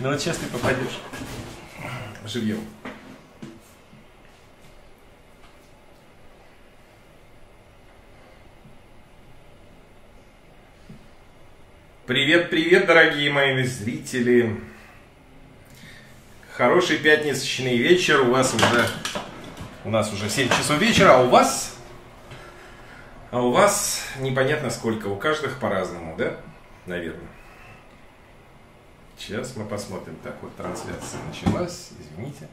Ну вот сейчас ты попадешь живьем. Привет, привет, дорогие мои зрители. Хороший пятничный вечер. У вас уже у нас уже 7 часов вечера, а у вас а у вас непонятно сколько, у каждых по-разному, да? Наверное. Сейчас мы посмотрим. Так, вот трансляция началась, извините.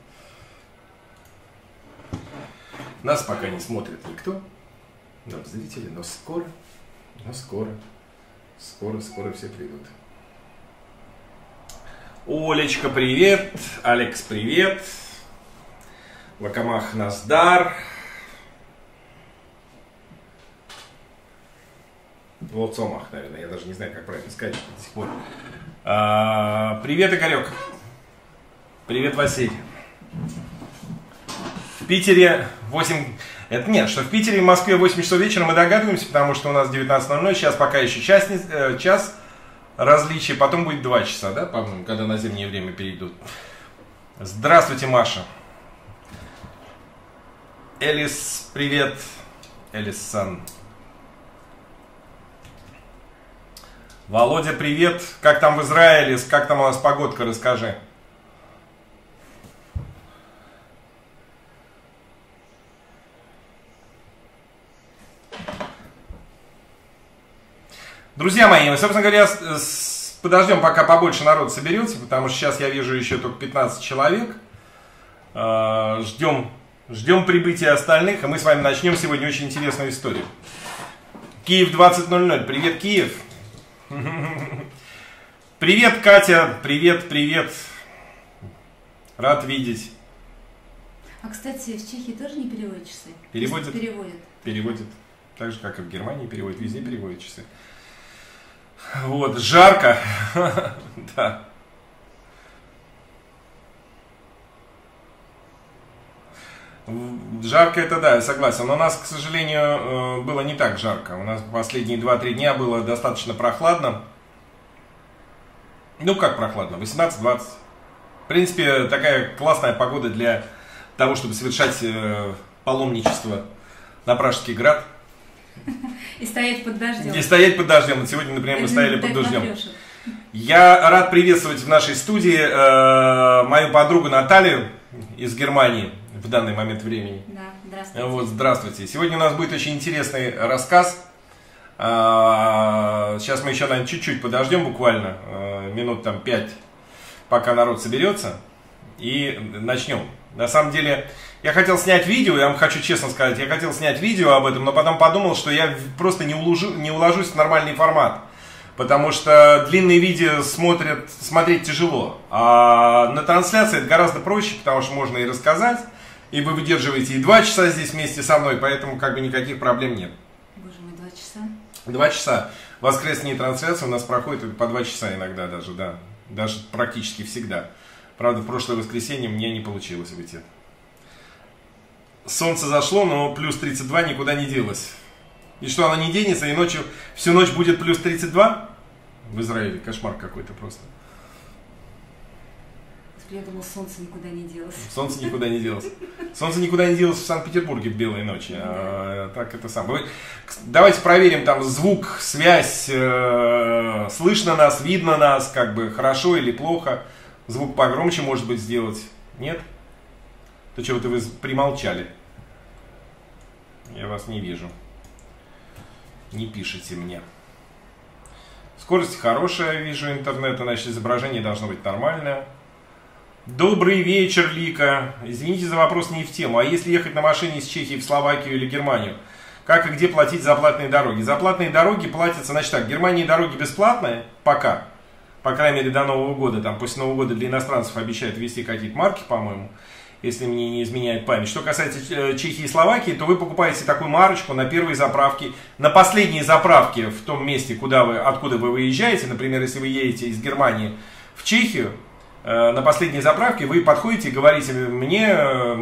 Нас пока не смотрит никто, нам зрители, но скоро, но скоро, скоро, скоро все придут. Олечка, привет! Алекс, привет! Лакомах Наздар. Волцомах, наверное, я даже не знаю, как правильно сказать до сих пор. А, привет, Игорек. Привет, Василий. В Питере 8... Это нет, что в Питере и в Москве 8 часов вечера мы догадываемся, потому что у нас 19.00, сейчас пока еще час, э, час различия, потом будет 2 часа, да, по-моему, когда на зимнее время перейдут. Здравствуйте, Маша. Элис, привет. Элис Сан. Володя, привет. Как там в Израиле? Как там у нас погодка? Расскажи. Друзья мои, мы, собственно говоря, подождем, пока побольше народ соберется, потому что сейчас я вижу еще только 15 человек. А, ждем, ждем прибытия остальных, и мы с вами начнем сегодня очень интересную историю. Киев 20.00. Привет, Киев. Привет, Катя. Привет, привет. Рад видеть. А, кстати, в Чехии тоже не переводят часы? Переводят. Переводят. Переводят. Так же, как и в Германии переводят. Везде переводят часы. Вот, жарко. Да. Жарко это да, я согласен. Но у нас, к сожалению, э, было не так жарко. У нас последние 2-3 дня было достаточно прохладно. Ну, как прохладно? 18-20. В принципе, такая классная погода для того, чтобы совершать э, паломничество на Пражский град. И стоять под дождем. И стоять под дождем. Вот сегодня, например, мы стояли под дождем. Я рад приветствовать в нашей студии э, мою подругу Наталью из Германии в данный момент времени. Да, здравствуйте. Вот, здравствуйте. Сегодня у нас будет очень интересный рассказ. А, сейчас мы еще, наверное, чуть-чуть подождем, буквально а, минут там пять, пока народ соберется, и начнем. На самом деле, я хотел снять видео, я вам хочу честно сказать, я хотел снять видео об этом, но потом подумал, что я просто не, уложу, не уложусь в нормальный формат. Потому что длинные видео смотрят, смотреть тяжело. А на трансляции это гораздо проще, потому что можно и рассказать, и вы выдерживаете и два часа здесь вместе со мной, поэтому как бы никаких проблем нет. Боже мой, два часа? Два часа. Воскресные трансляции у нас проходят по два часа иногда даже, да. Даже практически всегда. Правда, в прошлое воскресенье мне не получилось выйти. Солнце зашло, но плюс 32 никуда не делось. И что, оно не денется, и ночью, всю ночь будет плюс 32? В Израиле кошмар какой-то просто. Я думал, солнце никуда не делось. Солнце никуда не делось. Солнце никуда не делось в Санкт-Петербурге в белые ночи. А, так это самое. Давайте проверим там звук, связь, э, слышно нас, видно нас, как бы хорошо или плохо. Звук погромче, может быть, сделать. Нет? То чего-то вы примолчали. Я вас не вижу. Не пишите мне. Скорость хорошая, вижу интернета, значит изображение должно быть нормальное. Добрый вечер, Лика. Извините за вопрос не в тему. А если ехать на машине из Чехии в Словакию или Германию, как и где платить за платные дороги? За платные дороги платятся, значит так, в Германии дороги бесплатные пока. По крайней мере, до Нового года. Там после Нового года для иностранцев обещают ввести какие-то марки, по-моему, если мне не изменяет память. Что касается э, Чехии и Словакии, то вы покупаете такую марочку на первой заправке, на последней заправке в том месте, куда вы, откуда вы выезжаете. Например, если вы едете из Германии в Чехию, на последней заправке вы подходите и говорите мне, э,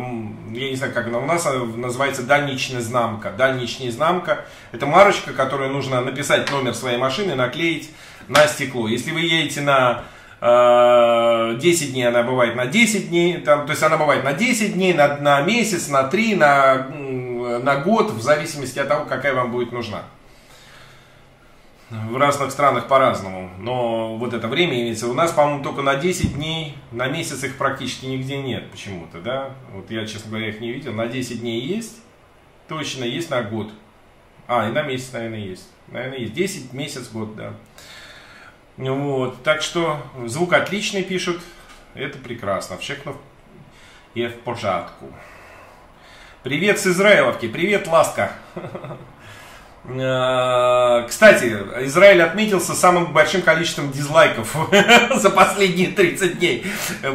я не знаю, как она у нас называется, дальничная знамка. Дальничная знамка – это марочка, которую нужно написать номер своей машины, наклеить на стекло. Если вы едете на э, 10 дней она бывает на 10 дней, там, то есть она бывает на 10 дней, на, на месяц, на 3, на, на год, в зависимости от того, какая вам будет нужна. В разных странах по-разному, но вот это время имеется. У нас, по-моему, только на 10 дней, на месяц их практически нигде нет почему-то, да. Вот я, честно говоря, их не видел. На 10 дней есть, точно есть на год. А, и на месяц, наверное, есть. Наверное, есть. 10 месяц, год, да. Вот. Так что звук отличный пишут. Это прекрасно. Вшекнув и в пожатку. Привет с Израиловки. Привет, Ласка. Э, кстати, Израиль отметился самым большим количеством дизлайков за последние 30 дней.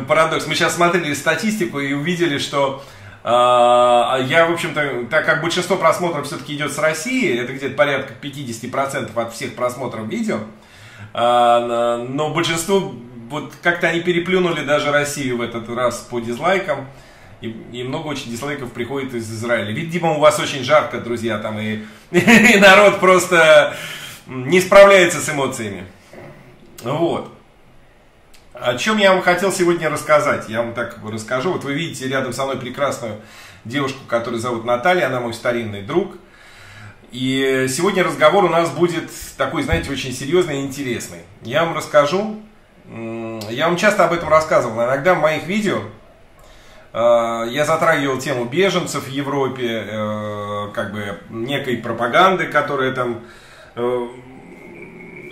Парадокс. Мы сейчас смотрели статистику и увидели, что э, я, в общем-то, так как большинство просмотров все-таки идет с России, это где-то порядка 50% от всех просмотров видео, э, но большинство, вот как-то они переплюнули даже Россию в этот раз по дизлайкам. И, и много очень дизлайков приходит из Израиля. Видимо, у вас очень жарко, друзья, там, и, и народ просто не справляется с эмоциями. Вот. О чем я вам хотел сегодня рассказать? Я вам так расскажу. Вот вы видите рядом со мной прекрасную девушку, которую зовут Наталья, она мой старинный друг. И сегодня разговор у нас будет такой, знаете, очень серьезный и интересный. Я вам расскажу, я вам часто об этом рассказывал, иногда в моих видео я затрагивал тему беженцев в Европе, э, как бы некой пропаганды, которая там э,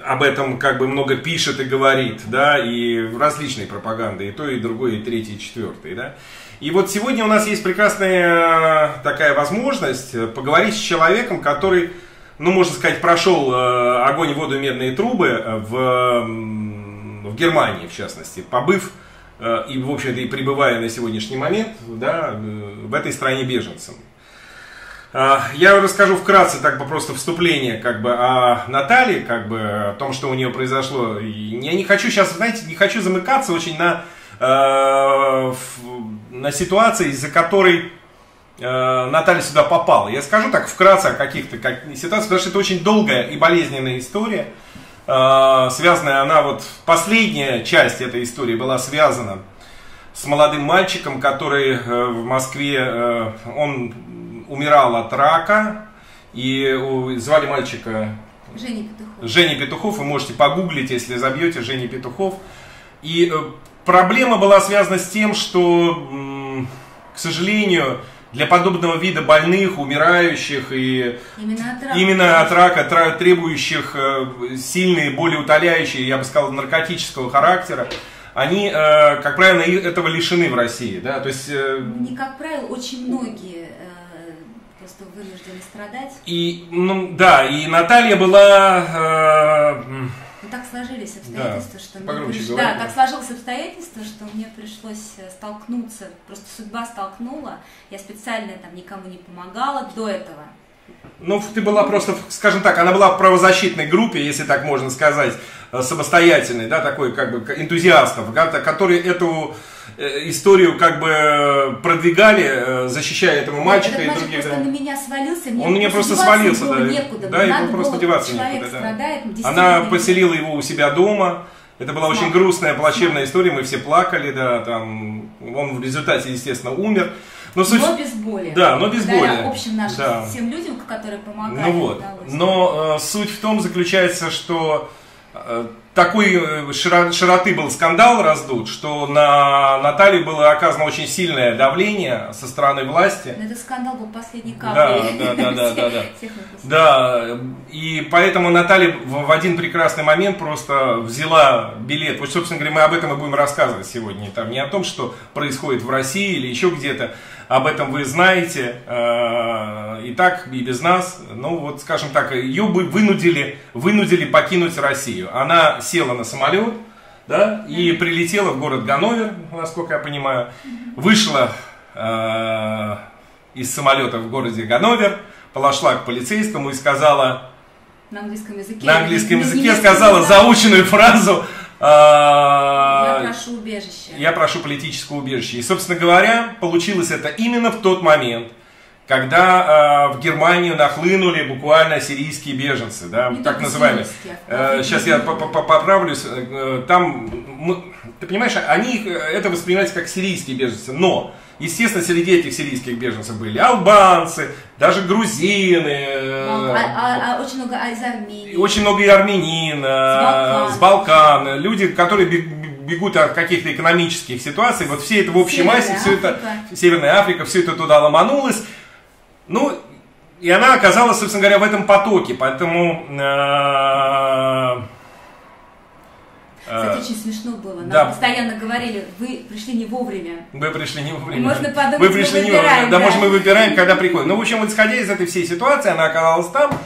об этом как бы много пишет и говорит, да, и различной пропаганды, и то, и другое, и третье, и четвертое, да. И вот сегодня у нас есть прекрасная такая возможность поговорить с человеком, который, ну, можно сказать, прошел огонь, воду, медные трубы в, в Германии, в частности, побыв Э, и, в общем-то, и пребывая на сегодняшний момент да, э, в этой стране беженцем. Э, я расскажу вкратце, так бы просто вступление как бы о Наталье, как бы о том, что у нее произошло. Я не хочу сейчас, знаете, не хочу замыкаться очень на, на ситуации, из-за которой Наталья сюда попала. Я скажу так вкратце о каких-то как, ситуациях, потому что это очень долгая и болезненная история. А, связанная она вот, последняя часть этой истории была связана с молодым мальчиком, который э, в Москве, э, он умирал от рака, и звали мальчика Женя Петухов. Женя Петухов, вы можете погуглить, если забьете Женя Петухов. И э, проблема была связана с тем, что, к сожалению, для подобного вида больных, умирающих и именно от рака, именно от рака требующих э, сильные, более утоляющие, я бы сказал, наркотического характера, они, э, как правило, этого лишены в России. Да? То есть, э, Не как правило, очень многие просто вынуждены страдать. И, ну, да, и Наталья была ну, так сложились обстоятельства, да, что мне приш... да, так сложилось обстоятельства, что мне пришлось э, столкнуться, просто судьба столкнула. Я специально там никому не помогала до этого. Ну, ты была просто, скажем так, она была в правозащитной группе, если так можно сказать, э, самостоятельной, да, такой как бы энтузиастов, которые эту историю как бы продвигали, э, защищая этого мальчика Этот и других. Просто да. на меня свалился, мне Он меня просто свалился, да. Некуда, да, ему просто деваться некуда. Да. Она поселила его у себя дома. Это была очень грустная, плачевная история, мы все плакали, да, там, он в результате, естественно, умер. Но, суть... но без боли. Да, но без боли. общим нашим да. всем людям, которые помогали. Ну вот. Но э, суть в том заключается, что э, такой э, широты был скандал раздут, что на Наталью было оказано очень сильное давление со стороны власти. Но этот скандал был последний каплей. Да, да, да, да, да. Да, и поэтому Наталья в один прекрасный момент просто взяла билет. Вот, собственно говоря, мы об этом и будем рассказывать сегодня. Там не о том, что происходит в России или еще где-то, об этом вы знаете э, и так, и без нас. Ну, вот, скажем так, ее вынудили, вынудили покинуть Россию. Она села на самолет, да, и прилетела в город Ганновер, насколько я понимаю, вышла э, из самолета в городе Ганновер, подошла к полицейскому и сказала... На английском языке. На английском языке сказала заученную фразу я прошу убежище. Я прошу политического убежища. И, собственно говоря, получилось это именно в тот момент, когда э, в Германию нахлынули буквально сирийские беженцы, да, Не так называемые. Э, сейчас я поправлюсь. Э, там мы, ты понимаешь, они это воспринимают как сирийские беженцы, но Естественно, среди этих сирийских беженцев были албанцы, даже грузины. А, а, а, очень много из Армении. Очень много и армянин, с Балкан. с Балкан. Люди, которые бегут от каких-то экономических ситуаций. Вот все это в общей Северная массе, все это, Северная Африка, все это туда ломанулось. Ну, и она оказалась, собственно говоря, в этом потоке. Поэтому э, кстати, очень смешно было. Нам да. постоянно говорили, вы пришли не вовремя. Вы пришли не вовремя. Можно подумать, вы пришли не вовремя. Да, да, может, мы выбираем, когда приходим. Ну, в общем, исходя из этой всей ситуации, она оказалась там.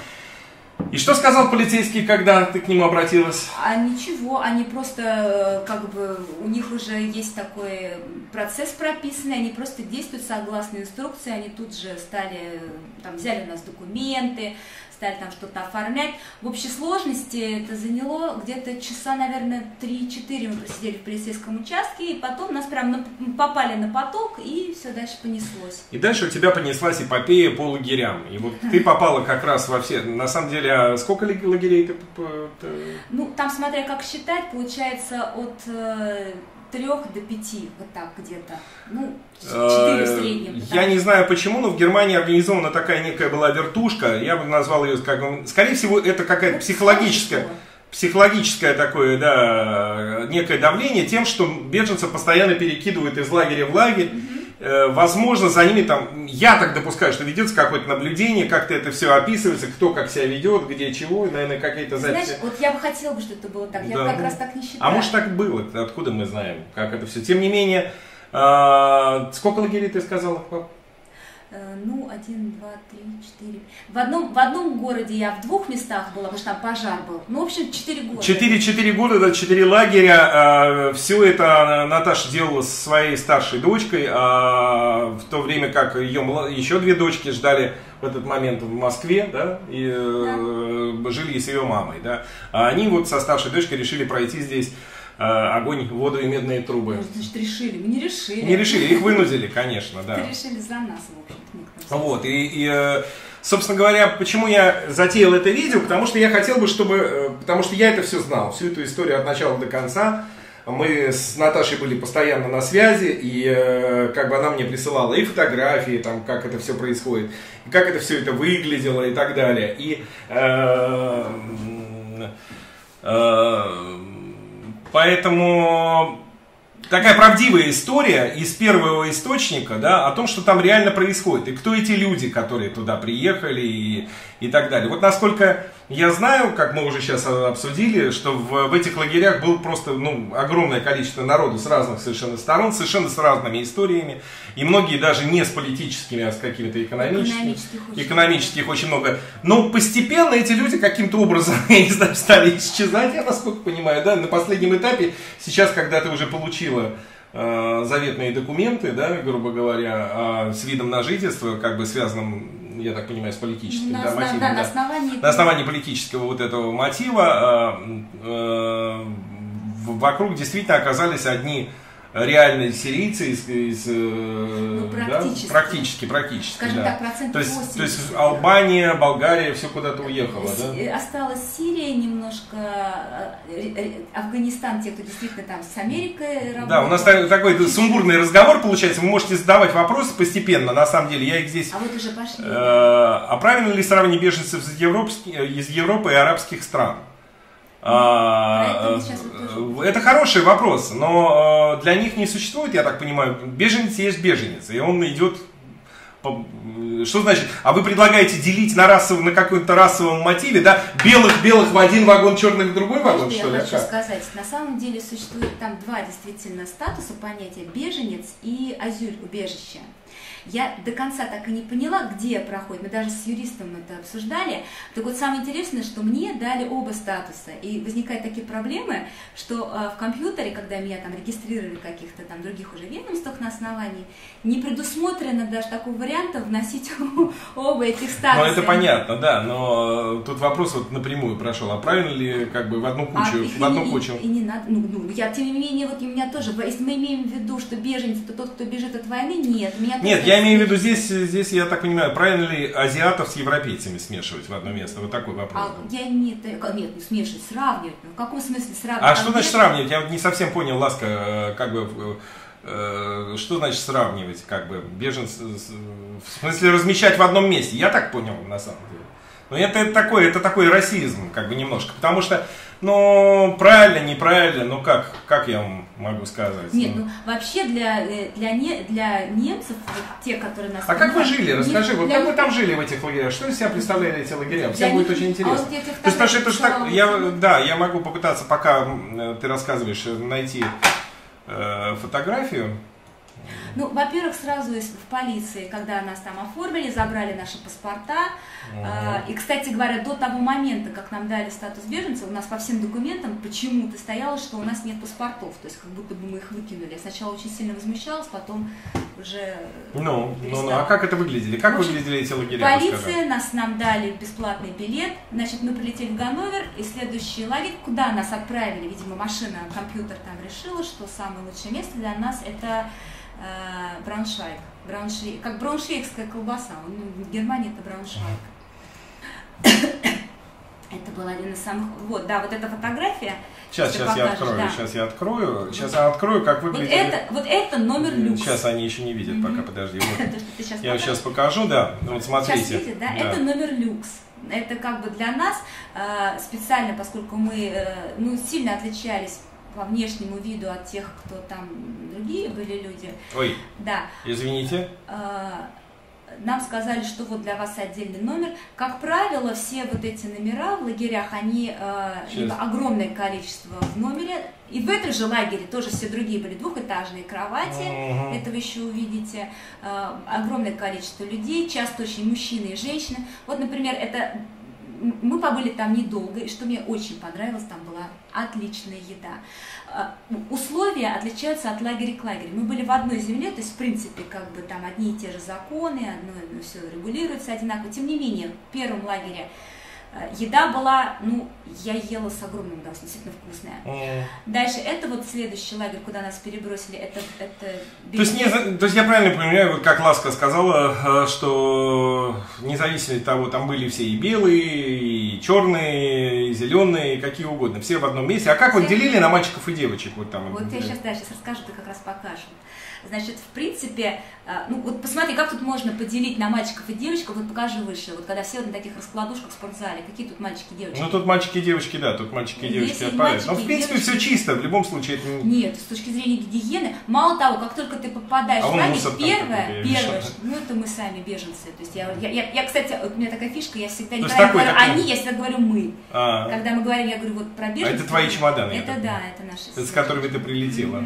И что сказал полицейский, когда ты к нему обратилась? А ничего, они просто, э, как бы, у них уже есть такой процесс прописанный, они просто действуют согласно инструкции, они тут же стали, там, взяли у нас документы, стали там что-то оформлять. В общей сложности это заняло где-то часа, наверное, 3-4 мы просидели в полицейском участке, и потом нас прям на, попали на поток, и все дальше понеслось. И дальше у тебя понеслась эпопея по лагерям. И вот ты попала как раз во все... На самом деле, а сколько лагерей ты... Ну, там, смотря как считать, получается от э, трех до пяти, вот так где-то. Ну, четыре в э, среднем. Я не знаю почему, но в Германии организована такая некая была вертушка. Я бы назвал ее, как скорее всего, это какая-то ну, психологическая психологическое такое, да, некое давление тем, что беженцев постоянно перекидывают из лагеря в лагерь. Э, возможно, за ними там, я так допускаю, что ведется какое-то наблюдение, как-то это все описывается, кто как себя ведет, где чего, и, наверное, какие-то записи. Знаешь, вот я бы хотела бы, чтобы это было так, я да. как раз так не считаю. А может так было, откуда мы знаем, как это все. Тем не менее, э, сколько лагерей ты сказала, пап? Э, ну, один, два, три, четыре. В одном, в одном городе я в двух местах была, потому что там пожар был. Ну, в общем, четыре года. Четыре, четыре года, да, четыре лагеря. Э, Все это Наташа делала со своей старшей дочкой, а в то время как ее еще две дочки ждали в этот момент в Москве, да, и э, да. жили с ее мамой, да. А они вот со старшей дочкой решили пройти здесь огонь, воду и медные трубы. Значит, решили. Мы не решили. Не решили, их вынудили, конечно, да. Это решили за нас, в общем-то. Вот, и, и, э, собственно говоря, почему я затеял это видео, потому что я хотел бы, чтобы, э, потому что я это все знал, всю эту историю от начала до конца. Мы с Наташей были постоянно на связи, и как бы она мне присылала и фотографии, там, как это все происходит, и как это все это выглядело и так далее. И э, э, Поэтому такая правдивая история из первого источника, да, о том, что там реально происходит, и кто эти люди, которые туда приехали, и, и так далее. Вот насколько я знаю, как мы уже сейчас обсудили, что в, в этих лагерях было просто ну, огромное количество народу с разных совершенно сторон, совершенно с разными историями, и многие даже не с политическими, а с какими-то экономическими. Экономических очень, экономических очень много. Но постепенно эти люди каким-то образом, я не знаю, стали исчезать, я насколько понимаю, да, на последнем этапе, сейчас, когда ты уже получила э, заветные документы, да, грубо говоря, э, с видом на жительство, как бы связанным я так понимаю, с политическим на, да, мотивом. Да, да. На, основании... на основании политического вот этого мотива э, э, вокруг действительно оказались одни реальные сирийцы из, из э, ну, практически. Да, практически, практически. Скажем да. так, процентов то есть, то есть Албания, Болгария, все куда-то уехало, С, да? Осталась Сирия немножко, э, Афганистан, те, кто действительно там с Америкой работает. Да, у нас такой сумбурный разговор получается, вы можете задавать вопросы постепенно, на самом деле, я их здесь... А вот уже пошли. Э, а правильно ли сравнение беженцев из Европы, из Европы и арабских стран? А, э, это хороший вопрос, но э, для них не существует, я так понимаю, беженец есть беженец, и он идет что значит? А вы предлагаете делить на расовом, на каком-то расовом мотиве, да? Белых белых в один вагон, черных в другой вагон, что ли? Я хочу сказать, на самом деле существует там два действительно статуса понятия беженец и азюль убежище. Я до конца так и не поняла, где проходит. Мы даже с юристом это обсуждали. Так вот, самое интересное, что мне дали оба статуса. И возникают такие проблемы, что э, в компьютере, когда меня там регистрировали в каких-то там других уже ведомствах на основании, не предусмотрено даже такого варианта, вносить оба этих статуса. Ну, это понятно, да, но тут вопрос вот напрямую прошел, а правильно ли как бы в одну А кучу, их в одну и, кучу? И, не надо, ну, ну, я, тем не менее, вот у меня тоже, если мы имеем в виду, что беженец это тот, кто бежит от войны, нет. Меня Нет, я имею в виду здесь, здесь я так понимаю, правильно ли азиатов с европейцами смешивать в одно место? Вот такой вопрос. А я не, нет, не смешивать, сравнивать. Ну, В каком смысле сравнивать? А что Там значит сравнивать? Я не совсем понял, Ласка, э, как бы, э, что значит сравнивать, как бы, беженц, с- в смысле размещать в одном месте? Я так понял, на самом деле. Но это, это такой, это такой расизм, как бы немножко, потому что, ну, правильно, неправильно, ну как, как я вам могу сказать? Нет, Ну, ну вообще для, э, для, не, для немцев, вот те, которые нас... А как вы жили? Расскажи, вот как вы там жили в этих лагерях? Что из себя представляли эти лагеря? Всем будет них- очень а интересно. вот я тебе То есть, потому что это же так, я, да, я могу попытаться, пока м, ты рассказываешь, э, найти э, фотографию. Ну, во-первых, сразу в полиции, когда нас там оформили, забрали наши паспорта. А, И, кстати говоря, до того момента, как нам дали статус беженца, у нас по всем документам почему-то стояло, что у нас нет паспортов. То есть как будто бы мы их выкинули. Я сначала очень сильно возмущалась, потом уже Ну, ну, ну, а как это выглядели? Как общем, выглядели эти лагеря? Полиция нас нам дали бесплатный билет. Значит, мы прилетели в Ганновер, и следующий лагерь, куда нас отправили, видимо, машина, компьютер там решила, что самое лучшее место для нас это э, Брауншвайг. Как брауншвейгская колбаса. Ну, в Германии это Брауншвайг. Это был один из самых... Вот, да, вот эта фотография. Сейчас, сейчас я покажешь, открою, да. сейчас я открою. Сейчас я открою, как Вот выглядели. это, вот это номер люкс. Сейчас они еще не видят, пока, подожди. вот. То, что ты сейчас Я покажешь. сейчас покажу, да. Ну, Вот смотрите. Сейчас видите, да? Это номер люкс. Это как бы для нас э, специально, поскольку мы э, ну, сильно отличались по внешнему виду от тех, кто там другие были люди. Ой, Да, извините. э, нам сказали, что вот для вас отдельный номер. Как правило, все вот эти номера в лагерях, они Сейчас. либо огромное количество в номере, и в этом же лагере тоже все другие были двухэтажные кровати. Мгм. Это вы еще увидите э, огромное количество людей, часто очень мужчины и женщины. Вот, например, это мы побыли там недолго, и что мне очень понравилось, там была отличная еда. Э, Условия отличаются от лагеря к лагерю. Мы были в одной земле, то есть, в принципе, как бы там одни и те же законы, одно все регулируется одинаково. Тем не менее, в первом лагере еда была, ну, я ела с огромным удовольствием, действительно вкусная. М. Дальше, это вот следующий лагерь, куда нас перебросили, это, это То есть, не, то есть я правильно понимаю, вот как Ласка сказала, э, что независимо от того, там были все и белые, и черные, и зеленые, и какие угодно, все в одном месте. А как вот Все. делили на мальчиков и девочек? Вот там. Вот я сейчас, да, сейчас расскажу, ты как раз покажешь. Значит, в принципе, а, ну вот посмотри, как тут можно поделить на мальчиков и девочек, вот покажи выше, вот когда все на таких раскладушках в спортзале, какие тут мальчики и девочки? Ну тут мальчики и девочки, да, тут мальчики и Есть девочки отпадают. Но в принципе девочки. все чисто, в любом случае это не- Нет, с точки зрения гигиены, мало того, как только ты попадаешь А в там первое, первое, ну это мы сами беженцы, то есть я, я, я, я, кстати, вот у меня такая фишка, я всегда не говорю такой- они, я всегда говорю мы. А, Когда мы говорим, я говорю вот про беженцев. это твои чемоданы, Это да, это наши. с которыми ты прилетела.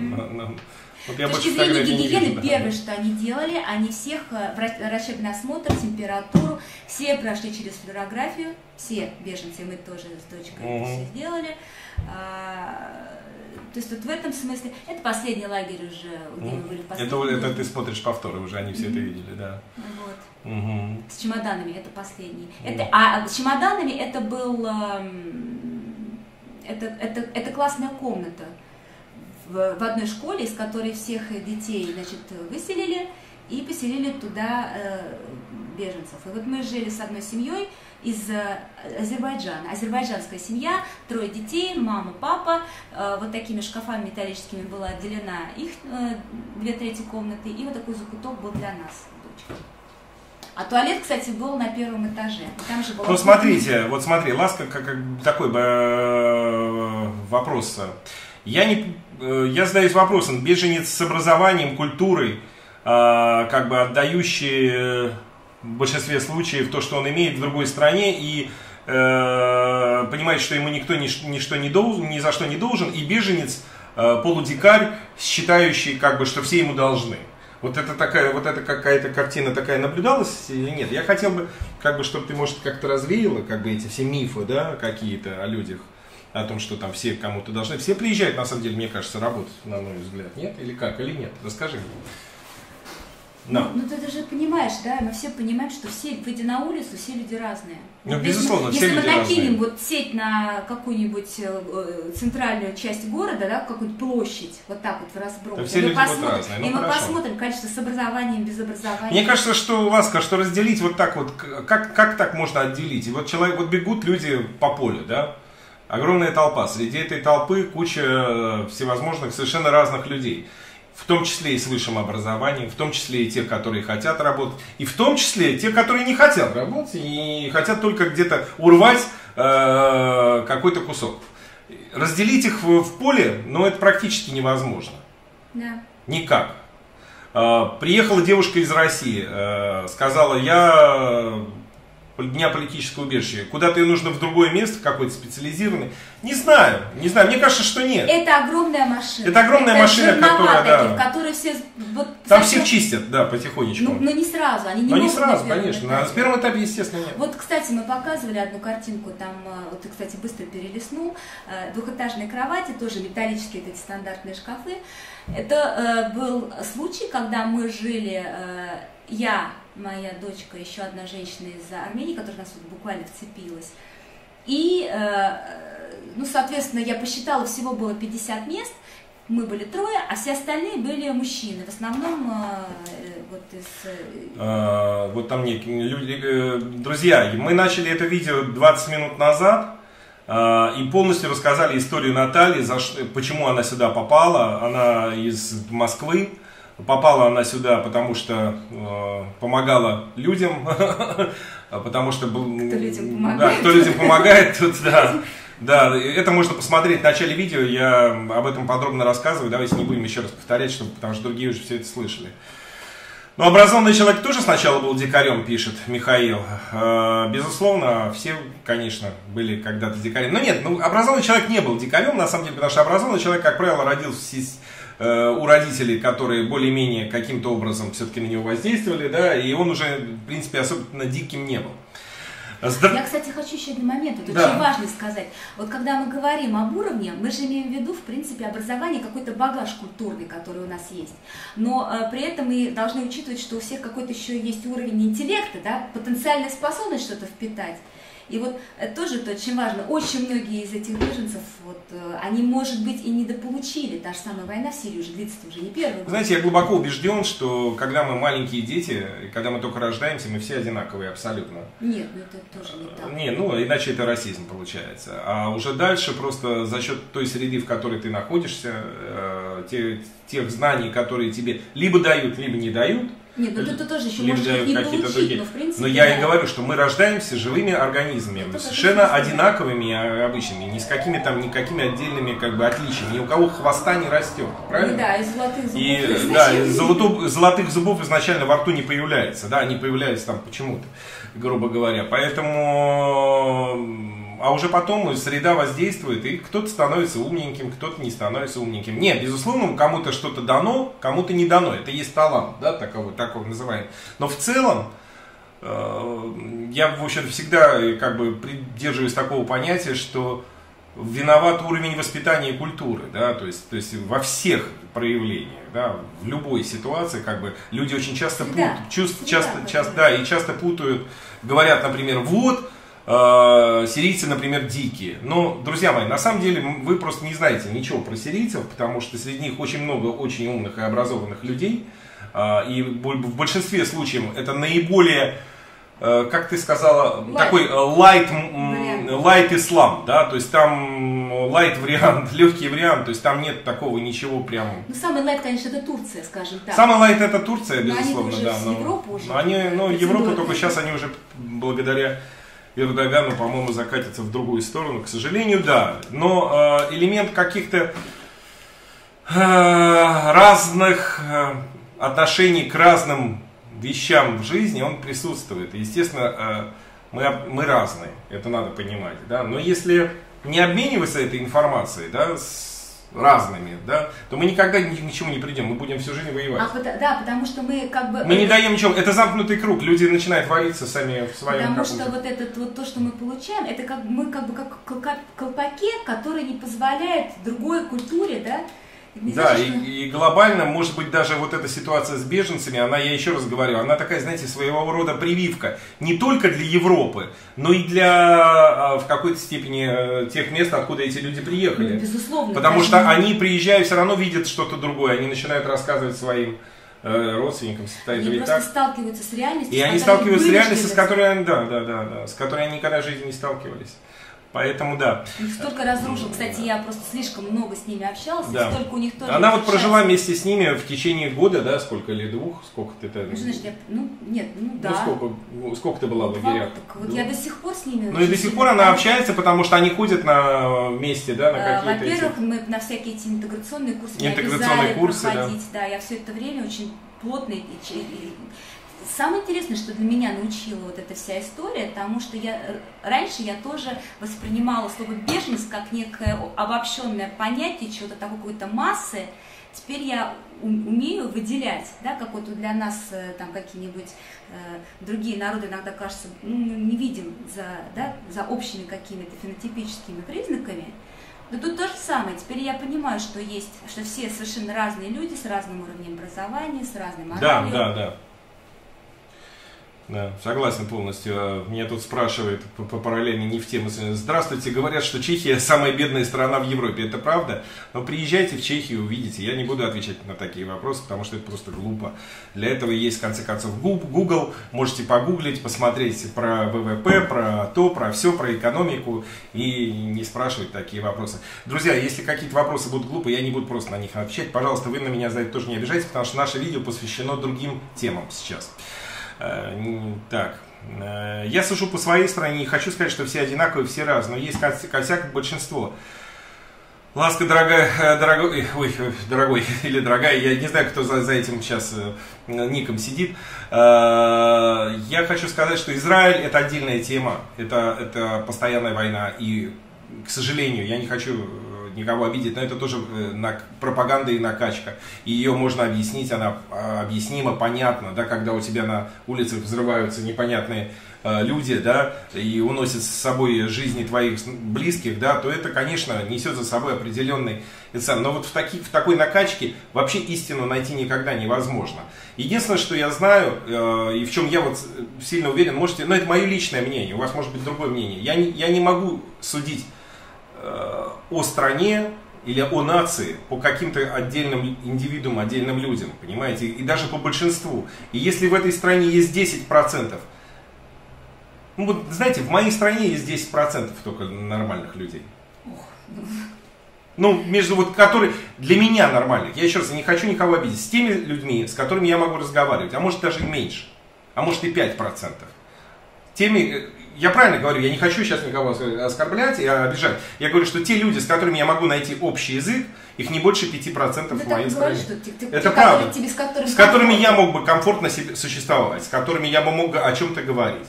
Вот я С точки зрения гигиены, вижу, да. первое, что они делали, они всех, э, врач- врачебный осмотр, температуру, все прошли через флюорографию, все беженцы, мы тоже с дочкой это Мгм. все сделали. А, то есть вот в этом смысле, это последний лагерь уже, где мы были Это, последний это день. ты смотришь повторы, уже они все это Мгм. видели, да. Вот. Мгм. С чемоданами, это последний. Мгм. Это, а с чемоданами это был, эм, это, это, это классная комната в, в одной школе, из которой всех детей, значит, выселили и поселили туда э, беженцев. И вот мы жили с одной семьей из э, Азербайджана. Азербайджанская семья, трое детей, мама, папа. Э, вот такими шкафами металлическими была отделена их э, две трети комнаты, и вот такой закуток был для нас, с дочкой. А туалет, кстати, был на первом этаже. Там же была Ну смотрите, вот смотри, Ласка, как, как такой бы э, вопрос. Я не, я задаюсь вопросом, беженец с образованием, культурой, э, как бы отдающий э, в большинстве случаев то, что он имеет в другой стране и э, понимает, что ему никто ни, ничто не должен, ни за что не должен, и беженец э, полудикарь, считающий, как бы, что все ему должны. Вот это такая, вот это какая-то картина такая наблюдалась или нет? Я хотел бы, как бы, чтобы ты, может, как-то развеяла, как бы, эти все мифы, да, какие-то о людях, о том, что там все кому-то должны. Все приезжают, на самом деле, мне кажется, работать, на мой взгляд. Нет? Или как? Или нет? Расскажи мне. Но. Ну, ну ты же понимаешь, да, мы все понимаем, что все, выйдя на улицу, все люди разные. Ну, безусловно, если, все если люди мы накинем разные. вот сеть на какую-нибудь э, центральную часть города, да, какую-нибудь площадь, вот так вот в разброс, Да все и, мы люди будут посмотрим, разные, ну, и мы хорошо. посмотрим количество с образованием, без образования. Мне кажется, что, Ласка, что разделить вот так вот, как, как так можно отделить? И вот человек, вот бегут люди по полю, да? Огромная толпа. Среди этой толпы куча э, всевозможных совершенно разных людей. В том числе и с высшим образованием, в том числе и те, которые хотят работать, и в том числе те, которые не хотят работать и хотят только где-то урвать э, какой-то кусок. Разделить их в, в поле, ну, это практически невозможно. Да. Никак. Э, Приехала девушка из России, э, сказала, я дня политического убежища. Куда-то ей нужно в другое место, какое-то специализированное. Не знаю, не знаю. Мне кажется, что нет. Это огромная машина. Это огромная машина, жернова которая, да. такие, которые все... Вот, Там совсем- всех чистят, да, потихонечку. Ну, но не сразу, они не Но не могут сразу, конечно. этапе. На первом этапе, естественно, нет. Вот, кстати, мы показывали одну картинку, там, э, вот ты, кстати, быстро перелистнул, э, двухэтажные кровати, тоже металлические эти стандартные шкафы. Это э, был случай, когда мы жили, э, я, моя дочка, еще одна женщина из Армении, которая нас вот буквально вцепилась. И, э, э, ну, соответственно, я посчитала, всего было 50 мест, мы были трое, а все остальные были мужчины, в основном э, вот из... Э, Вот там некие люди, друзья, мы начали это видео 20 минут назад э, и полностью рассказали историю Натальи, за почему она сюда попала. Она из Москвы. Попала она сюда, потому что э, помогала людям, потому что был, Кто людям да, помогает. кто людям помогает, тут, да, да, это можно посмотреть в начале видео, я об этом подробно рассказываю, давайте не будем еще раз повторять, чтобы, потому что другие уже все это слышали. Ну, образованный человек тоже сначала был дикарем, пишет Михаил. Э, Безусловно, все, конечно, были когда-то дикарем. Но нет, ну, образованный человек не был дикарем, на самом деле, потому что образованный человек, как правило, родился у родителей, которые более-менее каким-то образом все-таки на него воздействовали, да, и он уже, в принципе, особенно диким не был. Здра- Я, кстати, хочу еще один момент, вот Да. очень важный сказать. Вот когда мы говорим об уровне, мы же имеем в виду, в принципе, образование, какой-то багаж культурный, который у нас есть. Но э, при этом мы должны учитывать, что у всех какой-то еще есть уровень интеллекта, да, потенциальная способность что-то впитать. И вот это тоже это очень важно. Очень многие из этих беженцев, вот, э, они, может быть, и недополучили. Та же самая война в Сирии уже длится уже не первый год. Знаете, я глубоко убежден, что когда мы маленькие дети, и когда мы только рождаемся, мы все одинаковые абсолютно. Нет, ну это тоже не так. Не, ну иначе это расизм получается. А уже дальше просто за счет той среды, в которой ты находишься, э, те- тех знаний, которые тебе либо дают, либо не дают, Нет, ну ты тоже еще можешь не получить, другие. но в принципе... Но я да. и говорю, что мы рождаемся живыми организмами, Это совершенно одинаковыми а, обычными, ни с какими там никакими отдельными как бы отличиями. Ни у кого хвоста не растет, правильно? Да, из золотых зубов. И изначально. да, из золото- золотых зубов изначально во рту не появляется, да, они появляются там почему-то, грубо говоря. Поэтому, а уже потом среда воздействует, и кто-то становится умненьким, кто-то не становится умненьким. Нет, безусловно, кому-то что-то дано, кому-то не дано. Это есть талант, да, такого, такого называемый. Но в целом, э, я, в общем, всегда э, как бы придерживаюсь такого понятия, что виноват уровень воспитания и культуры, да, то есть, то есть во всех проявлениях, да, в любой ситуации, как бы люди очень часто путают, чувств, Всегда часто, часто, да, и часто путают, говорят, например, вот, э, сирийцы, например, дикие. Но, друзья мои, на самом деле вы просто не знаете ничего про сирийцев, потому что среди них очень много очень умных и образованных людей, а, и в бо- в большинстве случаев это наиболее э, как ты сказала, Light. такой Вариант. light ислам, да, то есть там light вариант, легкий вариант, то есть там нет такого ничего прям. Ну, самый light, конечно, это Турция, скажем так. Самый light это Турция, Но они безусловно, уже да. но- уже но они, ну. Европа только сейчас они уже благодаря Эрдогану, по-моему, закатятся в другую сторону, к сожалению, да. Но э, элемент каких-то э, разных э, отношений к разным вещам в жизни, он присутствует. Естественно, э, мы, мы разные, это надо понимать. Да? Но если не обмениваться этой информацией да, с разными, да, то мы никогда ни к чему не придем, мы будем всю жизнь воевать. А, да, потому что мы как бы... Мы не даем ничего. Это замкнутый круг. Люди начинают вариться сами в своем Потому что вот этот вот то, что мы получаем, это как мы как бы как колпаке, который не позволяет другой культуре, да, Да, и, и глобально, может быть, даже вот эта ситуация с беженцами, она, я еще раз говорю, она такая, знаете, своего рода прививка. Не только для Европы, но и для, а, в какой-то степени, э, тех мест, откуда эти люди приехали. Ну, безусловно. Потому конечно. что они, приезжая, все равно видят что-то другое. Они начинают рассказывать своим э, родственникам. Они просто так. сталкиваются с реальностью. И они сталкиваются с реальностью, с которой, да, да, да, да, с которой они никогда в жизни не сталкивались. Поэтому да. Их столько разрушил. Кстати, я просто слишком много с ними общалась, да. столько у них тоже. Она вот прожила вместе с ними в течение года, да, сколько или двух, сколько ты это. Ну, значит, я, ну, нет, ну да. Ну, сколько, сколько ты была в лагерях? Так вот я до сих пор с ними. Ну и до сих пор она общается, потому что они ходят на вместе, да, на а, какие-то. Во-первых, мы на всякие эти интеграционные курсы интеграционные курсы, проходить, да. да. Я все это время очень плотно и, и Самое интересное, что для меня научила вот эта вся история, потому что я раньше я тоже воспринимала слово беженец как некое обобщенное понятие чего-то такой какой-то массы. Теперь я умею выделять, да, как вот для нас э, там какие-нибудь э, другие народы иногда кажется, ну, не видим за, да, за общими какими-то фенотипическими признаками. Но тут то же самое. Теперь я понимаю, что есть, что все совершенно разные люди с разным уровнем образования, с разным моралью. Да, да, да. Да, согласен полностью. Меня тут спрашивают по, по параллели не в тему. Здравствуйте, говорят, что Чехия самая бедная страна в Европе. Это правда? Но приезжайте в Чехию, увидите. Я не буду отвечать на такие вопросы, потому что это просто глупо. Для этого есть, в конце концов, Google. Можете погуглить, посмотреть про ВВП, про то, про все, про экономику и не спрашивать такие вопросы. Друзья, если какие-то вопросы будут глупые, я не буду просто на них отвечать. Пожалуйста, вы на меня за это тоже не обижайтесь, потому что наше видео посвящено другим темам сейчас. Э, так, э, я сужу по своей стране, не хочу сказать, что все одинаковые, все разные, но есть косяк большинство. Ласка, дорогая, э, дорогой, ой, дорогой или дорогая, я не знаю, кто за, за этим сейчас ником сидит. Я хочу сказать, что Израиль это отдельная тема, это, это постоянная война. И, к сожалению, я не хочу никого обидеть, но это тоже э, пропаганда и накачка. И ее можно объяснить, она а, объяснима, понятна, да, когда у тебя на улицах взрываются непонятные э, люди, да, и уносят с собой жизни твоих близких, да, то это, конечно, несет за собой определенный но вот в, таки, в такой накачке вообще истину найти никогда невозможно. Единственное, что я знаю, э, и в чем я вот сильно уверен, можете, но это мое личное мнение, у вас может быть другое мнение. Я не, я не могу судить о стране или о нации по каким-то отдельным индивидуумам, отдельным людям, понимаете, и даже по большинству. И если в этой стране есть 10%, ну вот, знаете, в моей стране есть 10% только нормальных людей. Ну, между вот, которые для меня нормальных. Я еще раз не хочу никого обидеть. С теми людьми, с которыми я могу разговаривать, а может даже меньше, а может и 5%. Теми, э, я правильно говорю, я не хочу сейчас никого оскорблять и обижать. Я говорю, что те люди, с которыми я могу найти общий язык, их не больше 5% ты в моей стране. Что, ты, ты, Это правда. Тебе, с, которыми, с которыми я мог бы комфортно себе существовать, с которыми я бы мог о чем-то говорить.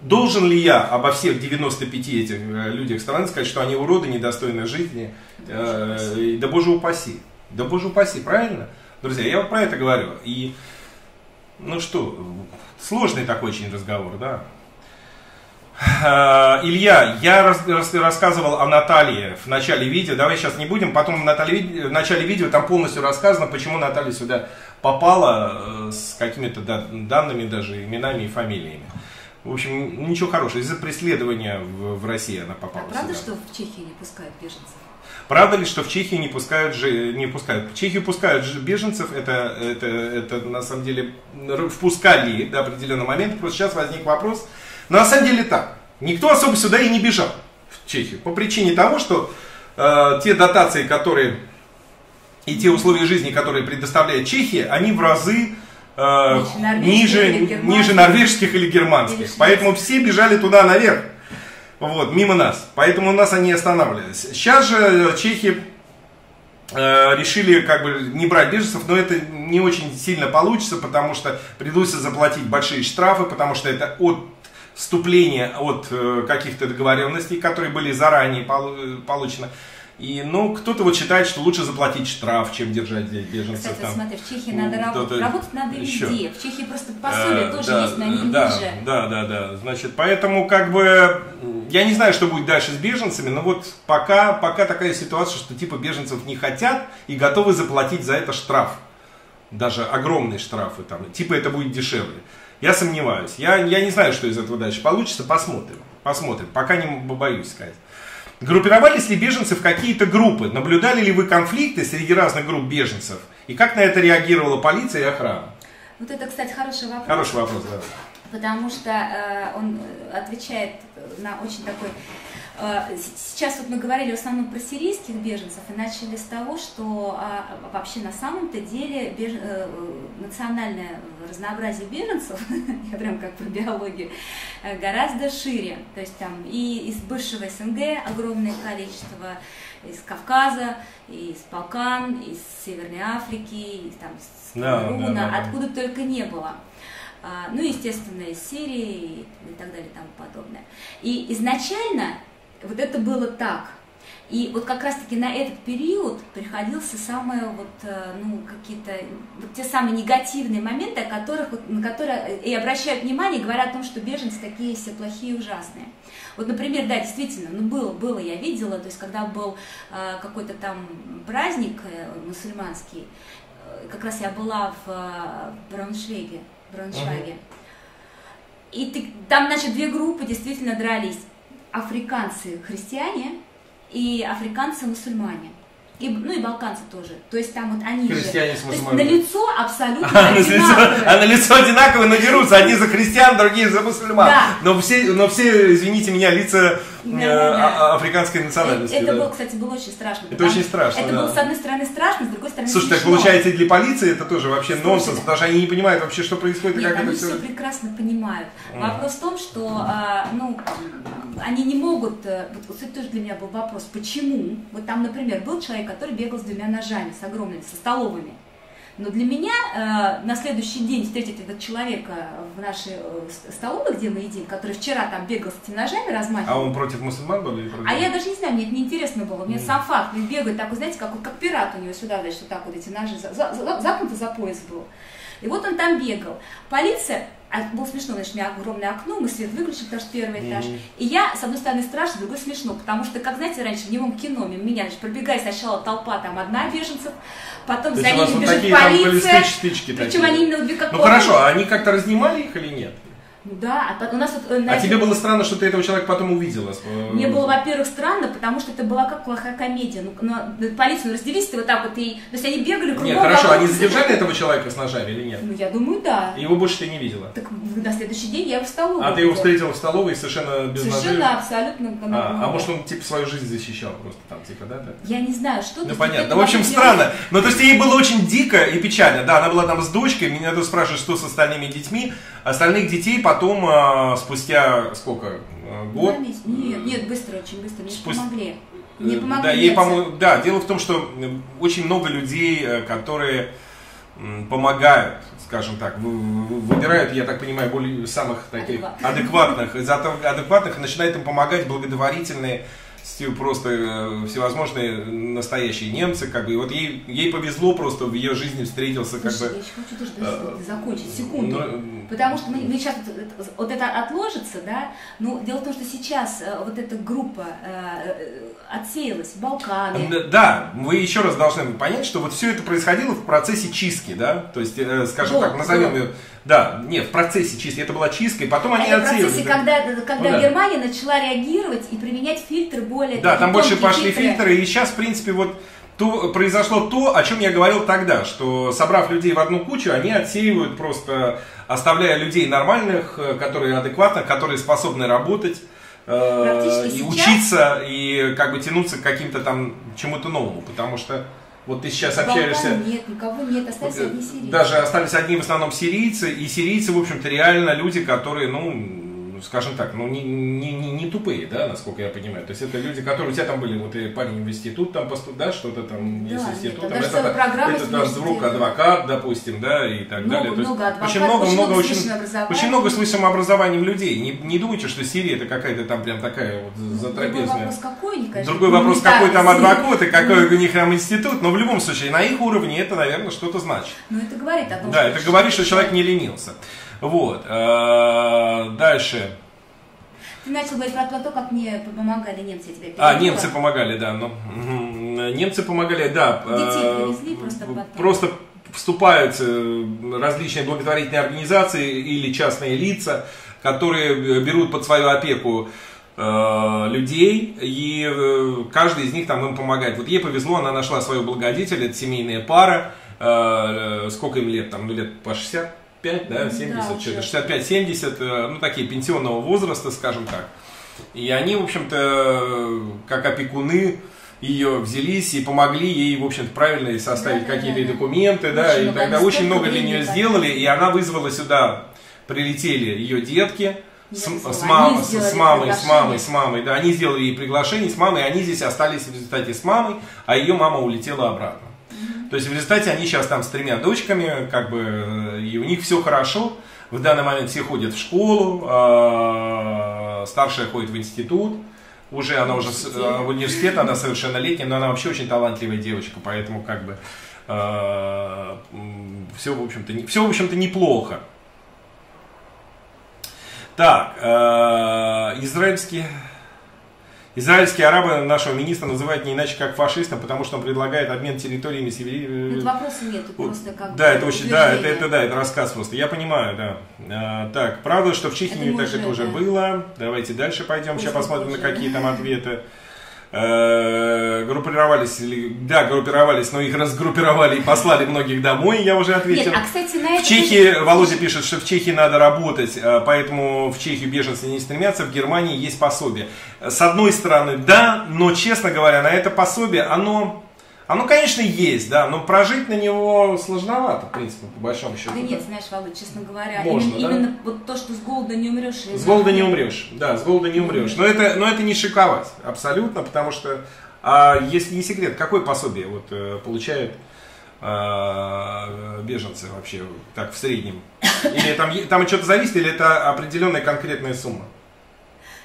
Должен ли я обо всех 95 этих э, людях страны сказать, что они уроды, недостойны жизни? Да, э, да боже упаси. Да боже упаси, правильно? Друзья, я вот про это говорю. И, ну что, сложный такой очень разговор, да. Э, Илья, я рас, рас, рассказывал о Наталье в начале видео, давай сейчас не будем, потом в, Наталье, в начале видео там полностью рассказано, почему Наталья сюда попала э, с какими-то данными, даже именами и фамилиями. В общем, ничего хорошего, из-за преследования в, в России она попала а правда, сюда. что в Чехии не пускают беженцев? Правда ли, что в Чехии не пускают, не пускают? В Чехию пускают беженцев, это, это, это на самом деле впускали до определенного момента, просто сейчас возник вопрос, но на самом деле так. Никто особо сюда и не бежал, в Чехию. По причине того, что э, те дотации, которые и те условия жизни, которые предоставляет Чехия, они в разы э, ниже, ниже норвежских или германских. Или Поэтому все бежали туда наверх. Вот, мимо нас. Поэтому у нас они останавливались. Сейчас же чехи э, решили как бы не брать беженцев, но это не очень сильно получится, потому что придется заплатить большие штрафы, потому что это от вступление от э, каких-то договоренностей, которые были заранее получены. И, ну, кто-то вот считает, что лучше заплатить штраф, чем держать беженцев Кстати, там. смотри, в Чехии надо работать. Работать надо еще. везде. В Чехии просто пособие а, тоже да, есть, но они да, ниже. Да, да, да. Значит, поэтому как бы я не знаю, что будет дальше с беженцами, но вот пока, пока такая ситуация, что типа беженцев не хотят и готовы заплатить за это штраф. Даже огромные штрафы там. Типа это будет дешевле. Я сомневаюсь. Я, я не знаю, что из этого дальше получится. Посмотрим. Посмотрим. Пока не боюсь сказать. Группировались ли беженцы в какие-то группы? Наблюдали ли вы конфликты среди разных групп беженцев? И как на это реагировала полиция и охрана? Вот это, кстати, хороший вопрос. Хороший вопрос, да. Потому что э, он отвечает на очень такой Э, сейчас вот мы говорили в основном про сирийских беженцев и начали с того, что а, вообще на самом-то деле беж... Э, национальное разнообразие беженцев, я прям как про биологию, э, гораздо шире. То есть там и из бывшего СНГ огромное количество, из Кавказа, из Балкан, из Северной Африки, из, там, с Камеруна, да, да, да, откуда только не было. А, ну, естественно, из Сирии и так далее и тому подобное. И изначально вот это было так. И вот как раз-таки на этот период приходился самые вот, э, ну, какие-то, вот те самые негативные моменты, о которых, вот, на которые и обращают внимание, говоря о том, что беженцы такие все плохие и ужасные. Вот, например, да, действительно, ну, было, было, я видела, то есть, когда был э, какой-то там праздник э, мусульманский, э, как раз я была в э, Брауншвейге, Брауншвайге, uh-huh. и ты, там, значит, две группы действительно дрались африканцы христиане и африканцы мусульмане. И, ну и балканцы тоже. То есть там вот они Христиане же... То есть на лицо абсолютно а, одинаковые. А на лицо одинаковые, но дерутся. Одни за христиан, другие за мусульман. Да. Но, все, но все, извините меня, лица да, э, да. А, африканской национальности. Это, да. было, кстати, было очень страшно. Это очень страшно, Это да. было, с одной стороны, страшно, с другой стороны, Слушай, так получается, для полиции это тоже вообще Слушай, нонсенс, потому что они не понимают вообще, что происходит и как они это все... все прекрасно понимают. Mm. Вопрос в том, что, а, ну, они не могут... Э, вот, это тоже для меня был вопрос, почему? Вот там, например, был человек, который бегал с двумя ножами, с огромными, со столовыми. Но для меня э, на следующий день встретить этого человека в нашей э, столовой, где мы едим, который вчера там бегал с этими ножами, размахивал. А он против мусульман был или против? А я даже не знаю, мне это неинтересно было. Мне mm. сам факт, он бегает такой, знаете, как, как пират у него сюда, значит, вот так вот эти ножи, за, за, запнуты за пояс был. И вот он там бегал. Полиция было смешно, значит, у меня огромное окно, мы свет выключили, потому что первый этаж. Mm-hmm. И я, с одной стороны, страшно, с другой смешно, потому что, как знаете, раньше в немом кино меня, значит, пробегает сначала толпа, там, одна беженцев, потом То за ними вот бежит такие, полиция. Там были стычки причем такие. они именно как Ну хорошо, а они как-то разнимали их или нет? Ну да, а у нас вот... Э, а тебе было странно, что ты этого человека потом увидела? Мне было, во-первых, странно, потому что это была как плохая комедия. Ну, ну полицию ну, разделись, ты вот так вот и... То есть они бегали кругом... Нет, хорошо, они задержали этого человека с ножами или нет? Ну, я думаю, да. Его больше ты не видела? Так на следующий день я его в столовую. А ты его встретила в столовой совершенно без Совершенно, ножей? абсолютно. А, а может он, типа, свою жизнь защищал просто там, типа, да? да? Я не знаю, что... Ну, понятно. В общем, странно. Ну, то есть ей было очень дико и печально. Да, она была там с дочкой, меня тут спрашивают, что с остальными детьми. Остальных детей потом а, спустя сколько? Э, год? Нет, нет, быстро, очень быстро. Мне Спусть... помогли. Э, помогли. Да, ей пом... да, дело в том, что очень много людей, которые помогают, скажем так, выбирают, я так понимаю, более самых таких адекватных, адекватных, адекватных и начинают им помогать благотворительные просто э, всевозможные настоящие немцы, как бы, и вот ей, ей повезло просто в ее жизни встретился, как Слушай, бы... я еще хочу тоже э, закончить, секунду, но, потому что мы, мы сейчас, вот это отложится, да, но дело в том, что сейчас э, вот эта группа э, отсеялась Балканы. Да, вы еще раз должны понять, что вот все это происходило в процессе чистки, да, то есть, э, скажем вот, так, назовем вот. ее да, нет, в процессе чистки. Это была чистка, и потом они Это в процессе, когда, когда ну, Германия начала реагировать и применять фильтры более Да, там больше пошли фильтры. фильтры, и сейчас, в принципе, вот то, произошло то, о чем я говорил тогда, что собрав людей в одну кучу, они отсеивают просто, оставляя людей нормальных, э, которые адекватно, которые способны работать э, и сейчас... учиться, и как бы тянуться к каким-то там чему-то новому, потому что вот ты сейчас общаешься... Нет, никого нет, остались одни сирийцы. Даже остались одни в основном сирийцы, и сирийцы, в общем-то, реально люди, которые, ну, скажем так, ну, не, не, не, не тупые, да, насколько я понимаю. То есть это люди, которые у тебя там были, вот и парень в институт там поступ, да, что-то там да, из института. Это, это, это наш друг адвокат, допустим, да, и так много, далее. То есть, много адвокат, очень много, очень много, очень, очень много с высшим образованием людей. Не, не думайте, что Сирия это какая-то там прям такая вот ну, затрапезная. Другой вопрос какой, конечно. Другой вопрос, какой там адвокат и какой у них там институт, но в любом случае на их уровне это, наверное, что-то значит. Ну это говорит о том, Да, это говорит, что человек не ленился. Вот. Э, дальше. Ты начал говорить про то, как мне помогали немцы, я тебя А, немцы помогали, да. Ну, немцы помогали, да. Детей а, привезли просто потом. Просто вступают э, различные благотворительные организации или частные лица, которые берут под свою опеку э, людей, и э, каждый из них там им помогает. Вот ей повезло, она нашла свою благодетеля, это семейная пара, сколько им лет, там, ну, лет по 65, да, 70, да, что-то, 65-70, ну, такие пенсионного возраста, скажем так. И они, в общем-то, как опекуны, ее взялись и помогли ей, в общем-то, правильно составить да, какие-то да, документы, да, и тогда очень много для нее сделали, и она вызвала сюда, прилетели ее детки, с, с, мам, с, с мамой, с мамой, с мамой, да, они сделали ей приглашение с мамой, они здесь остались в результате с мамой, а ее мама улетела обратно. То есть в результате они сейчас там с тремя дочками, как бы, и у них все хорошо. В данный момент все ходят в школу, э, старшая ходит в институт, уже она уже э, в университет, она совершеннолетняя, но она вообще очень талантливая девочка, поэтому как бы э, все в общем-то все в общем-то неплохо. Так, э, израильские Израильские арабы нашего министра называют не иначе как фашистом, потому что он предлагает обмен территориями северии. Тут вопроса нет, тут просто как Да, это очень, да, это, это, да, это рассказ просто. Я понимаю, да. А, так, правда, что в Чехии это так это уже да. было. Давайте дальше пойдем, Пусть сейчас посмотрим на какие там ответы. Э, группировались, да, группировались, но их разгруппировали и послали многих домой, я уже ответил. Нет, а, кстати, на это... В Чехии, тоже... Володя пишет, что в Чехии надо работать, э, поэтому в Чехию беженцы не стремятся, в Германии есть пособие. С одной стороны, да, но, честно говоря, на это пособие, оно оно, конечно, есть, да, но прожить на него сложновато, в принципе, по большому счету. Да нет, знаешь, Володь, честно говоря, Можно, именно, да? именно вот то, что с голода не умрешь. С голода не умрешь, да, с голода не умрешь. Но это, но это не шиковать, абсолютно, потому что, а, если не секрет, какое пособие вот, э, получают а, беженцы вообще, так, в среднем? Или там, там что-то зависит, или это определенная конкретная сумма?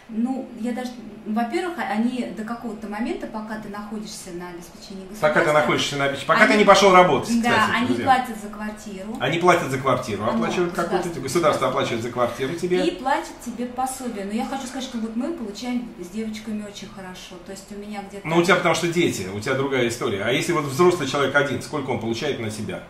Ну, я даже, во-первых, они до какого-то момента, пока ты находишься на обеспечении государства... Пока ты находишься на обеспечении, пока они, ты не пошел работать, Да, кстати, они друзья. платят за квартиру. Они платят за квартиру, ну, оплачивают какую-то, государство, государство оплачивает за квартиру тебе. И платят тебе пособие. Но я хочу сказать, что вот мы получаем с девочками очень хорошо. То есть у меня где-то... Ну, у тебя потому что дети, у тебя другая история. А если вот взрослый человек один, сколько он получает на себя?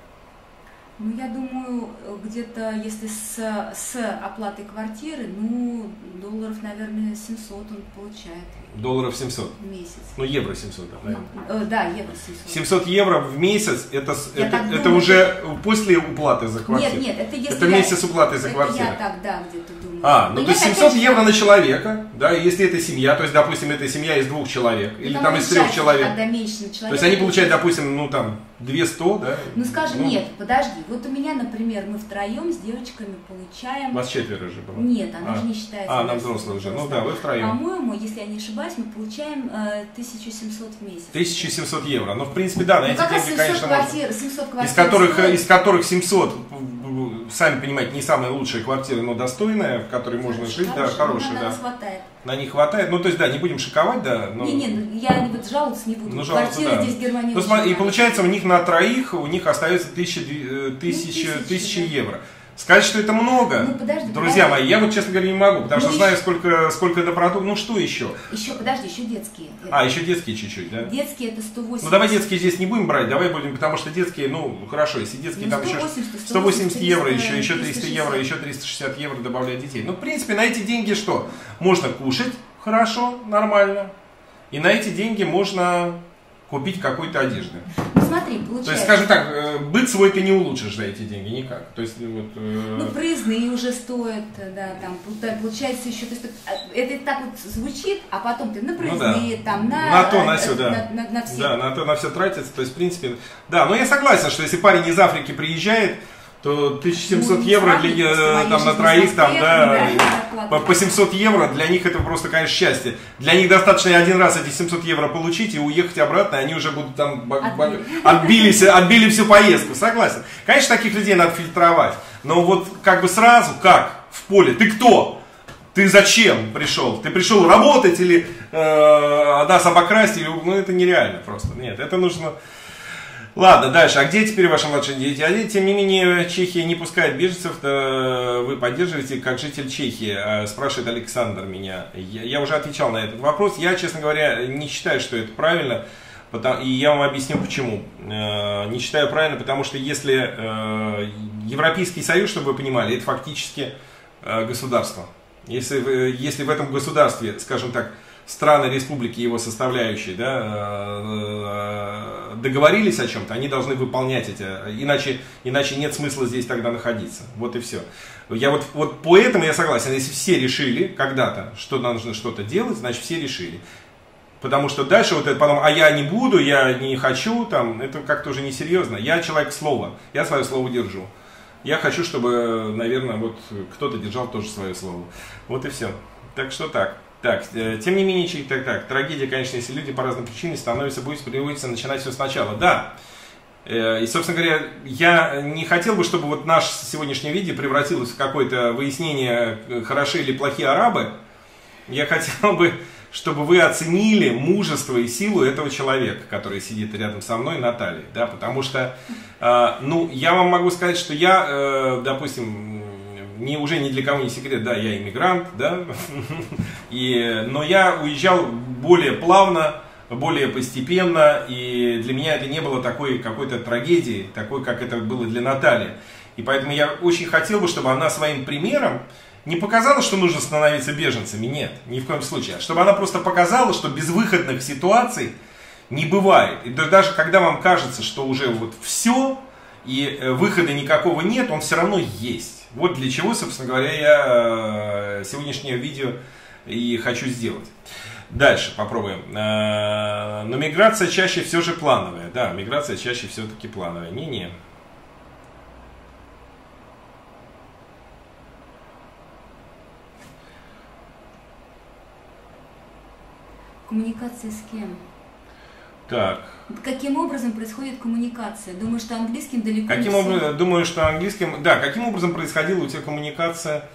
Ну, я думаю, где-то, если с, с оплатой квартиры, ну, долларов, наверное, 700 он получает. Долларов 700? В месяц. Ну, евро 700, да, наверное. Ну, э, да, евро 700. 700 евро в месяц, это, это, это думаю, уже после уплаты за квартиру? Нет, нет, это если Это вместе с уплатой за это квартиру? я так, да, где-то думаю. А, ну, Но то есть 700 опять, евро на человека, да, если это семья, то есть, допустим, это семья из двух человек, ну, или там из трех человек. Когда меньше человек. То есть, они получают, допустим, ну, там, 200, да? Ну, скажем, ну, нет, подожди, вот у меня, например, мы втроем с девочками получаем... У вас четверо же было? Нет, она а. же не считается. А, нам взрослые уже, ну да, вы втроем. По-моему, если я не ошибаюсь, мы получаем э, 1700 в месяц. 1700 евро, ну, в принципе, да, на ну, эти деньги, конечно, квартир, 700 квартир из которых, из которых 700 сами понимаете, не самая лучшая квартира, но достойная, в которой можно жить, да, хорошая, да. хватает. На них хватает. Ну, то есть, да, не будем шиковать, да. Но... Не, не, ну, я вот жаловаться не буду. Ну, Квартира да. здесь в Германии. Ну, и получается, у них на троих, у них остается тысяча, э, тысяча, ну, тысяча, да. евро. Сказать, что это много, ну, подожди, друзья подожди. мои, я вот, честно говоря, не могу, потому ну, что знаю, сколько, сколько это продуктов. Ну, что еще? Еще, подожди, еще детские. А, еще детские чуть-чуть, да? Детские это 180. Ну, давай детские здесь не будем брать, давай будем, потому что детские, ну, хорошо, если детские, ну, там 180, еще 180 300, евро, еще, еще 300 360. евро, еще 360 евро добавлять детей. Ну, в принципе, на эти деньги что? Можно кушать хорошо, нормально, и на эти деньги можно купить какой-то одежды. Ну смотри, получается... То есть, скажем так, э, быт свой ты не улучшишь за эти деньги никак. То есть, вот, э... Ну, проездные уже стоят, да, там, получается еще, то есть, а, это так вот звучит, а потом ты на проездные, ну, да. там, на... На то, на все, да. На, на, на все. Да, на то, на все тратится, то есть, в принципе, да, но я согласен, что если парень из Африки приезжает, то 1700 ну, евро для, э, там, на троих, там, да, да по, по 700 евро, для них это просто, конечно, счастье. Для них достаточно один раз эти 700 евро получить и уехать обратно, и они уже будут там отбили, отбились, отбили всю поездку, согласен. Конечно, таких людей надо фильтровать, но вот как бы сразу, как в поле, ты кто? Ты зачем пришел? Ты пришел работать или э, нас обокрасть? Или, ну, это нереально просто. Нет, это нужно Ладно, дальше. А где теперь ваши младшие дети? А тем не менее, Чехия не пускает беженцев. Вы поддерживаете как житель Чехии? А, спрашивает Александр меня. Я, уже отвечал на этот вопрос. Я, честно говоря, не считаю, что это правильно. И я вам объясню почему. Э, не считаю правильно, потому что если э, Европейский Союз, чтобы вы понимали, это фактически э, государство. Если, если в этом государстве, скажем так, страны республики, его составляющие, да, договорились о чем-то, они должны выполнять эти, иначе, иначе нет смысла здесь тогда находиться. Вот и все. Я вот, вот поэтому я согласен, если все решили когда-то, что нужно что-то делать, значит все решили. Потому что дальше вот это потом, а я не буду, я не хочу, там, это как-то уже несерьезно. Я человек слова, я свое слово держу. Я хочу, чтобы, наверное, вот кто-то держал тоже свое слово. Вот и все. Так что так. Так, э, тем не менее, так, так, трагедия, конечно, если люди по разным причинам становятся, будет приходится начинать все сначала. Да, э, и, собственно говоря, я не хотел бы, чтобы вот наше сегодняшнее видео превратилось в какое-то выяснение, э, хороши или плохие арабы. Я хотел бы чтобы вы оценили мужество и силу этого человека, который сидит рядом со мной, Натальей, да, потому что, ну, я вам могу сказать, что я, допустим, не, уже ни для кого не секрет, да, я иммигрант, да, и, но я уезжал более плавно, более постепенно, и для меня это не было такой какой-то трагедии, такой, как это было для Натальи. И поэтому я очень хотел бы, чтобы она своим примером, не показала, что нужно становиться беженцами, нет, ни в коем случае. А чтобы она просто показала, что безвыходных ситуаций не бывает. И даже когда вам кажется, что уже вот все, и э, выхода никакого нет, он все равно есть. Вот для чего, собственно говоря, я э, сегодняшнее видео и хочу сделать. Дальше попробуем. Э, но миграция чаще все же плановая. Да, миграция чаще все-таки плановая. Не-не. Коммуникация с кем? Так. Каким образом происходит коммуникация? Думаю, что английским далеко каким не образом, Думаю, что английским... Да, каким образом происходила у тебя коммуникация?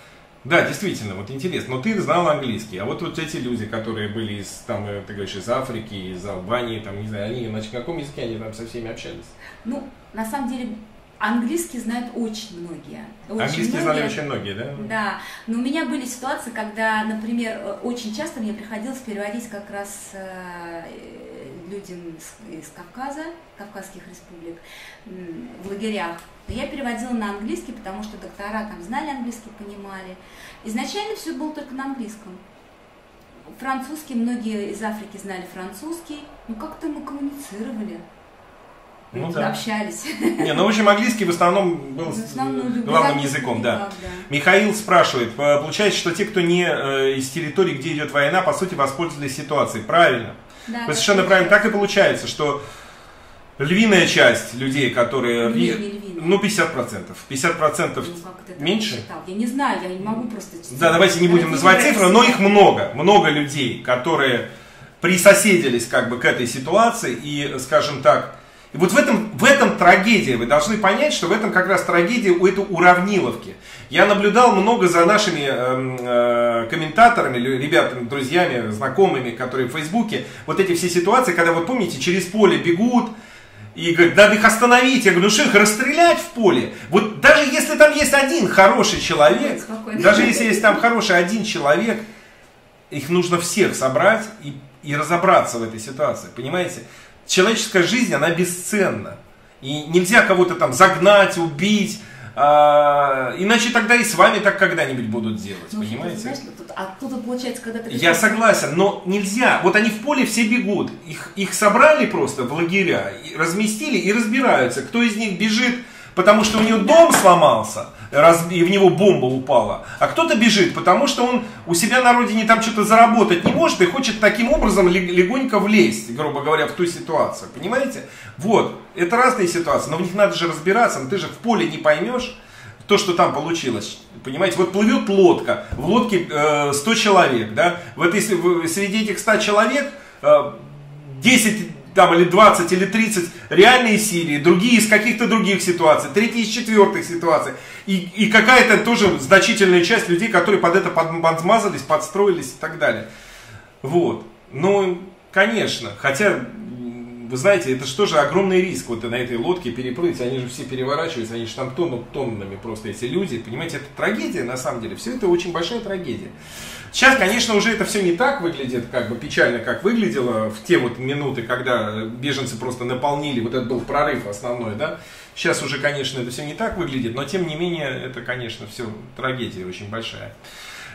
Да, действительно, вот интересно. Но ты знал английский, а вот вот эти люди, которые были из, там, э, ты говоришь, из Африки, из Албании, там, не знаю, они, на каком языке они там со всеми общались? Ну, на самом деле, Английский знают очень многие. Очень Английский многие. знали очень многие, да? Да. Но у меня были ситуации, когда, например, э, очень часто мне приходилось переводить как раз э, людям из, из Кавказа, Кавказских республик, в лагерях. Я переводила на английский, потому что доктора там знали английский, понимали. Изначально все было только на английском. Французский, многие из Африки знали французский, ну как-то мы коммуницировали ну, да. общались. Не, ну, в общем, английский в основном был в основном, главным языком, да. да. Михаил спрашивает, получается, что те, кто не э, из территории, где идет война, по сути, воспользовались ситуацией. Правильно. Да, Вы совершенно правильно. Так и получается, что львиная часть людей, которые... Ну, не, ну 50 процентов. 50 процентов ну, меньше? Считал? Я не знаю, я не могу просто... Да, давайте не будем называть цифры, но их много. Много людей, которые присоседились как бы к этой ситуации и, скажем так, и вот в этом, в этом трагедия. Вы должны понять, что в этом как раз трагедия у этой уравниловки. Я наблюдал много за нашими э, э, комментаторами, ребятами, друзьями, знакомыми, которые в Фейсбуке. Вот эти все ситуации, когда, вот помните, через поле бегут, и говорят, надо их остановить. Я говорю, ну что их расстрелять в поле? Вот даже если там есть один хороший человек, Спокойно. даже если есть там хороший один человек, их нужно всех собрать и, и разобраться в этой ситуации. Понимаете? Человеческая жизнь, она бесценна. И нельзя кого-то там загнать, убить, а, иначе тогда и с вами так когда-нибудь будут делать, ну, понимаете? Знаешь, тут, а тут получается, когда ты... Я согласен, но нельзя. Вот они в поле все бегут. Их, их собрали просто в лагеря, разместили и разбираются, кто из них бежит потому что у него дом сломался, и в него бомба упала, а кто-то бежит, потому что он у себя на родине там что-то заработать не может и хочет таким образом легонько влезть, грубо говоря, в ту ситуацию. Понимаете? Вот, это разные ситуации, но в них надо же разбираться, но ты же в поле не поймешь то, что там получилось. Понимаете, вот плывет лодка, в лодке э, 100 человек, да, в этой, среди этих 100 человек э, 10 там или 20 или 30 реальные Сирии, другие из каких-то других ситуаций, третьи из четвертых ситуаций. И, и какая-то тоже значительная часть людей, которые под это подмазались, подстроились и так далее. Вот. Ну, конечно, хотя вы знаете, это же огромный риск вот на этой лодке переплыть, они же все переворачиваются, они же там тонну, тоннами просто эти люди, понимаете, это трагедия на самом деле, все это очень большая трагедия. Сейчас, конечно, уже это все не так выглядит, как бы печально, как выглядело в те вот минуты, когда беженцы просто наполнили, вот это был прорыв основной, да. Сейчас уже, конечно, это все не так выглядит, но тем не менее, это, конечно, все трагедия очень большая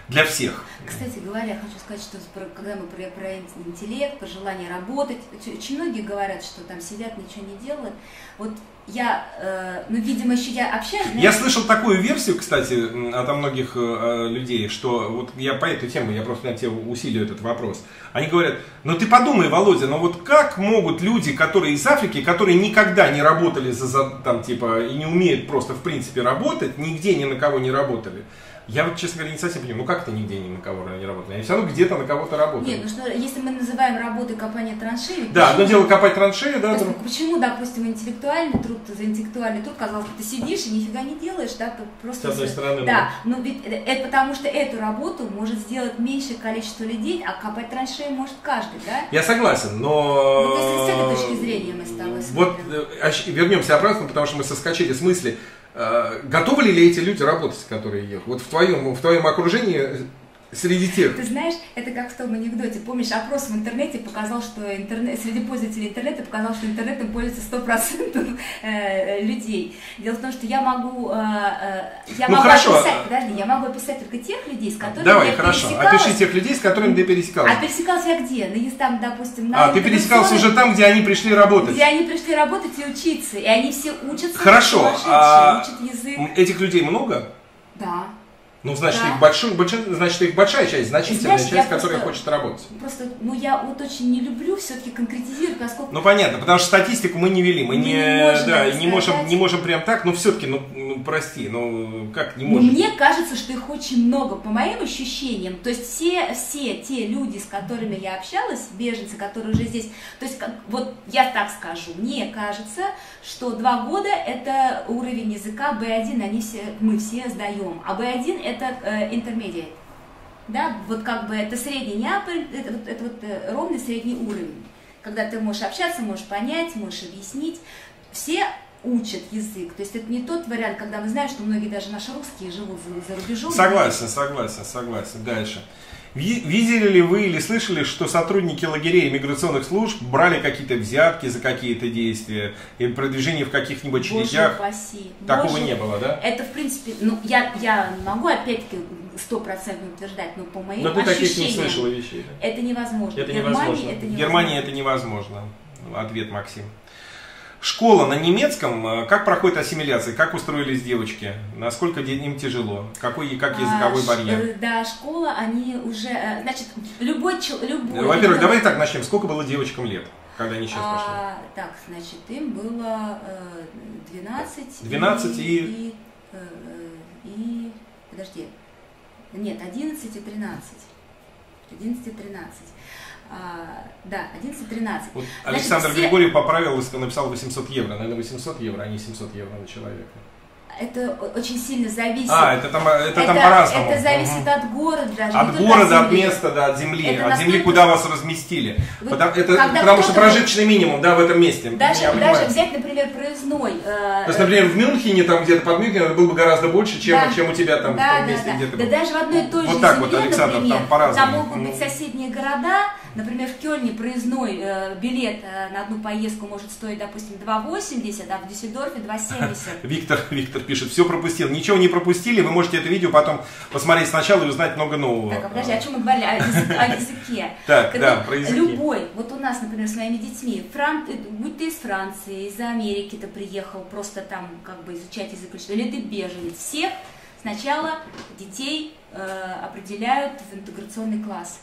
для всех. Кстати говоря, хочу сказать, что когда мы про, про интеллект, про желание работать, очень многие говорят, что там сидят, ничего не делают. Вот я, э, ну, видимо, еще я общаюсь. Я слышал такую версию, кстати, от многих э, людей, что вот я по этой теме, я просто на тебе усилию этот вопрос. Они говорят, ну ты подумай, Володя, ну вот как могут люди, которые из Африки, которые никогда не работали за, за там типа и не умеют просто в принципе работать, нигде ни на кого не работали, я вот, честно говоря, не совсем понимаю, ну как это нигде ни на кого не работает? Они все равно где-то на кого-то работают. Нет, ну что, если мы называем работой копания траншеи... Да, одно дело копать траншеи, да. Есть, почему, допустим, интеллектуальный труд, за интеллектуальный труд, казалось бы, ты сидишь и нифига не делаешь, да, просто... С одной стороны, да. но ведь это потому что эту работу может сделать меньшее количество людей, а копать траншеи может каждый, да? Я согласен, но... Вот если с этой точки зрения мы с тобой Вот э, вернемся обратно, потому что мы соскочили с мысли, Э, готовы ли эти люди работать, которые едут? Вот в твоем, в твоем окружении среди тех. Ты знаешь, это как в том анекдоте. Помнишь, опрос в интернете показал, что интернет, среди пользователей интернета показал, что интернетом пользуется 100% э, людей. Дело в том, что я могу, э, э, я ну, могу хорошо. описать, подожди, я могу описать только тех людей, с которыми Давай, я хорошо. Опиши тех людей, с которыми ты пересекался. А пересекался я где? Если там, допустим, на А, ты пересекался уже там, где они пришли работать. Где они пришли работать и учиться. И они все учатся. Хорошо. А учат язык. Этих людей много? Да. Ну, значит, да. их большой, большой, значит, их большая часть, значительная Знаешь, часть, которая просто, хочет работать. Просто, ну, я вот очень не люблю все-таки конкретизировать, поскольку... Ну, понятно, потому что статистику мы не вели, мы, мы не, не да, и не можем, не можем прям так, но все-таки, ну, ну, прости, ну, как не можем? Мне кажется, что их очень много, по моим ощущениям, то есть все, все те люди, с которыми я общалась, беженцы, которые уже здесь, то есть, как, вот я так скажу, мне кажется, что два года это уровень языка B1, они все, мы все сдаем, а B1 это это э, intermediate. Да, вот как бы это средний Неаполь, это, это, это вот э, ровный средний уровень. Когда ты можешь общаться, можешь понять, можешь объяснить. Все учат язык. То есть это не тот вариант, когда мы знаем, что многие даже наши русские живут за, за рубежом. Согласен, согласен, согласен. Дальше. Видели ли вы или слышали, что сотрудники лагерей миграционных служб брали какие-то взятки за какие-то действия или продвижение в каких-нибудь очередях? Боже. Такого Боже, не было, да? Это, в принципе, ну, я, я могу опять-таки стопроцентно утверждать, но по моим но ты ощущениям... таких не слышала вещей. Да? Это невозможно. Это Германии невозможно. это невозможно. В Германии это невозможно. Ответ Максим. Школа на немецком, э, как проходит ассимиляция, как устроились девочки, насколько им тяжело, какой, как языковой а, барьер? Э, да, школа, они уже, э, значит, любой, любой... Во-первых, давай так начнем, сколько было девочкам лет? Когда они сейчас а, пошли? Так, значит, им было э, 12. 12 и... И, э, и... Подожди. Нет, 11 и 13. 11 и 13. А, да, 11-13. Вот Александр все... Григорьев поправил и написал 800 евро. Наверное, 800 евро, а не 700 евро на человека это очень сильно зависит. А, это там, это, это там по-разному. Это зависит угу. от города даже. От города, от места, да, от земли. Это от земли, куда вас разместили. Вы, потому это, потому что прожиточный минимум, да, в этом месте. Даже, даже взять, например, проездной. Э, То есть, например, в Мюнхене, там где-то под Мюнхеном, было бы гораздо больше, чем, да, чем у тебя там да, в том месте, да, где да. даже в одной и той вот же так земле, вот, Александр, например, там по-разному. Там могут быть соседние города, Например, в Кёльне проездной э, билет э, на одну поездку может стоить, допустим, 2,80, а в Дюссельдорфе 2,70. Виктор, Виктор пишет, все пропустил. Ничего не пропустили, вы можете это видео потом посмотреть сначала и узнать много нового. Так, а подожди, о чем мы говорили? О, язык, о языке. Так, Когда да, про языки. Любой, вот у нас, например, с моими детьми, Фран... будь ты из Франции, из Америки ты приехал просто там как бы изучать язык, или ты беженец, всех сначала детей э, определяют в интеграционный класс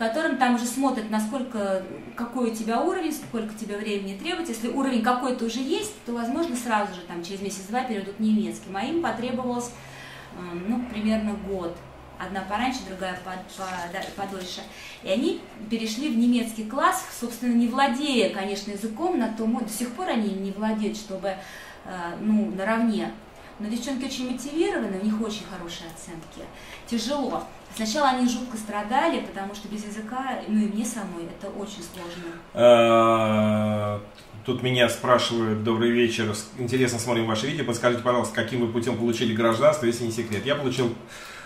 котором там уже смотрят, насколько, какой у тебя уровень, сколько тебе времени требуется. Если уровень какой-то уже есть, то, возможно, сразу же там через месяц-два перейдут немецкий. Моим потребовалось, э, ну, примерно год. Одна пораньше, другая подольше. И они перешли в немецкий класс, собственно, не владея, конечно, языком, на том, до сих пор они не владеют, чтобы, э, ну, наравне Но девчонки очень мотивированы, у них очень хорошие оценки. Тяжело. Сначала они жутко страдали, потому что без языка, ну и мне самой, это очень сложно. А, тут меня спрашивают, добрый вечер, интересно смотрим ваше видео, подскажите, пожалуйста, каким вы путем получили гражданство, если не секрет. Я получил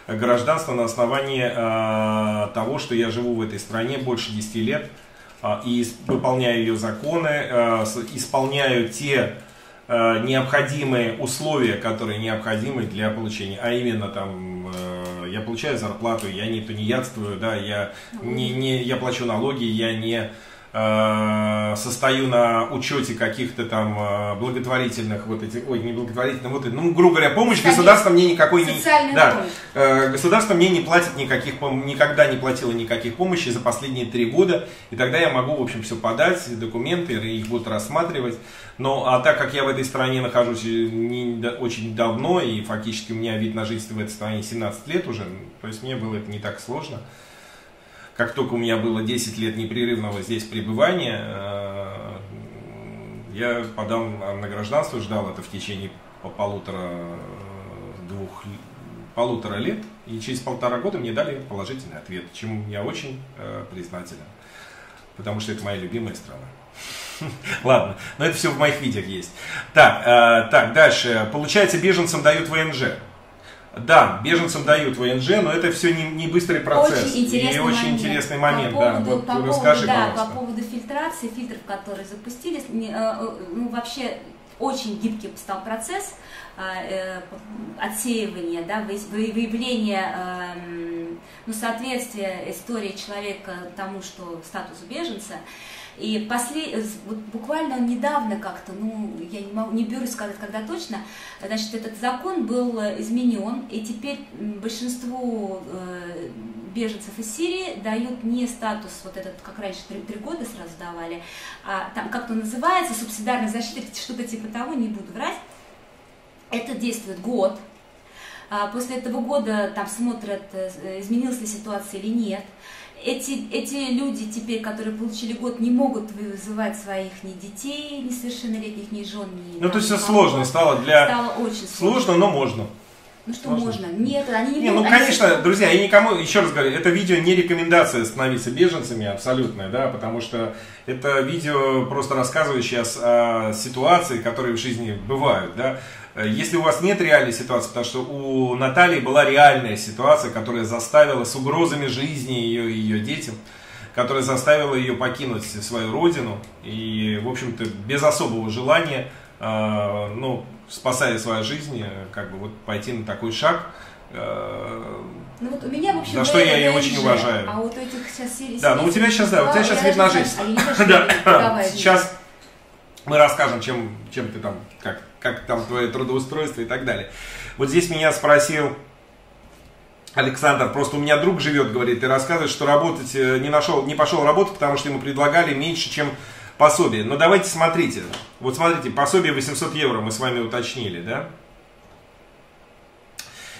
гражданство на основании э, того, что я живу в этой стране больше 10 лет э, и выполняю ее законы, э, исполняю те э, необходимые условия, которые необходимы для получения, а именно там э, я получаю зарплату, я не тунеядствую, да, я не, не я плачу налоги, я не Э, состою на учете каких-то там э, благотворительных вот этих, ой, не благотворительных, вот, ну, грубо говоря, помощь Конечно. государство мне никакой не, да. Э, государство мне не платит никаких, никогда не платило никаких помощи за последние три года, и тогда я могу, в общем, все подать, документы, их будут рассматривать, но, а так как я в этой стране нахожусь не, очень давно, и фактически у меня вид на жительство в этой стране 17 лет уже, то есть мне было это не так сложно, как только у меня было 10 лет непрерывного здесь пребывания, э, я подал на гражданство, ждал это в течение полутора, двух, полутора лет, и через полтора года мне дали положительный ответ, чему я очень э, признателен, потому что это моя любимая страна. Ладно, но это все в моих видео есть. Так, э, так, дальше. Получается, беженцам дают ВНЖ. Да, беженцам дают ВНЖ, но это все не, не быстрый процесс. Очень интересный и момент. очень интересный момент. По поводу, да. Вот по расскажи, поводу, да, по поводу фильтрации, фильтров, которые запустились, э, э, ну, вообще очень гибкий стал процесс э, отсеивания, да, выявления эм, ну, соответствия истории человека тому, что статус беженца. И после, вот буквально недавно как-то, ну, я не, могу, не берусь сказать, когда точно, значит, этот закон был изменен, и теперь большинству э, беженцев из Сирии дают не статус, вот этот, как раньше, три, три года сразу давали, а там как-то называется, субсидарная защита, что-то типа того, не буду врать. Это действует год, а после этого года там смотрят, э, изменилась ли ситуация или нет эти, эти люди теперь, которые получили год, не могут вызывать своих ни детей несовершеннолетних, ни жен, ни... Ну, то есть все сложно стало для... Стало очень сложно. Сложно, но можно. Ну что можно? можно? Нет, они не Не, ну конечно, они... друзья, я никому, еще раз говорю, это видео не рекомендация становиться беженцами абсолютная, да, потому что это видео просто рассказывающее о, о ситуации, которые в жизни бывают, да. Если у вас нет реальной ситуации, потому что у Натальи была реальная ситуация, которая заставила с угрозами жизни ее и ее детям, которая заставила ее покинуть свою родину и, в общем-то, без особого желания, э, ну, спасая свою жизнь, как бы вот пойти на такой шаг. Э, ну вот у меня, в общем, за что я ее очень уважаю. А вот этих сейчас серий... Да, ну у тебя сейчас, да, у тебя сейчас вид на жизнь. Сейчас мы расскажем, чем, чем ты там, как, как там твое трудоустройство и так далее. Вот здесь меня спросил Александр, просто у меня друг живет, говорит, и рассказывает, что работать э, не нашел, не пошел работать, потому что ему предлагали меньше, чем пособие. Но давайте смотрите. Вот смотрите, пособие 800 евро мы с вами уточнили, да?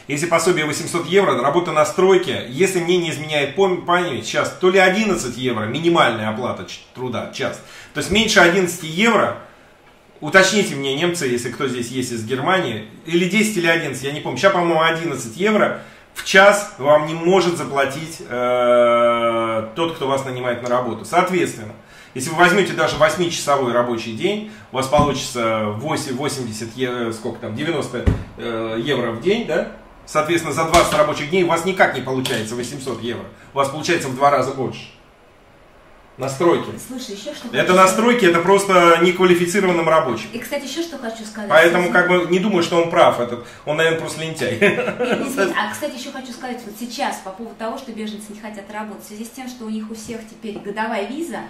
Если пособие 800 евро, работа на стройке, если мне не изменяет память, сейчас то ли 11 евро, минимальная оплата труда, час. То есть меньше 11 евро, уточните мне, немцы, если кто здесь есть из Германии, или 10 или 11, я не помню, сейчас, по-моему, 11 евро в час вам не может заплатить э, тот, кто вас нанимает на работу. Соответственно, если вы возьмете даже 8-часовой рабочий день, у вас получится 8, 80, евро, сколько там, 90 э, евро в день, да? Соответственно, за 20 рабочих дней у вас никак не получается 800 евро. У вас получается в два раза больше. Настройки. Слушай, еще что Это настройки, это просто неквалифицированным рабочим. И, кстати, еще что хочу сказать. Поэтому, как бы, не думаю, что он прав, этот, он, наверное, просто лентяй. А, кстати, еще хочу сказать, вот сейчас, по поводу того, что беженцы не хотят работать, в связи с тем, что у них у всех теперь годовая виза,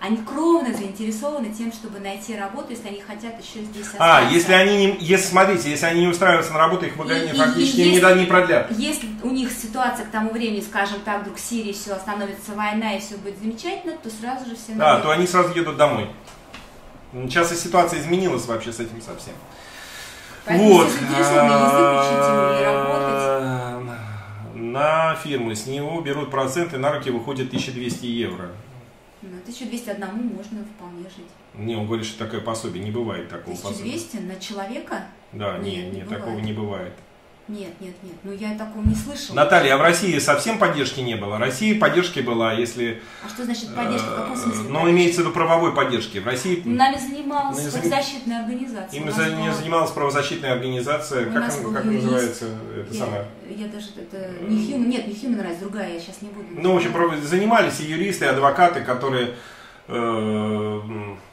они кровно заинтересованы тем, чтобы найти работу, если они хотят еще здесь остаться. А, если они не, если, смотрите, если они не устраиваются на работу, их выгонят, фактически и, не, не продлят. Если у них ситуация к тому времени, скажем так, вдруг в Сирии все остановится война и все будет замечательно, то сразу же все... Да, то они сразу едут домой. Сейчас и ситуация изменилась вообще с этим совсем. Поэтому вот. А, на фирмы с него берут проценты, на руки выходит 1200 евро. Ну, 1201 можно вполне жить. Не, он говорит, что такое пособие, не бывает такого 1200 пособия. на человека? Да, Нет, не, не не, такого не бывает. Нет, нет, нет. Ну, я такого не слышала. Наталья, а в России совсем поддержки не было? В России поддержки была, если... А что значит поддержка? В каком э, смысле? Ну, имеется в виду правовой поддержки. В России Нами занималась Ну, правозащитная организация. им У нас за- была- занималась правозащитная организация. У Как, он- как юрист. называется это я, самое? я даже это не Human, нет, не Human Rights, другая, я сейчас не буду. Ну, в общем, занимались и юристы, и адвокаты, которые... э,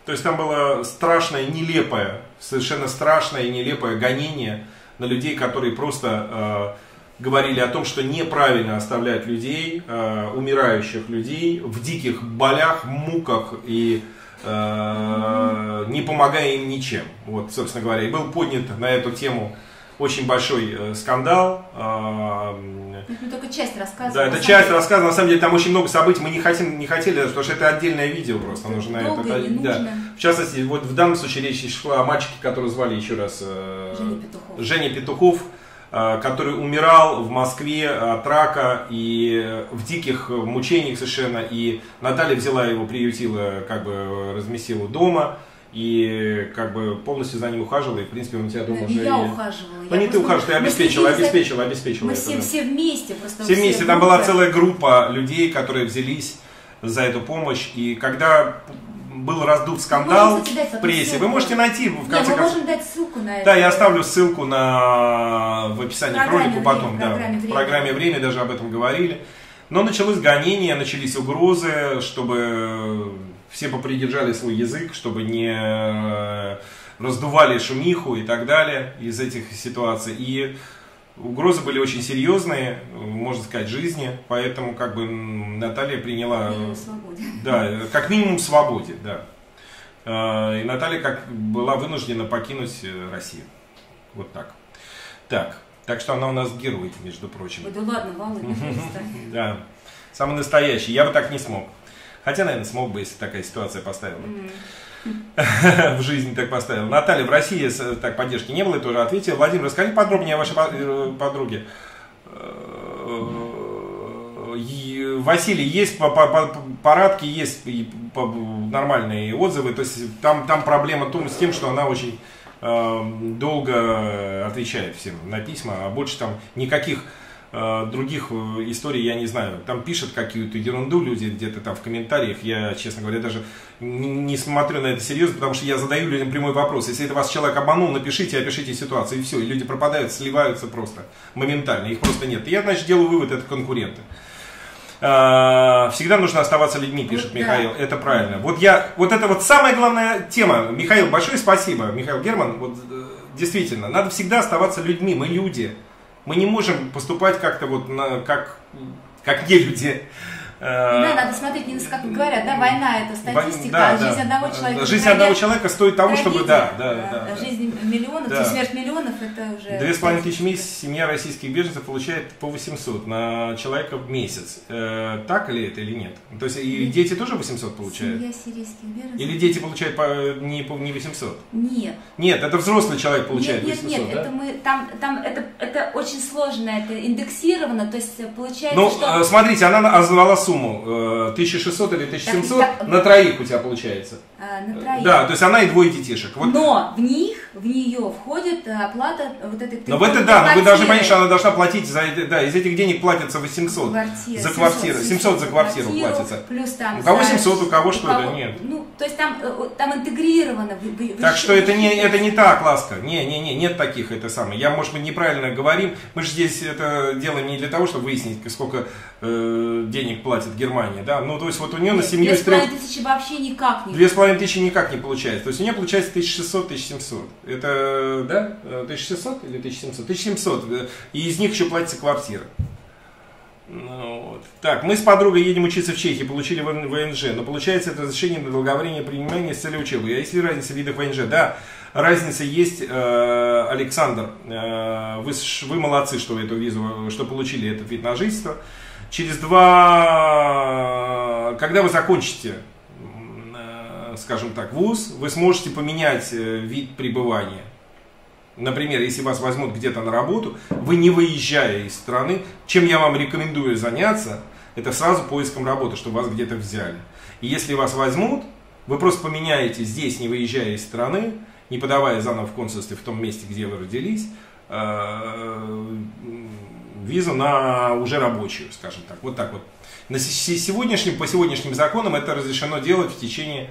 то есть там было страшное, нелепое, совершенно страшное и нелепое гонение на людей, которые просто э, говорили о том, что неправильно оставлять людей, э, умирающих людей в диких болях, муках и э, не помогая им ничем. Вот, собственно говоря, и был поднят на эту тему очень большой э, скандал. э, Это только часть рассказа. да, это самом часть деле. рассказа, на самом деле там очень много событий, мы не хотим, не хотели, потому что это отдельное видео просто Это нужно. долго это, и не да. нужно. В частности, вот в данном случае речь шла о мальчике, которого звали еще раз э, Женя Петухов. Женя Петухов, э, который умирал в Москве от рака и в диких мучениях совершенно. И Наталья взяла его, приютила, как бы разместила дома. И как бы полностью за ним ухаживала, и в принципе он тебя дома Ну, уже... я и- ухаживала. Ну я не ты ухаживала, ты мы обеспечила, обеспечила, обеспечила. Мы это, все, да. все вместе просто. Все вместе, там была целая группа людей, которые взялись за эту помощь. И когда был раздут скандал в прессе, вы ссылку. можете найти, в Нет, конце мы концов. можем дать ссылку на это. Да, я оставлю ссылку на, в описании к ролику потом. «Время», да, программе в «Время». программе «Время» даже об этом говорили. Но началось гонение, начались угрозы, чтобы все попридержали свой язык, чтобы не э, раздували шумиху и так далее из этих ситуаций. И угрозы были очень серьезные, можно сказать, жизни, поэтому как бы Наталья приняла... Минимум свободе. Да, э, как минимум свободе, да. Э, И Наталья как была вынуждена покинуть э, Россию. Вот так. Так, так что она у нас герой, между прочим. Ой, да ладно, Валла, не. Да, самый настоящий. Я бы так не смог. Хотя, наверное, смог бы, если такая ситуация поставила. М. В жизни так поставил. Наталья, в России так поддержки не было, я тоже ответил. Владимир, расскажи подробнее о вашей э, подруге. Василий, есть по, по- по- парадки, есть по- нормальные отзывы. То есть там, там проблема том- с тем, что она очень э, долго отвечает всем на письма, а больше там никаких других э, историй я не знаю. Там пишут какую-то ерунду люди где-то там в комментариях. Я, честно говоря, даже не, смотрю на это серьезно, потому что я задаю людям прямой вопрос. Если это вас человек обманул, напишите, опишите ситуацию, и все. И люди пропадают, сливаются просто моментально. Их просто нет. И я, значит, делаю вывод, это конкуренты. А, Всегда нужно оставаться людьми, пишет Вот да. Михаил. Это правильно. Вот я, вот это вот самая главная тема. Михаил, большое спасибо, Михаил Герман. Вот э, действительно, надо всегда оставаться людьми. Мы люди. Мы не можем поступать как-то вот на, как, как не люди. Да, надо смотреть, не на- как говорят, да, война это статистика, Да, а да. жизнь одного человека. Жизнь одного трагедия. человека стоит того, чтобы, да, да, да. а да. Жизнь миллионов, Да. смерть миллионов это уже... Две с половиной тысячи в месяц семья российских беженцев получает по 800 на человека в месяц. Э, так ли это или нет? То есть и дети тоже 800 получают? Семья сирийских беженцев. Или дети получают по, не, по, не 800? Нет. Нет, это взрослый человек получает нет, нет, 800, нет, да? это мы там, там это, это очень сложно, это индексировано, то есть э, получается, Ну, что э, смотрите, она назвала сумму э, 1600 или 1700 Так, так, на троих у тебя получается. э, на троих. Да, то есть она и двое детишек. Вот. Но в них, в нее входит э, оплата вот этой Но в это да, но вы должны квартиры. понять, что она должна платить за да, из этих денег платится 800 Квартира, за квартиру, 700 за квартиру платится. Плюс там У кого за- 700, у кого что это, нет. Ну, то есть там, э, там интегрировано. в- в- Так в- что это не, это не так, Ласка. Не, не, не, нет таких, это самое. Я, может быть, неправильно говорим. Мы же здесь это делаем не для того, чтобы выяснить, сколько э, денег платит Германия, да. Ну, то есть вот у нее на семью Две с половиной тысячи вообще никак не Две с половиной тысячи никак не получается. То есть у нее получается 1600-1700. Это, да? Э, 1600 или 1700? 1700. э, И из них еще платится квартира. Ну, вот. Так, мы с подругой едем учиться в Чехии, получили ВНЖ, но получается это разрешение на долговременное принимание с целью учебы. А есть ли разница в видах ВНЖ? Да, разница есть, э, Александр. Э, вы, вы молодцы, что эту визу, что получили этот вид на жительство. Через два, когда вы закончите, э, скажем так, вуз, вы сможете поменять э, вид пребывания. Например, если вас возьмут где-то на работу, вы не выезжая из страны, чем я вам рекомендую заняться, это сразу поиском работы, чтобы вас где-то взяли. И если вас возьмут, вы просто поменяете здесь, не выезжая из страны, не подавая заново в консульстве в том месте, где вы родились, э, визу на уже рабочую, скажем так. Вот так вот. На сегодняшнем, по сегодняшним законам это разрешено делать в течение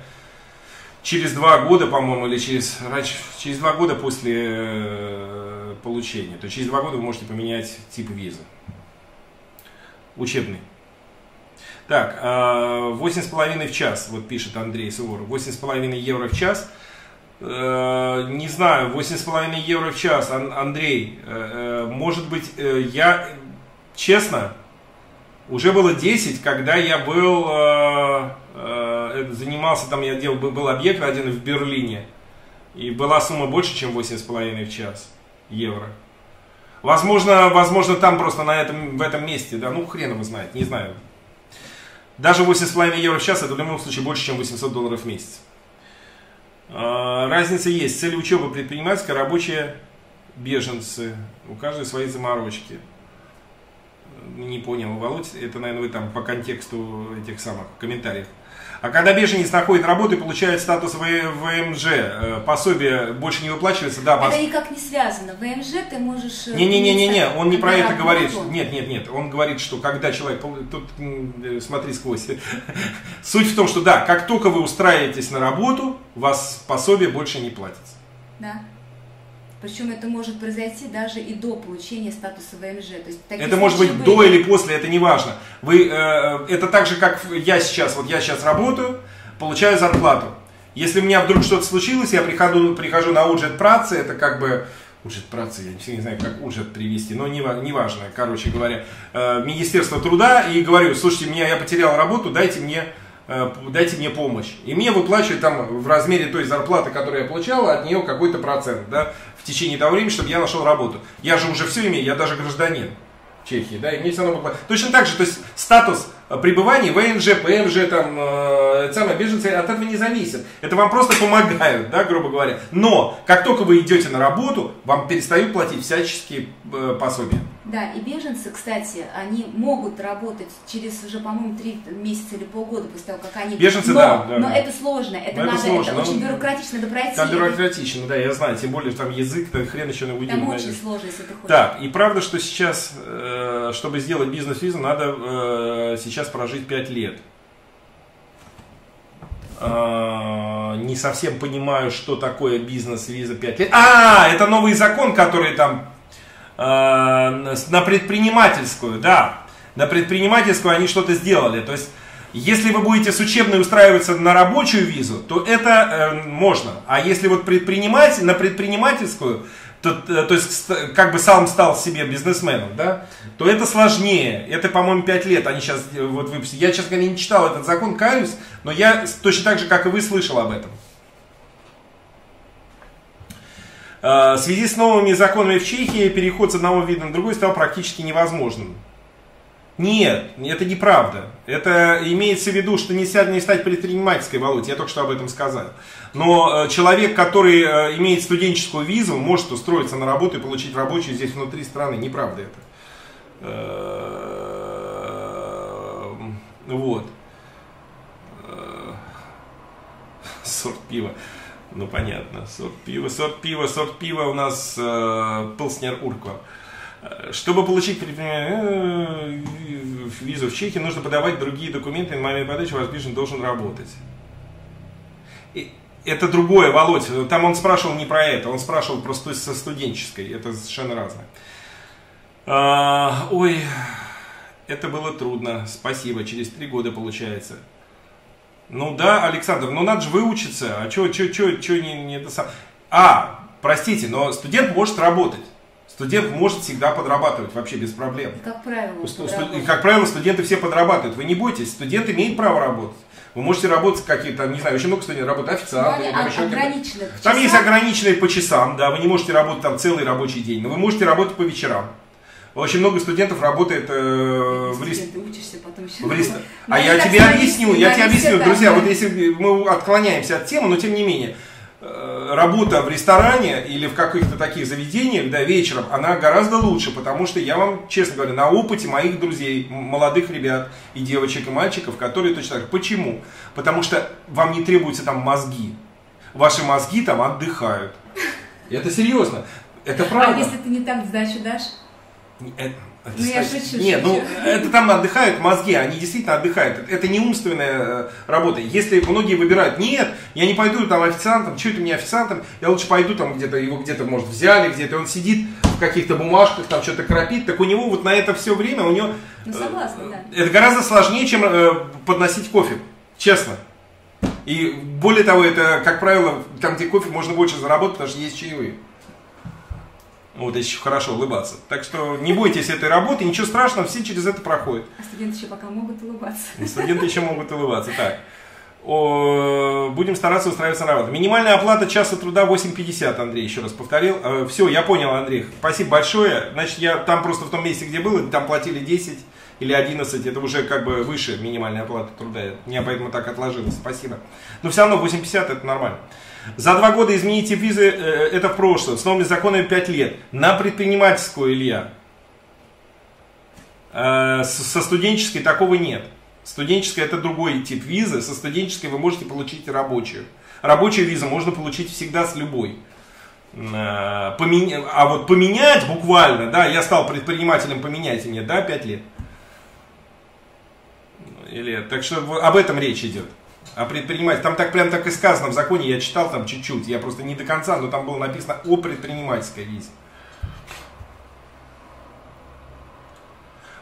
через два года, по-моему, или через, раньше, через два года после э, получения. То есть через два года вы можете поменять тип визы. Учебный. Так, 8,5 в час, вот пишет Андрей Суворов, 8,5 евро в час. Э, не знаю, 8,5 евро в час, Андрей, э, может быть, я, честно, уже было 10, когда я был Э, занимался, там я делал, был объект один в Берлине, и была сумма больше, чем 8,5 в час евро. Возможно, возможно, там просто на этом, в этом месте, да, ну хрен его знает, не знаю. Даже 8,5 евро в час это в любом случае больше, чем 800 долларов в месяц. Э, разница есть. Цель учебы предпринимательская, рабочие беженцы. У каждой свои заморочки. Не понял, Володь, это, наверное, вы там по контексту этих самых комментариев. А когда беженец находит работу и получает статус ВМЖ, э, пособие больше не выплачивается, да. Это пос... никак не связано. ВМЖ ты можешь... Э, Не-не-не-не, он не про это говорит. Нет, нет, нет. Он говорит, что когда человек... Тут э, смотри сквозь. Суть в том, что да, как только вы устраиваетесь на работу, у вас пособие больше не платится. Да. Причем это может произойти даже и до получения статуса ВМЖ. То есть, это может быть были. до или после, это не важно. Вы, э, это так же, как я сейчас, вот я сейчас работаю, получаю зарплату. Если у меня вдруг что-то случилось, я прихожу, прихожу на уджет працы, это как бы уджет працы, я не знаю, как уджет привести, но неважно, не короче говоря, э, Министерство труда, и говорю, слушайте, меня, я потерял работу, дайте мне Э, дайте мне помощь. И мне выплачивают там в размере той зарплаты, которую я получал, от нее какой-то процент, да, в течение того времени, чтобы я нашел работу. Я же уже все имею, я даже гражданин Чехии, да, и мне все равно выплачивают. Точно так же, то есть статус пребывания ВНЖ, ПМЖ, там, э, самые беженцы от этого не зависит. Это вам просто помогают, да, грубо говоря. Но, как только вы идете на работу, вам перестают платить всяческие э, пособия. Да, и беженцы, кстати, они могут работать через уже, по-моему, три месяца или полгода после того, как они... Беженцы, но, да, да. Но это сложно, это но надо, это, сложно, это очень бюрократично надо пройти. Там бюрократично, да, я знаю, тем более там язык, да, хрен еще на Там очень сложно, если ты хочешь. Так, и правда, что сейчас, э, чтобы сделать бизнес-визу, надо э, сейчас прожить 5 лет. Э, не совсем понимаю, что такое бизнес-виза 5 лет. А, это новый закон, который там Э, на предпринимательскую, да, на предпринимательскую они что-то сделали. То есть, если вы будете с учебной устраиваться на рабочую визу, то это э, можно. А если вот предприниматель, на предпринимательскую, то, э, то есть как бы сам стал себе бизнесменом, да, то это сложнее. Это, по-моему, 5 лет они сейчас э, вот выпустили. Я, честно говоря, не читал этот закон, каюсь, но я точно так же, как и вы, слышал об этом. Э, в связи с новыми законами в Чехии переход с одного вида на другой стал практически невозможным. Нет, это неправда. Это имеется в виду, что нельзя не стать предпринимательской, Володь, я только что об этом сказал. Но э, человек, который э, имеет студенческую визу, может устроиться на работу и получить рабочую здесь внутри страны. Неправда это. Вот. Сорт пива. Ну понятно, сорт пива, сорт пива, сорт пива у нас э, Пилснер Урко. Чтобы получить э, визу в Чехии, нужно подавать другие документы, на момент подачи ваш бизнес должен работать. И это другое, Володь. Там он спрашивал не про это, он спрашивал просто со студенческой. Это совершенно разное. А, ой, это было трудно. Спасибо. Через три года получается. Ну да, Александр, ну надо же выучиться. А что, что, что, что не, не это сам. А, простите, но студент может работать. Студент может всегда подрабатывать вообще без проблем. Как правило. Сту, и, как правило, студенты все подрабатывают. Вы не бойтесь, студент имеет право работать. Вы можете работать какие-то, не знаю, очень много студентов работают официанты. Там, еще там есть ограниченные по часам, да, вы не можете работать там целый рабочий день, но вы можете работать по вечерам. Очень много студентов работает э, в лист. В лист. А я тебе объясню, я тебе объясню, друзья, вот если мы отклоняемся от темы, но тем не менее, работа в ресторане или в каких-то таких заведениях, да, вечером, она гораздо лучше, потому что я вам, честно говоря, на опыте моих друзей, молодых ребят и девочек, и мальчиков, которые точно так же. Почему? Потому что вам не требуются там мозги. Ваши мозги там отдыхают. Это серьезно. Это правда. А если ты не так сдачу дашь? Это, Ну, я шучу, Нет, ну шучу. это там отдыхают мозги, они действительно отдыхают. Это не умственная э, работа. Если многие выбирают, нет, я не пойду там официантом, что это мне официантом, я лучше пойду там где-то, его где-то, может, взяли, где-то он сидит в каких-то бумажках, там что-то крапит, так у него вот на это все время, у него... Ну, согласна, да. Это гораздо сложнее, чем э, подносить кофе, честно. И более того, это, как правило, там, где кофе, можно больше заработать, потому что есть чаевые. Вот, если хорошо улыбаться. Так что не бойтесь этой работы, ничего страшного, все через это проходят. А студенты еще пока могут улыбаться. И Студенты еще могут улыбаться. Так. О, будем стараться устраиваться на работу. Минимальная оплата часа труда 8,50, Андрей еще раз повторил. все, я понял, Андрей. Спасибо большое. Значит, я там просто в том месте, где был, там платили 10 или 11. Это уже как бы выше минимальной оплаты труда. У меня поэтому так отложилось. Спасибо. Но все равно 8,50 это нормально. За два года изменить тип визы, э, это в прошлом. С новыми законами 5 лет. На предпринимательскую, Илья. Э, Со студенческой такого нет. Студенческая это другой тип визы. Со студенческой вы можете получить рабочую. Рабочую визу можно получить всегда с любой. Э, А вот поменять буквально, да, я стал предпринимателем, поменяйте мне, да, 5 лет. Или, так что об этом речь идет. О предпринимателе. Там так прям так и сказано в законе, я читал там чуть-чуть, я просто не до конца, но там было написано о предпринимательской визе.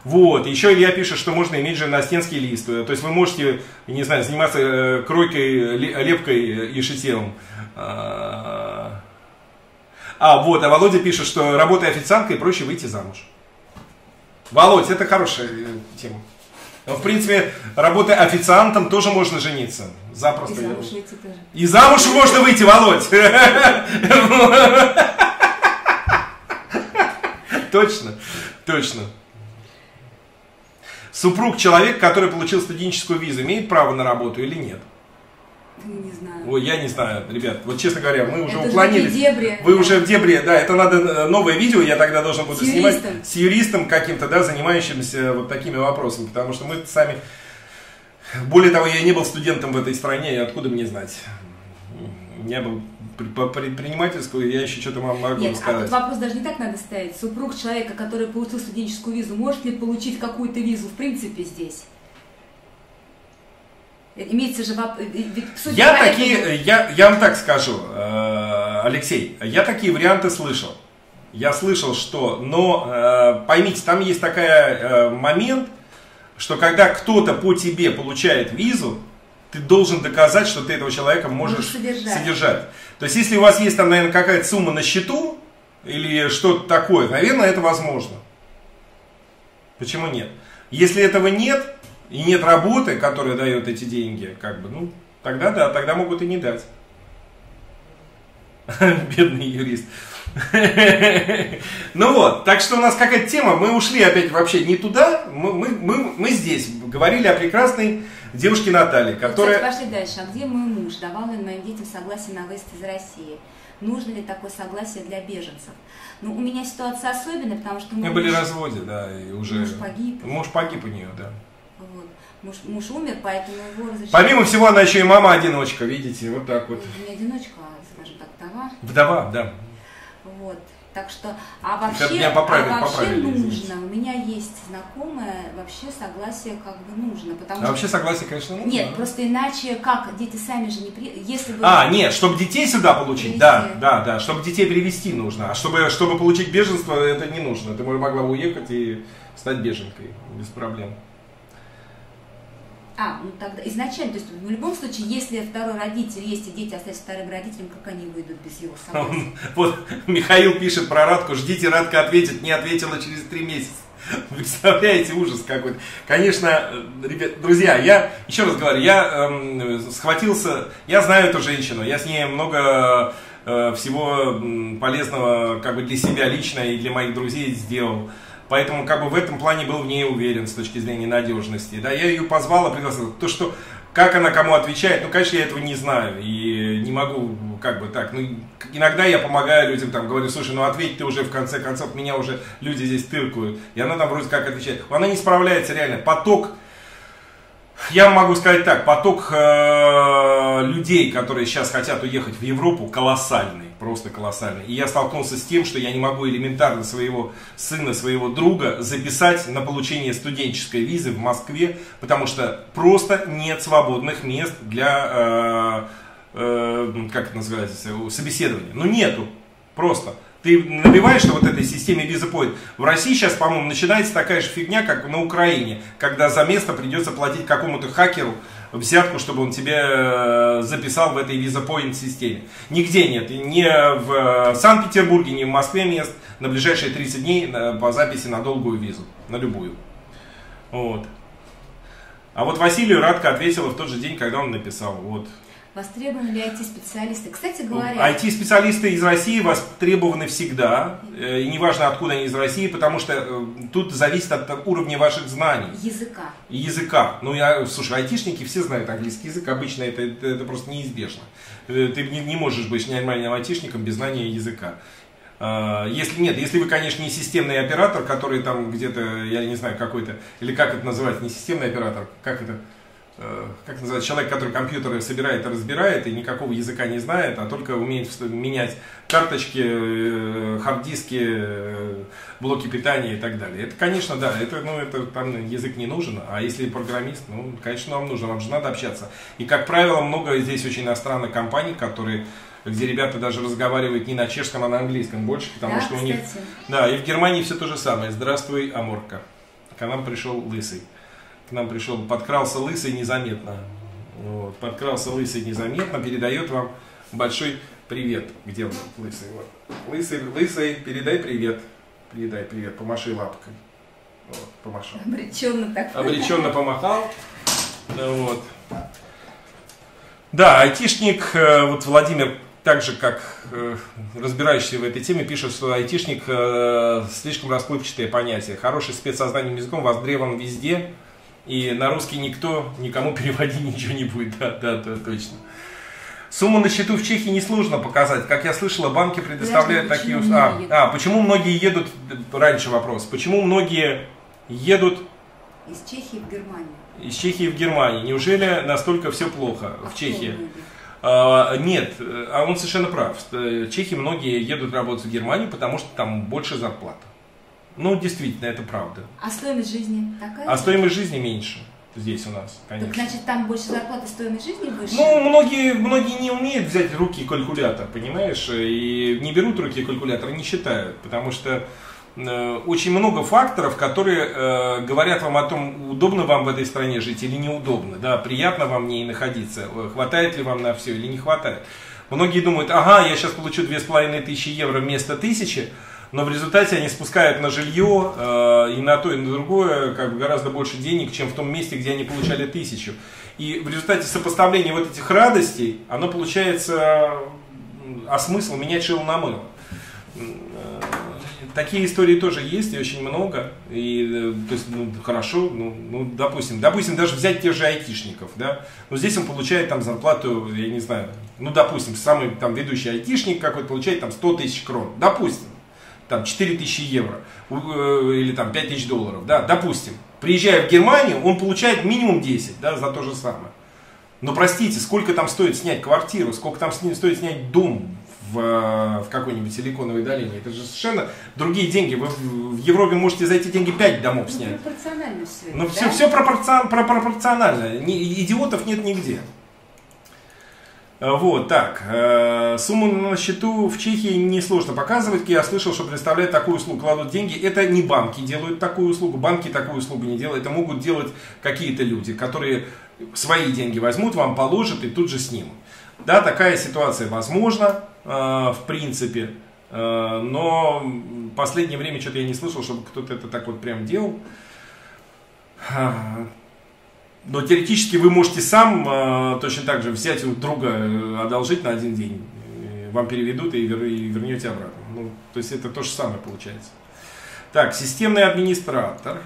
Вот, еще Илья пишет, что можно иметь же настенский лист. То есть вы можете, не знаю, заниматься э, кройкой, ле- лепкой и шитьем. А, а, вот, а Володя пишет, что работая официанткой проще выйти замуж. Володь, это хорошая э, тема. Ну, В принципе, работая официантом тоже можно жениться. И Запросто. я замуж выйти тоже. И замуж можно выйти, Володь. Точно, точно. Супруг человек, который получил студенческую визу, имеет право на работу или нет? Не знаю. Ой, я не знаю, ребят. Вот честно говоря, мы уже Это уклонились. дебри. Вы уже в дебри, да, это надо э, новое видео, я тогда должен буду С снимать юристом. с юристом каким-то, да, занимающимся вот такими вопросами, потому что мы сами... Более того, я не был студентом в этой стране, и откуда мне знать? Я был предпринимательскую, я еще что-то вам могу Нет, а сказать. тут вопрос даже не так надо ставить. Супруг человека, который получил студенческую визу, может ли получить какую-то визу в принципе здесь? Э, Имеется же воп- э, Я поэтому- такие, я, я вам так скажу, э, Алексей, я такие варианты слышал. Я слышал, что, но э, поймите, там есть такой момент, что когда кто-то по тебе получает визу, ты должен доказать, что ты этого человека можешь Можешь содержать. содержать. То есть, если у вас есть там, наверное, какая-то сумма на счету или что-то такое, наверное, это возможно. Почему нет? Если этого нет, и нет работы, которая дает эти деньги, как бы, ну, тогда да, тогда могут и не дать. Бедный юрист. Ну вот, так что у нас какая-то тема, мы ушли опять вообще не туда, мы, мы, мы, мы здесь говорили о прекрасной девушке Наталье, Кстати, которая... пошли дальше. А где мой муж? Давал ли моим детям согласие на выезд из России? Нужно ли такое согласие для беженцев? Ну, у меня ситуация особенная, потому что Мы были в разводе, да, и уже... Муж погиб. Муж погиб у нее, да. Вот, муж, муж умер, поэтому его разрешили. Помимо всего, она еще и мама-одиночка, видите, вот так вот. Не одиночка, а, скажем так, вдова. Вдова, да. Вот. Так что, а вообще, меня поправили, а вообще поправили, нужно. извините. У меня есть знакомая, вообще согласие как бы нужно, потому А вообще согласие, конечно, нужно. Нет, да. просто иначе как дети сами же не при... Если бы А, нет, чтобы детей сюда получить, Привезти. да, да, да, чтобы детей привезти нужно. А чтобы, чтобы получить беженство, это не нужно. Ты могла бы уехать и стать беженкой без проблем. А, ну тогда изначально, то есть в любом случае, если второй родитель есть и дети остаются вторым родителем, как они выйдут без его согласия? Вот Михаил пишет про Радку, ждите, Радка ответит, не ответила через три месяца. Представляете, ужас какой-то. Конечно, э, ребят, друзья, я, еще раз говорю, я эм, схватился, я знаю эту женщину, я с ней много э, всего полезного как бы для себя лично и для моих друзей сделал. Поэтому как бы в этом плане был в ней уверен с точки зрения надежности. Да, я ее позвал, пригласил. То, что как она кому отвечает, ну, конечно, я этого не знаю и не могу как бы так, ну, иногда я помогаю людям, там, говорю, слушай, ну ответь ты уже в конце концов, меня уже люди здесь тыркают. И она там вроде как отвечает. Она не справляется реально. Поток я могу сказать так, поток э, людей, которые сейчас хотят уехать в Европу, колоссальный, просто колоссальный. И я столкнулся с тем, что я не могу элементарно своего сына, своего друга записать на получение студенческой визы в Москве, потому что просто нет свободных мест для, э, э, как это называется, собеседования. Ну нету, просто. Ты набиваешься вот этой системе визапоинт. В России сейчас, по-моему, начинается такая же фигня, как на Украине, когда за место придется платить какому-то хакеру взятку, чтобы он тебе э, записал в этой визапоинт системе. Нигде нет. Ни в Санкт-Петербурге, ни в Москве мест на ближайшие 30 дней э, по записи на долгую визу. На любую. Вот. А вот Василию Радко ответила в тот же день, когда он написал. Вот. Востребованы ли IT-специалисты? Кстати говоря... IT-специалисты из России востребованы всегда. Э, и неважно, откуда они из России, потому что э, тут зависит от уровня ваших знаний. Языка. Языка. Ну, я, слушай, айтишники все знают английский язык. Обычно это, это, это просто неизбежно. Э, ты не, не можешь быть нормальным айтишником без знания языка. Если нет, если вы, конечно, не системный оператор, который там где-то, я не знаю, какой-то, или как это называть, не системный оператор, как это, как называется, человек, который компьютеры собирает и разбирает, и никакого языка не знает, а только умеет менять карточки, э, хард-диски, э, блоки питания и так далее. Это, конечно, да, это, ну, это там язык не нужен, а если программист, ну, конечно, вам нужно, вам же надо общаться. И, как правило, много здесь очень иностранных компаний, которые где ребята даже разговаривают не на чешском, а на английском больше, потому да, что у них... Да, и в Германии все то же самое. Здравствуй, Аморка. К нам пришел лысый к нам пришел, подкрался лысый незаметно. Вот, подкрался лысый незаметно, передает вам большой привет. Где он, лысый? Вот. Лысый, лысый, передай привет. Передай привет, помаши лапкой. Вот, помашал. Обреченно так. Обреченно помахал. Вот. Да, айтишник, э, вот Владимир, так же как э, разбирающийся в этой теме, пишет, что айтишник э, слишком расплывчатое понятие. Хороший спецсознанием языком востребован везде, и на русский никто никому переводить ничего не будет. Да, да, да, точно. Сумму на счету в Чехии несложно показать. Как я слышала, банки предоставляют такие услуги. А, а, почему многие едут, раньше вопрос, почему многие едут из Чехии в Германию? Из Чехии в Германию. Неужели настолько все плохо а в Чехии? А, нет, а он совершенно прав. Чехи многие едут работать в Германию, потому что там больше зарплата. Ну, действительно, это правда. А стоимость жизни такая? А стоимость жизни меньше здесь у нас, конечно. Так значит, там больше зарплаты, стоимость жизни выше? Ну, многие, многие не умеют взять в руки калькулятор, понимаешь, и не берут руки калькулятор, не считают, потому что э, очень много факторов, которые э, говорят вам о том, удобно вам в этой стране жить или неудобно, да, приятно вам в ней находиться, э, хватает ли вам на все или не хватает. Многие думают, ага, я сейчас получу 2500 евро вместо 1000, но в результате они спускают на жилье э, и на то, и на другое как бы гораздо больше денег, чем в том месте, где они получали тысячу. И в результате сопоставления вот этих радостей, оно получается, а смысл менять шило на мыло. Э, такие истории тоже есть, и очень много. И, э, то есть, ну, хорошо, ну, ну, допустим, допустим, даже взять тех же айтишников, да, но здесь он получает там зарплату, я не знаю, ну, допустим, самый там ведущий айтишник какой-то получает там 100 тысяч крон, допустим там 4000 евро э, или там 5000 долларов, да, допустим, приезжая в Германию, он получает минимум 10, да, за то же самое. Но простите, сколько там стоит снять квартиру, сколько там стоит снять дом в, в какой-нибудь силиконовой долине. Это же совершенно другие деньги. Вы в Европе можете за эти деньги 5 домов ну, снять. Пропорционально все. Ну, да? все, все пропорцион, пропорционально. Идиотов нет нигде. Э, вот, так, э, сумму на счету в Чехии несложно показывать. Я слышал, что представляют такую услугу, кладут деньги. Это не банки делают такую услугу, банки такую услугу не делают. Это могут делать какие-то люди, которые свои деньги возьмут, вам положат и тут же снимут. Да, такая ситуация возможна, э, в принципе, но в последнее время что-то я не слышал, чтобы кто-то это так вот прям делал. Но теоретически вы можете сам э, точно так же взять у друга, э, одолжить на один день. Вам переведут и, вер, и вернете обратно. Ну, то есть это то же самое получается. Так, системный администратор.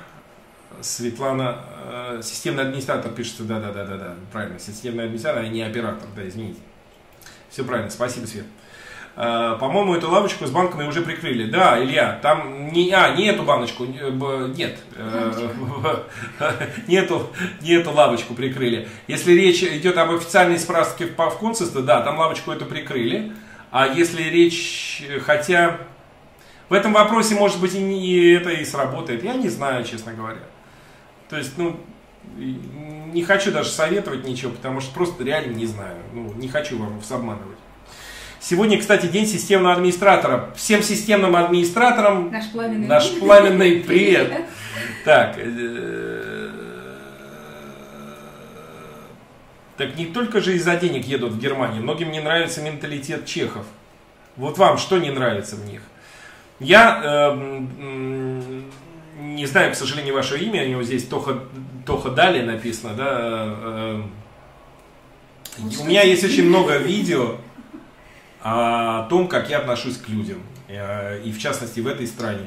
Светлана, э, системный администратор пишется, да-да-да-да, правильно, системный администратор, а не оператор, да, извините. Все правильно, спасибо, Свет. Э, по-моему, эту лавочку с банками уже прикрыли. Да, Илья, там не, а, не эту баночку, нет, э, не эту, не эту лавочку прикрыли. Если речь идет об официальной справке в консульстве, да, там лавочку эту прикрыли. А если речь, хотя в этом вопросе, может быть, и не это и сработает, я не знаю, честно говоря. То есть, ну, не хочу даже советовать ничего, потому что просто реально не знаю. Ну, не хочу вам обманывать. Сегодня, кстати, день системного администратора. Всем системным администраторам наш пламенный, наш пламенный привет. Так, э, так не только же из-за денег едут в Германию. Многим не нравится менталитет чехов. Вот вам что не нравится в них? Я э, не знаю, к сожалению, ваше имя. У него здесь Тоха, Тоха Дали написано, да. Э, э, у меня есть очень много видео о том, как я отношусь к людям, э, и в частности в этой стране.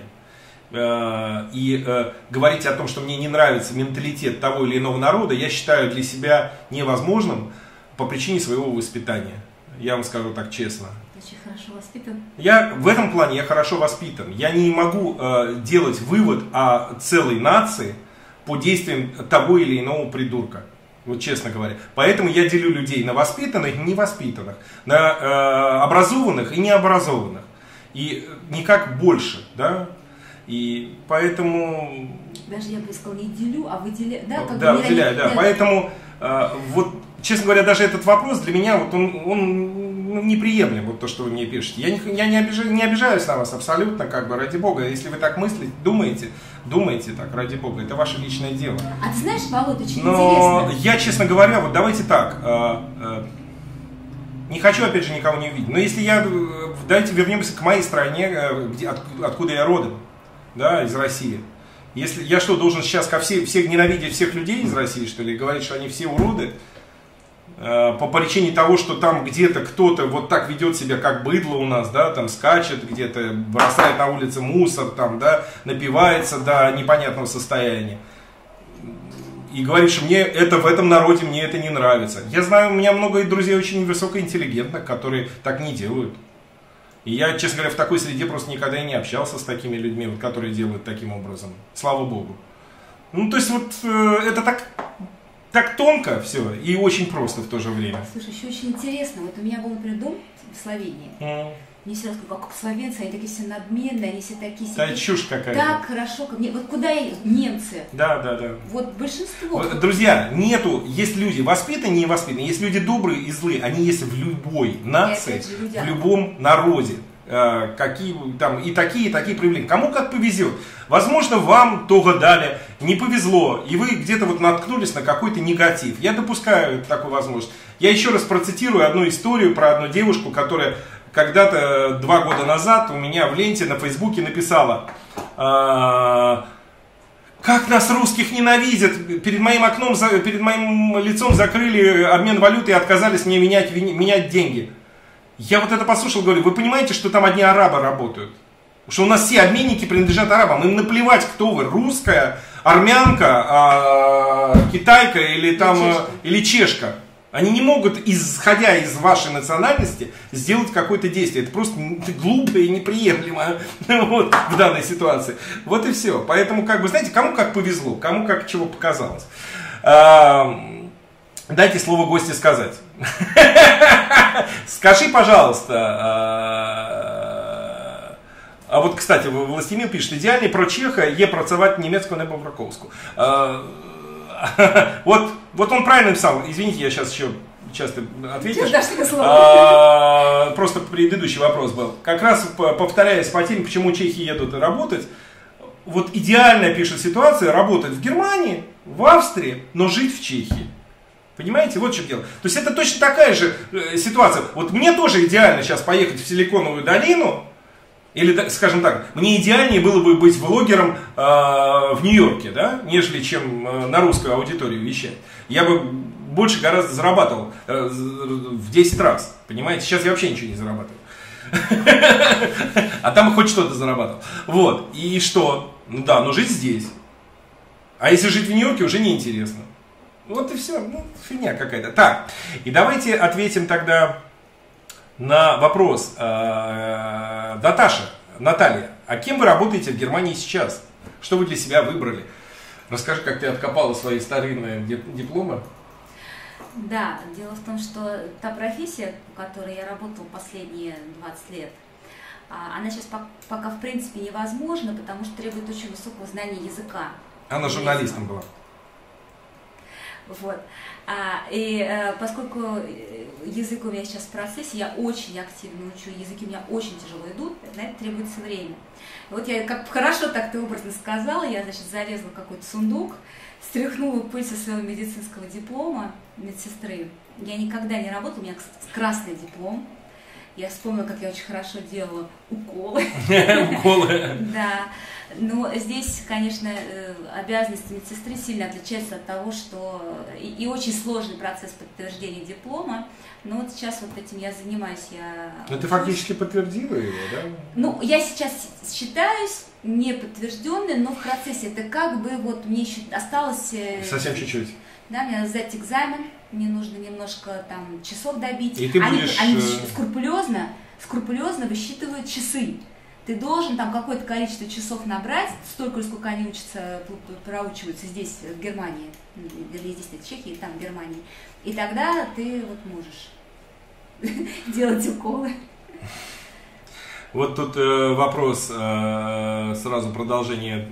Э, и э, говорить о том, что мне не нравится менталитет того или иного народа, я считаю для себя невозможным по причине своего воспитания. Я вам скажу так честно. Очень хорошо воспитан. Я в этом плане я хорошо воспитан. Я не могу делать вывод о целой нации по действиям того или иного придурка. Вот честно говоря. Поэтому я делю людей на воспитанных и невоспитанных, на э, образованных и необразованных. И никак больше, да. И поэтому... Даже я бы сказал, не делю, а выделяю. Да, как да, выделяю, да. Поэтому, э, вот, честно говоря, даже этот вопрос для меня, вот он, он ну, неприемлем, вот то, что вы мне пишете. Я, не, я не, обижаю, не обижаюсь на вас абсолютно, как бы, ради бога. Если вы так мыслите, думаете, думаете так, ради бога, это ваше личное дело. А ты знаешь, Володя, очень Но интересно. я, честно говоря, вот давайте так, э, э, не хочу, опять же, никого не увидеть. Но если я, э, давайте вернемся к моей стране, э, где, от, откуда я родом, да, из России. Если я что, должен сейчас ко все, всех ненавидеть всех людей из России, что ли, говорить, что они все уроды? Э, по причине того, что там где-то кто-то вот так ведет себя, как быдло у нас, да, там скачет где-то, бросает на улице мусор, там, да, напивается до непонятного состояния. И говорит, что мне это в этом народе, мне это не нравится. Я знаю, у меня много друзей очень высокоинтеллигентных, которые так не делают. И я, честно говоря, в такой среде просто никогда и не общался с такими людьми, вот, которые делают таким образом. Слава Богу. Ну, то есть вот э, это так так тонко все и очень просто в то же время. Слушай, еще очень интересно. Вот у меня был, например, дом в Словении. Mm. Мне всегда сказали, как словенцы, они такие все надменные, они все такие... Да, чушь какая-то. Так хорошо. Мне, вот куда я... Немцы. Да, да, да. Вот большинство. Вот, друзья, нету, есть люди воспитанные и невоспитанные, есть люди добрые и злые, они есть в любой нации, в любом народе. Э, какие там и такие, и такие проявления. Кому как повезет. Возможно, вам того дали, не повезло, и вы где-то вот наткнулись на какой-то негатив. Я допускаю такую возможность. Я еще раз процитирую одну историю про одну девушку, которая когда-то два года назад у меня в ленте на Фейсбуке написала, «А, как нас русских ненавидят, перед моим окном, перед моим лицом закрыли обмен валюты и отказались мне менять, менять деньги. Я вот это послушал, говорю, вы понимаете, что там одни арабы работают? Что у нас все обменники принадлежат арабам. Им наплевать, кто вы, русская, армянка, а, китайка или там, чешка. или чешка. Они не могут, исходя из вашей национальности, сделать какое-то действие. Это просто глупо и неприемлемо вот, в данной ситуации. Вот и все. Поэтому, как бы, знаете, кому как повезло, кому как чего показалось. Дайте слово гости сказать. Скажи, пожалуйста, а, а вот, кстати, Властимир пишет, идеальный про Чеха є працювати німецьку не по-браковську. А, вот, вот он правильно написал, извините, я сейчас еще часто ответишь. А, просто предыдущий вопрос был. Как раз повторяясь по теме, почему чехи едут работать, вот идеальная, пишет ситуация, работать в Германии, в Австрии, но жить в Чехии. Понимаете, вот в чем дело. То есть это точно такая же э, ситуация. Вот мне тоже идеально сейчас поехать в Силиконовую долину, или, скажем так, мне идеальнее было бы быть блогером э, в Нью-Йорке, да, нежели чем э, на русскую аудиторию вещать. Я бы больше гораздо зарабатывал э, в 10 раз. Понимаете, сейчас я вообще ничего не зарабатываю. А там хоть что-то зарабатывал. Вот. И что? Ну да, но жить здесь. А если жить в Нью-Йорке, уже неинтересно. Вот и все. Ну, фигня какая-то. Так, и давайте ответим тогда на вопрос э, Наташа, Наталья, а кем вы работаете в Германии сейчас? Что вы для себя выбрали? Расскажи, как ты откопала свои старинные дипломы. Да, дело в том, что та профессия, в которой я работала последние 20 лет, а, она сейчас пока в принципе невозможна, потому что требует очень высокого знания языка. Она журналистом была. Вот. А, и а, поскольку язык у меня сейчас в процессе, я очень активно учу, языки у меня очень тяжело идут, на это требуется время. Вот я как хорошо так ты образно сказала, я, значит, залезла в какой-то сундук, стряхнула пыль со своего медицинского диплома медсестры. Я никогда не работала, у меня, красный диплом, я вспомнила, как я очень хорошо делала уколы. Уколы. Да. Но здесь, конечно, э, обязанности медсестры сильно отличаются от того, что и, очень сложный процесс подтверждения диплома. Но вот сейчас вот этим я занимаюсь. Я... Но ты фактически подтвердила его, да? Ну, я сейчас считаюсь не подтвержденной, но в процессе это как бы вот мне еще осталось... Э, Совсем чуть-чуть. Да, мне надо сдать экзамен, мне нужно немножко там часов добить. И ты они, будешь... они э, скрупулезно, скрупулезно высчитывают часы. Ты должен там какое-то количество часов набрать, столько, сколько они учатся, проучиваются здесь, в Германии, или здесь, в Чехии, там, в Германии. И тогда ты вот можешь делать уколы. Вот тут э, вопрос, э, сразу продолжение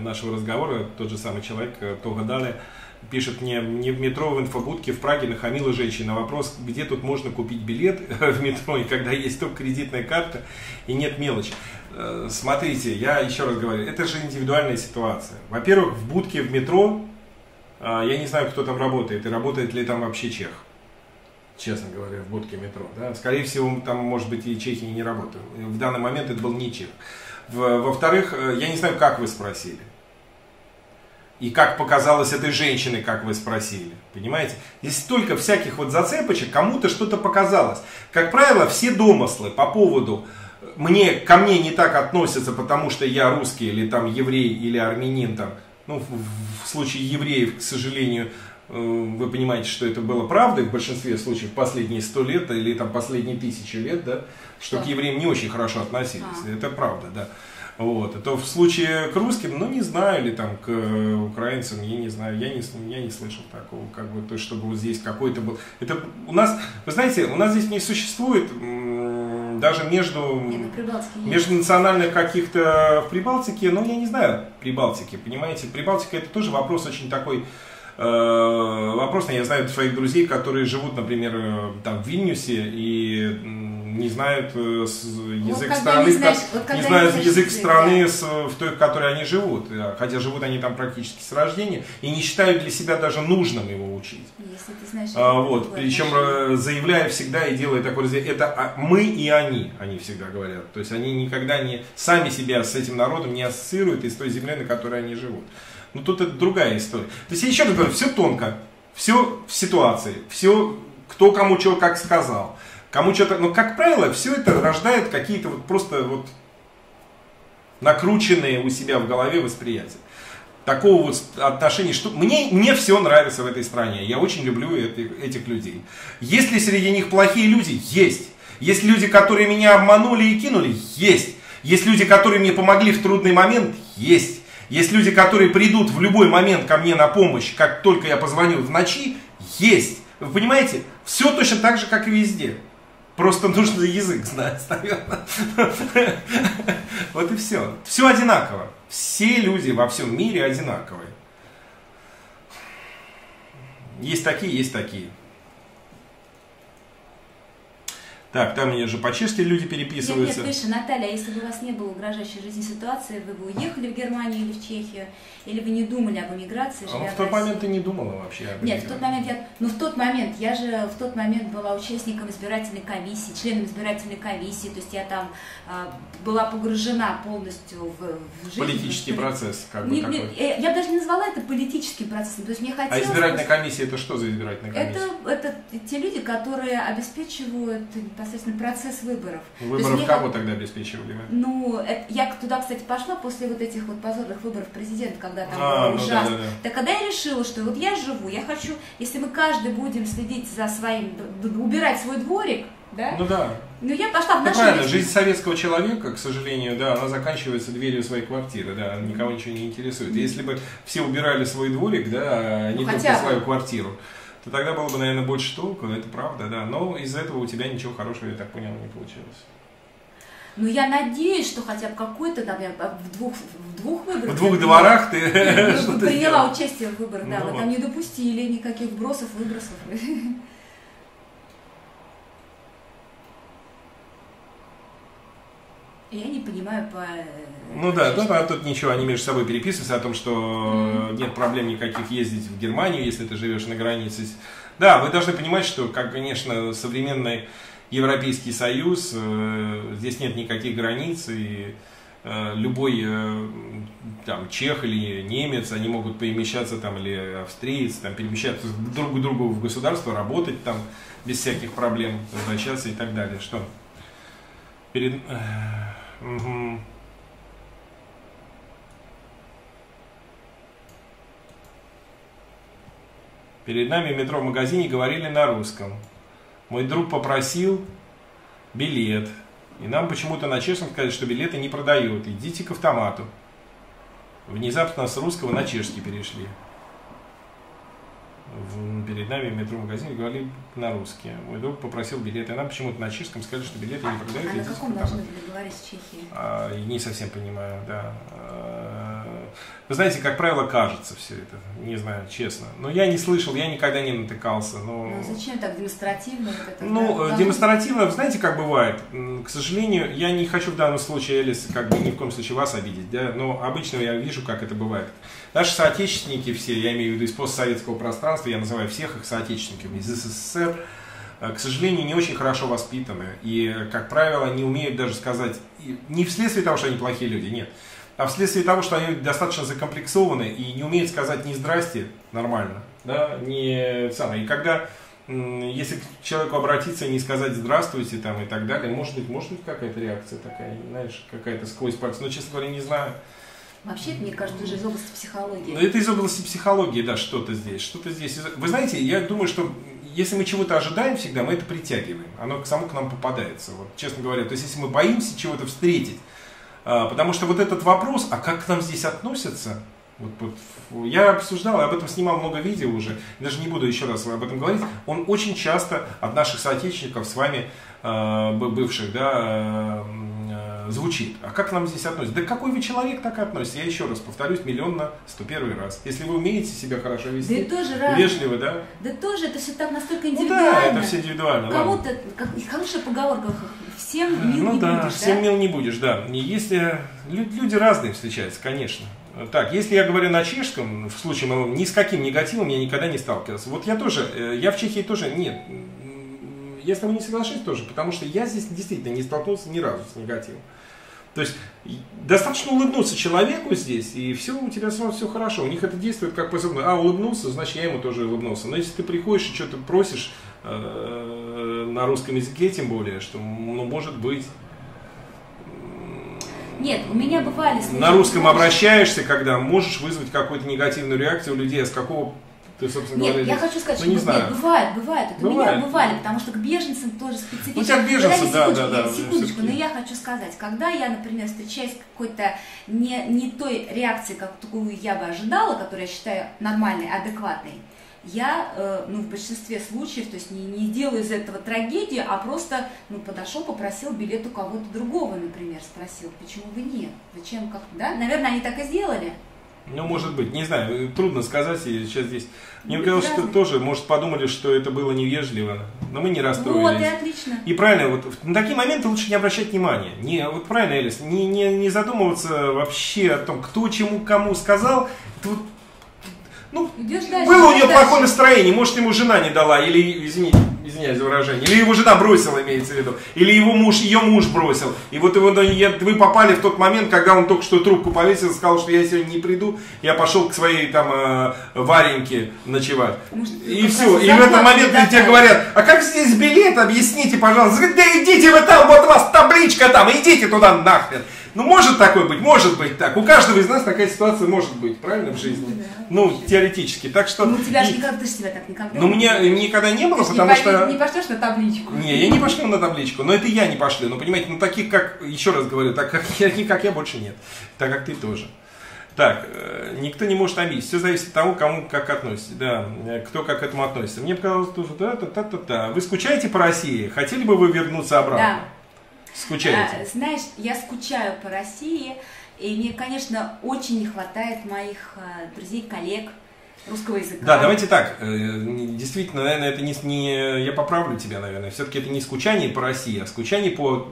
нашего разговора, тот же самый человек, э, Тога Дали, пишет мне, не в метро, в инфобудке в Праге нахамила женщина. Вопрос, где тут можно купить билет в метро, и когда есть только кредитная карта и нет мелочи. Э, смотрите, я еще раз говорю, это же индивидуальная ситуация. Во-первых, в будке в метро, э, я не знаю, кто там работает, и работает ли там вообще чех. Честно говоря, в будке метро. Да? Скорее всего, там, может быть, и чехи не работают. В данный момент это был не чех. Во-вторых, э, я не знаю, как вы спросили. И как показалось этой женщине, как вы спросили. Понимаете? Здесь столько всяких вот зацепочек, кому-то что-то показалось. Как правило, все домыслы по поводу мне, ко мне не так относятся, потому что я русский, или там еврей, или армянин, там, ну, в, в случае евреев, к сожалению, э, вы понимаете, что это было правдой в большинстве случаев последние сто лет или там последние тысячи лет, да, что да. к евреям не очень хорошо относились. А. Это правда, да. Вот. то в случае к русским, ну не знаю, или там к украинцам, я не знаю, я не, я не слышал такого, как бы, то, чтобы вот здесь какой-то был. Это у нас, вы знаете, у нас здесь не существует даже между, между национальных каких-то в Прибалтике, ну я не знаю, Прибалтики, понимаете, Прибалтика это тоже вопрос очень такой, э, вопрос, я знаю своих друзей, которые живут, например, э, там в Вильнюсе и не знают э, язык вот страны, не, знаешь, вот не знают не язык страны, с, в той, в которой они живут. Хотя живут они там практически с рождения и не считают для себя даже нужным его учить. Если ты знаешь, а, вот, причем э, заявляя всегда и делая такое разделение, это а, мы и они, они всегда говорят. То есть они никогда не сами себя с этим народом не ассоциируют из той земли, на которой они живут. Но тут это другая история. То есть я еще раз говорю, все тонко, все в ситуации, все кто кому что как сказал кому что-то... Но, как правило, все это рождает какие-то вот просто вот накрученные у себя в голове восприятия. Такого вот отношения, что мне, мне все нравится в этой стране. Я очень люблю эти, этих людей. Есть ли среди них плохие люди? Есть. Есть люди, которые меня обманули и кинули? Есть. Есть люди, которые мне помогли в трудный момент? Есть. Есть люди, которые придут в любой момент ко мне на помощь, как только я позвонил в ночи? Есть. Вы понимаете? Все точно так же, как и везде. Просто нужно язык знать, наверное. Вот и все. Все одинаково. Все люди во всем мире одинаковые. Есть такие, есть такие. Так, там мне же по-чешски люди переписываются. Нет, нет, слушай, Наталья, а если бы у вас не было угрожающей жизни ситуации, вы бы уехали в Германию или в Чехию, или вы не думали об эмиграции? А в тот момент ты не думала вообще об Нет, в тот момент я, ну в тот момент, я же в тот момент была участником избирательной комиссии, членом избирательной комиссии, то есть я там а, была погружена полностью в, в жизнь. Политический в, процесс, как бы не, какой? Э, я бы даже не назвала это политическим процессом, то есть мне хотелось... А избирательная комиссия это что за избирательная комиссия? Это, это те люди, которые обеспечивают непосредственно процесс выборов. Выборов есть, кого тогда обеспечивали? Ну, это, я туда, кстати, пошла после вот этих вот позорных выборов президента, когда там а, было ну, ужасно. Да, да, да. Так когда я решила, что вот я живу, я хочу, если мы каждый будем следить за своим, убирать свой дворик, Да? Ну да. Ну я пошла в Ну нашу правильно, жизнь. жизнь советского человека, к сожалению, да, она заканчивается дверью своей квартиры, да, никого ничего не интересует. Если бы все убирали свой дворик, да, а не Ну, только бы. свою квартиру, то тогда было бы, наверное, больше толку, это правда, да. Но из этого у тебя ничего хорошего, я так понял, не получилось. Ну я надеюсь, что хотя бы какой-то, там, я в двух, в двух выборах. В двух дворах ты приняла- что-то приняла участие в выборах, да, Ну вы там не допустили никаких бросов, выбросов. Я не понимаю по... Ну да, да, да, тут ничего, они между собой переписываются о том, что нет проблем никаких ездить в Германию, если ты живешь на границе. Да, вы должны понимать, что, как, конечно, современный Европейский Союз, э, здесь нет никаких границ, и э, любой э, там, чех или немец, они могут перемещаться там, или австриец, там, перемещаться друг к другу в государство, работать там без всяких проблем, возвращаться и так далее. Что? Перед... э, Перед нами в метро в магазине говорили на русском. Мой друг попросил билет. И нам почему-то на чешском сказали, что билеты не продают. Идите к автомату. Внезапно с русского на чешский перешли. В- перед нами в метро магазине говорили на русский. Мой друг попросил билеты. И нам почему-то на чешском сказали, что билеты не продают. А на каком должны были говорить в Чехии? А, не совсем понимаю, да. А, Вы знаете, как правило, кажется все это. Не знаю, честно. Но я не слышал, я никогда не натыкался. Но... Ну, зачем так демонстративно вот это? Ну, да? э, демонстративно, знаете, как бывает. К сожалению, я не хочу в данном случае, Элис, как бы ни в коем случае вас обидеть, да, но обычно я вижу, как это бывает. Наши соотечественники все, я имею в виду из постсоветского пространства, я называю всех их соотечественниками из СССР, э, к сожалению, не очень хорошо воспитаны. И, э, как правило, не умеют даже сказать, не вследствие того, что они плохие люди, нет, а вследствие того, что они достаточно закомплексованы и не умеют сказать ни здрасте нормально, да, не самое. И когда если к человеку обратиться и не сказать здравствуйте там и так далее, может быть, может быть какая-то реакция такая, знаешь, какая-то сквозь пальцы, но, честно говоря, не знаю. Вообще, мне кажется, уже из области Но психологии. это из области психологии, да, что-то здесь, что-то здесь. Вы знаете, я думаю, что если мы чего-то ожидаем всегда, мы это притягиваем. Оно само к нам попадается, вот, честно говоря. То есть, если мы боимся чего-то встретить, потому что вот этот вопрос, а как к нам здесь относятся, вот, вот, я обсуждал, об этом снимал много видео уже, даже не буду еще раз об этом говорить, он очень часто от наших соотечественников с вами, б- бывших, да, звучит. А как к нам здесь относятся? Да какой вы человек, так и относитесь. Я еще раз повторюсь, миллион на сто первый раз. Если вы умеете себя хорошо Да вести, тоже разное. вежливо, да? Да тоже это все так настолько Ну индивидуально. да, это все индивидуально. Кому-то, как хорошая поговорка, всем мил Ну не да, будешь, всем да? мил не будешь, да. Если лю- люди разные встречаются, конечно. Так, если я говорю на чешском, в случае моего, ни с каким негативом я никогда не сталкивался. Вот я тоже, э, я в Чехии тоже, нет, я с тобой не соглашусь тоже, потому что я здесь действительно не столкнулся ни разу с негативом. То есть достаточно улыбнуться человеку здесь, и все, у тебя сразу все хорошо. У них это действует как по А, улыбнулся, значит, я ему тоже улыбнулся. Но если ты приходишь и что-то просишь э, на русском языке, тем более, что, ну, может быть, Нет, у меня бывали случаи. на русском обращаешься, когда можешь вызвать какую-то негативную реакцию у людей, а с какого ты, собственно Нет, говоря, я хочу сказать, Ну, что не нет, знаю. бывает, бывает. Это у Бывает. меня бывали, потому что к беженцам тоже специфично. Ну, у тебя к беженцам, Подожди да, да, да, нет, секундочку, но я хочу сказать, когда я, например, встречаюсь с какой-то не, не той реакцией, как такую я бы ожидала, которую я считаю нормальной, адекватной, я, э, ну, в большинстве случаев, то есть не, не делаю из этого трагедию, а просто, ну, подошел, попросил билет у кого-то другого, например, спросил, почему бы нет, зачем, как, да, наверное, они так и сделали. Ну, может быть, не знаю, трудно сказать, и сейчас здесь. Мне Ну, казалось, что тоже, может, подумали, что это было невежливо, но мы не Вот, и расстроились. отлично. И правильно, вот на такие моменты лучше не обращать внимания. Не, вот правильно, Элис, не, не, не задумываться вообще о том, кто чему кому сказал. Это вот, ну, Идешь дальше. было у дальше. плохое настроение, может, ему жена не дала, или, извините, извиняюсь за выражение, или его жена бросила, имеется в виду, или его муж, ее муж бросил. И вот его, ну, вы попали в тот момент, когда он только что трубку повесил, сказал, что я сегодня не приду, я пошел к своей там э, Вареньке ночевать. Может, И все. И в этот момент не тебе говорят, а как здесь билет, объясните, пожалуйста. Да идите вы там, вот у вас табличка там, идите туда нахрен. Ну, может такое быть, может быть так. У каждого из нас такая ситуация может быть, правильно, в жизни? Да. Ну, теоретически. Так что... Ну, тебя же никогда, ты же себя так никогда Ну, не мне никогда не было, потому не, что... не пошлешь на табличку. Не, я не пошлю на табличку, но это я не пошлю. Ну, понимаете, ну таких, как, еще раз говорю, так как я, как я больше нет. Так как ты тоже. Так, э, никто не может обидеть. Все зависит от того, кому как относится. Да, э, кто как к этому относится. Мне показалось, что да, та, та, та, та. Вы скучаете по России? Хотели бы вы вернуться обратно? Да. Скучаете? А, знаешь, я скучаю по России, и мне, конечно, очень не хватает моих а, друзей, коллег русского языка. Да, давайте так. э, Действительно, наверное, это не, не- я поправлю тебя, наверное. Все-таки это не скучание по России, а скучание по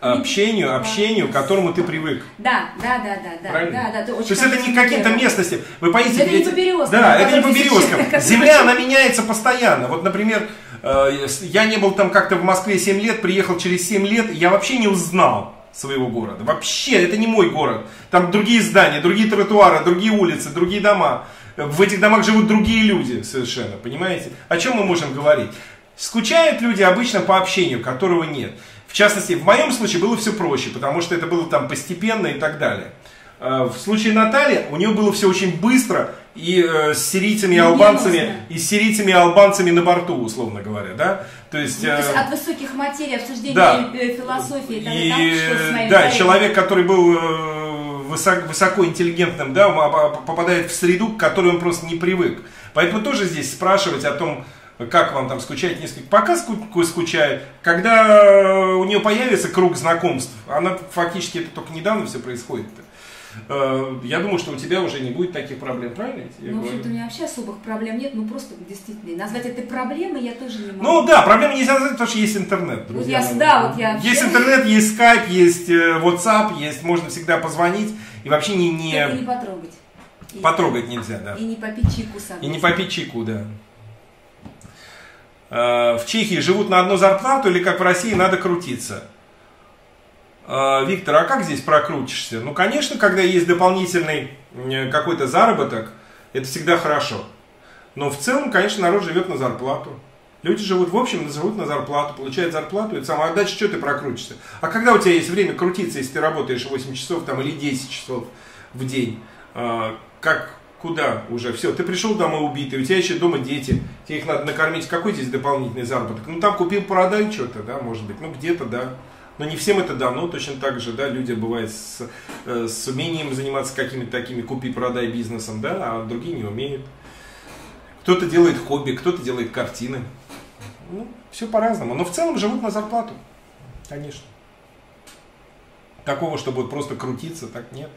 общению, общению, к которому ты привык. Да, да, да, да, да, Правильно? да, да, ты очень То есть это не каким-то делаешь. местностям. Вы поймите, Это не по березкам, Да, это не по березкам. Земля, она меняется постоянно. Вот, например, я не был там как-то в Москве 7 лет, приехал через 7 лет, я вообще не узнал своего города. Вообще, это не мой город. Там другие здания, другие тротуары, другие улицы, другие дома. В этих домах живут другие люди совершенно, понимаете? О чем мы можем говорить? Скучают люди обычно по общению, которого нет. В частности, в моем случае было все проще, потому что это было там постепенно и так далее. Э, В случае Натальи у нее было все очень быстро и э, с сирийцами и албанцами, и с сирийцами и албанцами на борту, условно говоря, да? То есть, Ну, то есть э, от высоких материй, обсуждения да. э, философии и там, да, человек, который был э, высок- высокоинтеллигентным, да, попадает в среду, к которой он просто не привык. Поэтому тоже здесь спрашивать о том, как вам там скучает несколько. Пока ску- скучает, когда у нее появится круг знакомств, она фактически это только недавно все происходит. Я думаю, что у тебя уже не будет таких проблем, правильно? я Ну, в общем-то, у меня вообще особых проблем нет, ну просто действительно. Назвать это проблемой я тоже не могу. Ну да, проблемы нельзя назвать, потому что есть интернет, Вот друзья. я мои. сюда, вот я Есть интернет, есть скайп, есть э, WhatsApp, есть, можно всегда позвонить и вообще не, Только не не потрогать. И- потрогать нельзя, да. И не попить чайку со И не попить чайку, да. Э, В Чехии живут на одну зарплату или как в России надо крутиться? Э, Виктор, а как здесь прокрутишься? Ну, конечно, когда есть дополнительный какой-то заработок, это всегда хорошо. Но в целом, конечно, народ живет на зарплату. Люди живут, в общем, живут на зарплату, получают зарплату, и самое, а дальше что ты прокрутишься? А когда у тебя есть время крутиться, если ты работаешь 8 часов там, или 10 часов в день, э, как, куда уже? Все, ты пришел домой убитый, у тебя еще дома дети, тебе их надо накормить. Какой здесь дополнительный заработок? Ну, там купил, продай что-то, да, может быть, ну, где-то, да. Но не всем это дано, точно так же, да, люди бывают с, э, с умением заниматься какими-то такими купи-продай бизнесом, да, а другие не умеют. Кто-то делает хобби, кто-то делает картины. Ну, все по-разному. Но в целом живут на зарплату. Конечно. Такого, чтобы вот просто крутиться, так нет.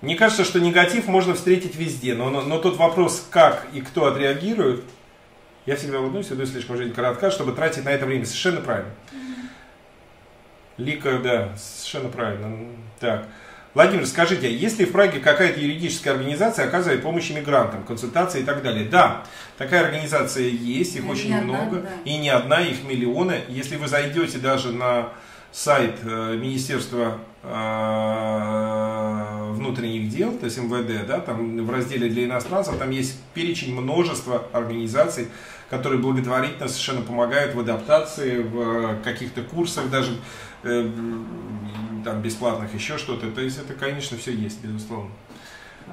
Мне кажется, что негатив можно встретить везде. Но, но, но тот вопрос, как и кто отреагирует, я всегда улыбнусь, иду слишком жизнь коротка, чтобы тратить на это время. Совершенно правильно. Лика, да, совершенно правильно. Так. Владимир, скажите, а есть ли в Праге какая-то юридическая организация, оказывает помощь иммигрантам, консультации и так далее? Да, такая организация есть, их Ну, очень не одна, много, да. и не одна, их миллионы. Если вы зайдете даже на сайт э, Министерства э, внутренних дел, то есть МВД, да, там в разделе для иностранцев, там есть перечень множества организаций, которые благотворительно совершенно помогают в адаптации, в каких-то курсах даже там бесплатных, еще что-то. То есть это, конечно, все есть, безусловно.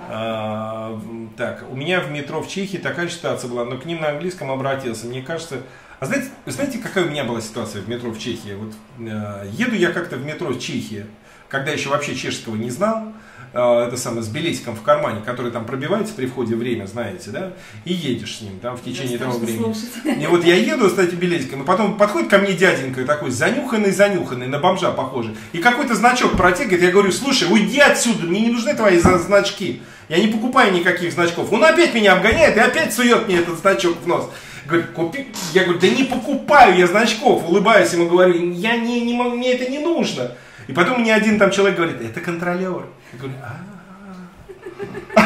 А, так, у меня в метро в Чехии такая ситуация была, но к ним на английском обратился. Мне кажется, а знаете, знаете, какая у меня была ситуация в метро в Чехии? Вот э, еду я как-то в метро в Чехии, когда еще вообще чешского не знал, э, это самое, с билетиком в кармане, который там пробивается при входе время, знаете, да, и едешь с ним там в течение страшно времени. слушать. И вот я еду с этим билетиком, и потом подходит ко мне дяденька такой занюханный-занюханный, на бомжа похожий, и какой-то значок протягивает, я говорю, слушай, уйди отсюда, мне не нужны твои значки, я не покупаю никаких значков. Он опять меня обгоняет и опять сует мне этот значок в нос. Говорит, купи. Я говорю, да не покупаю я значков. Улыбаюсь ему, говорю, я не, не мне это не нужно. И потом мне один там человек говорит, это контролер. Я говорю, «А».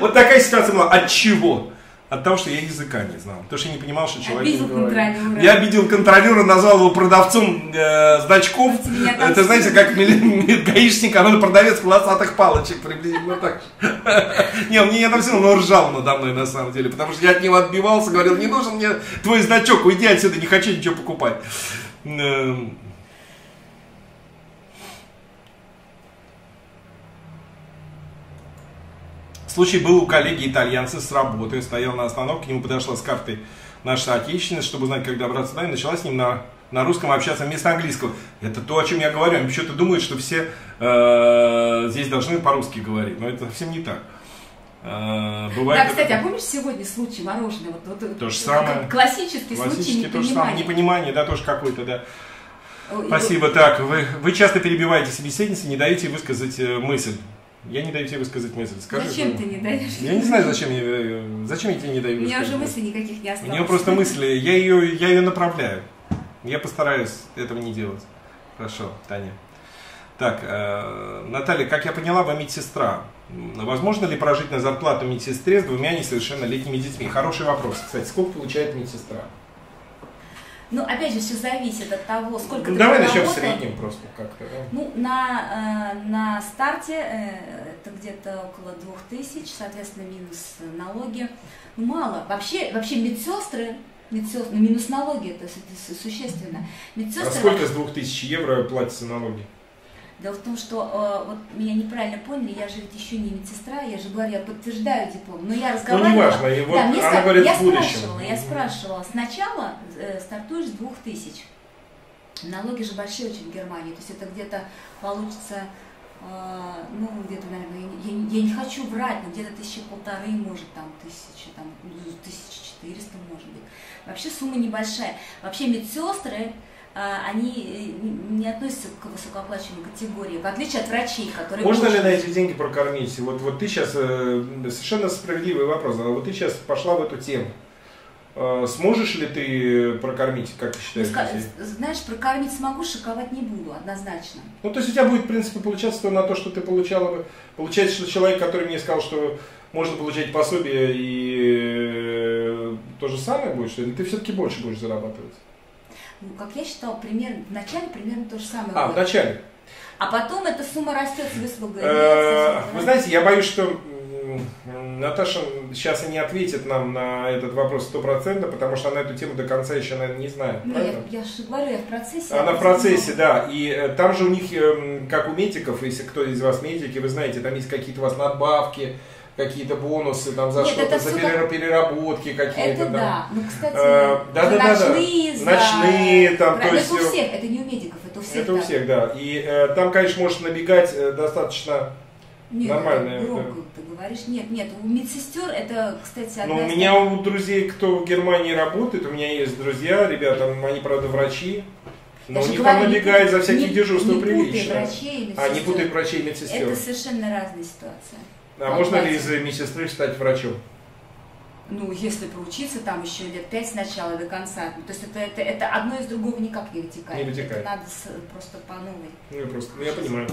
Вот такая ситуация была. От чего? От того, что я языка не знал. Потому что я не понимал, что человек Обидел не говорит. контролера. Я обидел контролера, назвал его продавцом э, значков. Меня Это, знаете, как гаишник, а он продавец волосатых палочек, приблизительно так. Не, он мне не отомстил, но он ржал надо мной на самом деле, потому что я от него отбивался, говорил, не нужен мне твой значок, уйди отсюда, не хочу ничего покупать. Случай был у коллеги итальянца с работы, стоял на остановке, к нему подошла с картой наша соотечественность, чтобы узнать, как добраться туда, и начала с ним на, на русском общаться вместо английского. Это то, о чем я говорю. Они почему-то думают, что все э, здесь должны по-русски говорить, но это совсем не так. Э, бывает да, кстати, а помнишь сегодня случай мороженого? Вот, вот, то же самое. Классический, классический случай то же самое, непонимание, да, тоже какой-то, да. Спасибо. Так, вы, вы часто перебиваете собеседницу, не даете высказать э, мысль. Я не даю тебе высказать мысль. Скажи, зачем что... ты не даешь? Я не знаю, зачем я, э, зачем я тебе не даю У меня уже мыслей никаких не осталось. У нее просто мысли, я ее, я ее направляю. Я постараюсь этого не делать. Хорошо, Таня. Так, э, Наталья, как я поняла, вы медсестра. Возможно ли прожить на зарплату медсестре с двумя несовершеннолетними детьми? Хороший вопрос. Кстати, сколько получает медсестра? Ну, опять же, все зависит от того, сколько ну, ты Давай начнем в среднем просто как-то. Да? Ну, на, э, на старте э, это где-то около двух тысяч, соответственно, минус налоги. Ну, мало. Вообще, вообще медсестры, медсестры, ну, минус налоги, это, это существенно. Медсестры, а сколько с двух тысяч евро платятся налоги? Дело в том, что э, вот меня неправильно поняли, я же ведь еще не медсестра, я же говорю, я подтверждаю диплом, но я разговаривала. Ну, неважно, и вот да, мне она говорит я в будущем. спрашивала, я спрашивала, сначала э, стартуешь с двух тысяч. Налоги же большие очень в Германии, то есть это где-то получится, э, ну, где-то, наверное, я, я, я не хочу врать, но где-то тысячи полторы, может, там, тысячи, там, тысячи четыреста, может быть. Вообще сумма небольшая. Вообще медсестры, они э, не относятся к высокооплачиваемой категории, в отличие от врачей, которые... Можно ли на эти деньги прокормить? Вот, вот ты сейчас, э, совершенно справедливый вопрос, вот ты сейчас пошла в эту тему. Э, сможешь ли ты прокормить, как ты считаешь? Ну, знаешь, прокормить смогу, шиковать не буду, однозначно. Ну, то есть у тебя будет, в принципе, получаться то на то, что ты получала бы. Получается, что человек, который мне сказал, что можно получать пособие и то же самое будет, что ли? Ты все-таки больше будешь зарабатывать? Ну, как я считала, примерно, в начале примерно то же самое. А, в начале. А потом эта сумма растет с выслугой. Э, вы знаете, я боюсь, что Наташа сейчас и не ответит нам на этот вопрос сто процентов, потому что она эту тему до конца еще, наверное, не знает. Ну, я, я же говорю, я в процессе. Она в процессе, да. И э, там же у них, эм, как у медиков, если кто из вас медики, вы знаете, там есть какие-то у вас надбавки, какие-то бонусы там за что-то, за сюда... переработки какие-то. Это да. Ну, кстати, а, да, да, ночные, да, да. ночные там, то есть... Это у всех, это не у медиков, это у всех. Это у всех, да. И э, там, конечно, может набегать э, достаточно нет, нормальная. Громко да. ты говоришь. Нет, нет, у медсестер это, кстати, Ну, у меня у друзей, кто в Германии работает, у меня есть друзья, ребята, они, правда, врачи. Но у них там набегает за всякие дежурства не прилично. Врачей а, не путай врачей и медсестер. Это совершенно разные ситуации. А можно ли из медсестры стать врачом? Ну, если поучиться там еще лет пять сначала до конца. То есть это, это, это одно из другого никак не вытекает. Не вытекает. Это надо с, просто по новой. Ну, я просто, ну, я понимаю.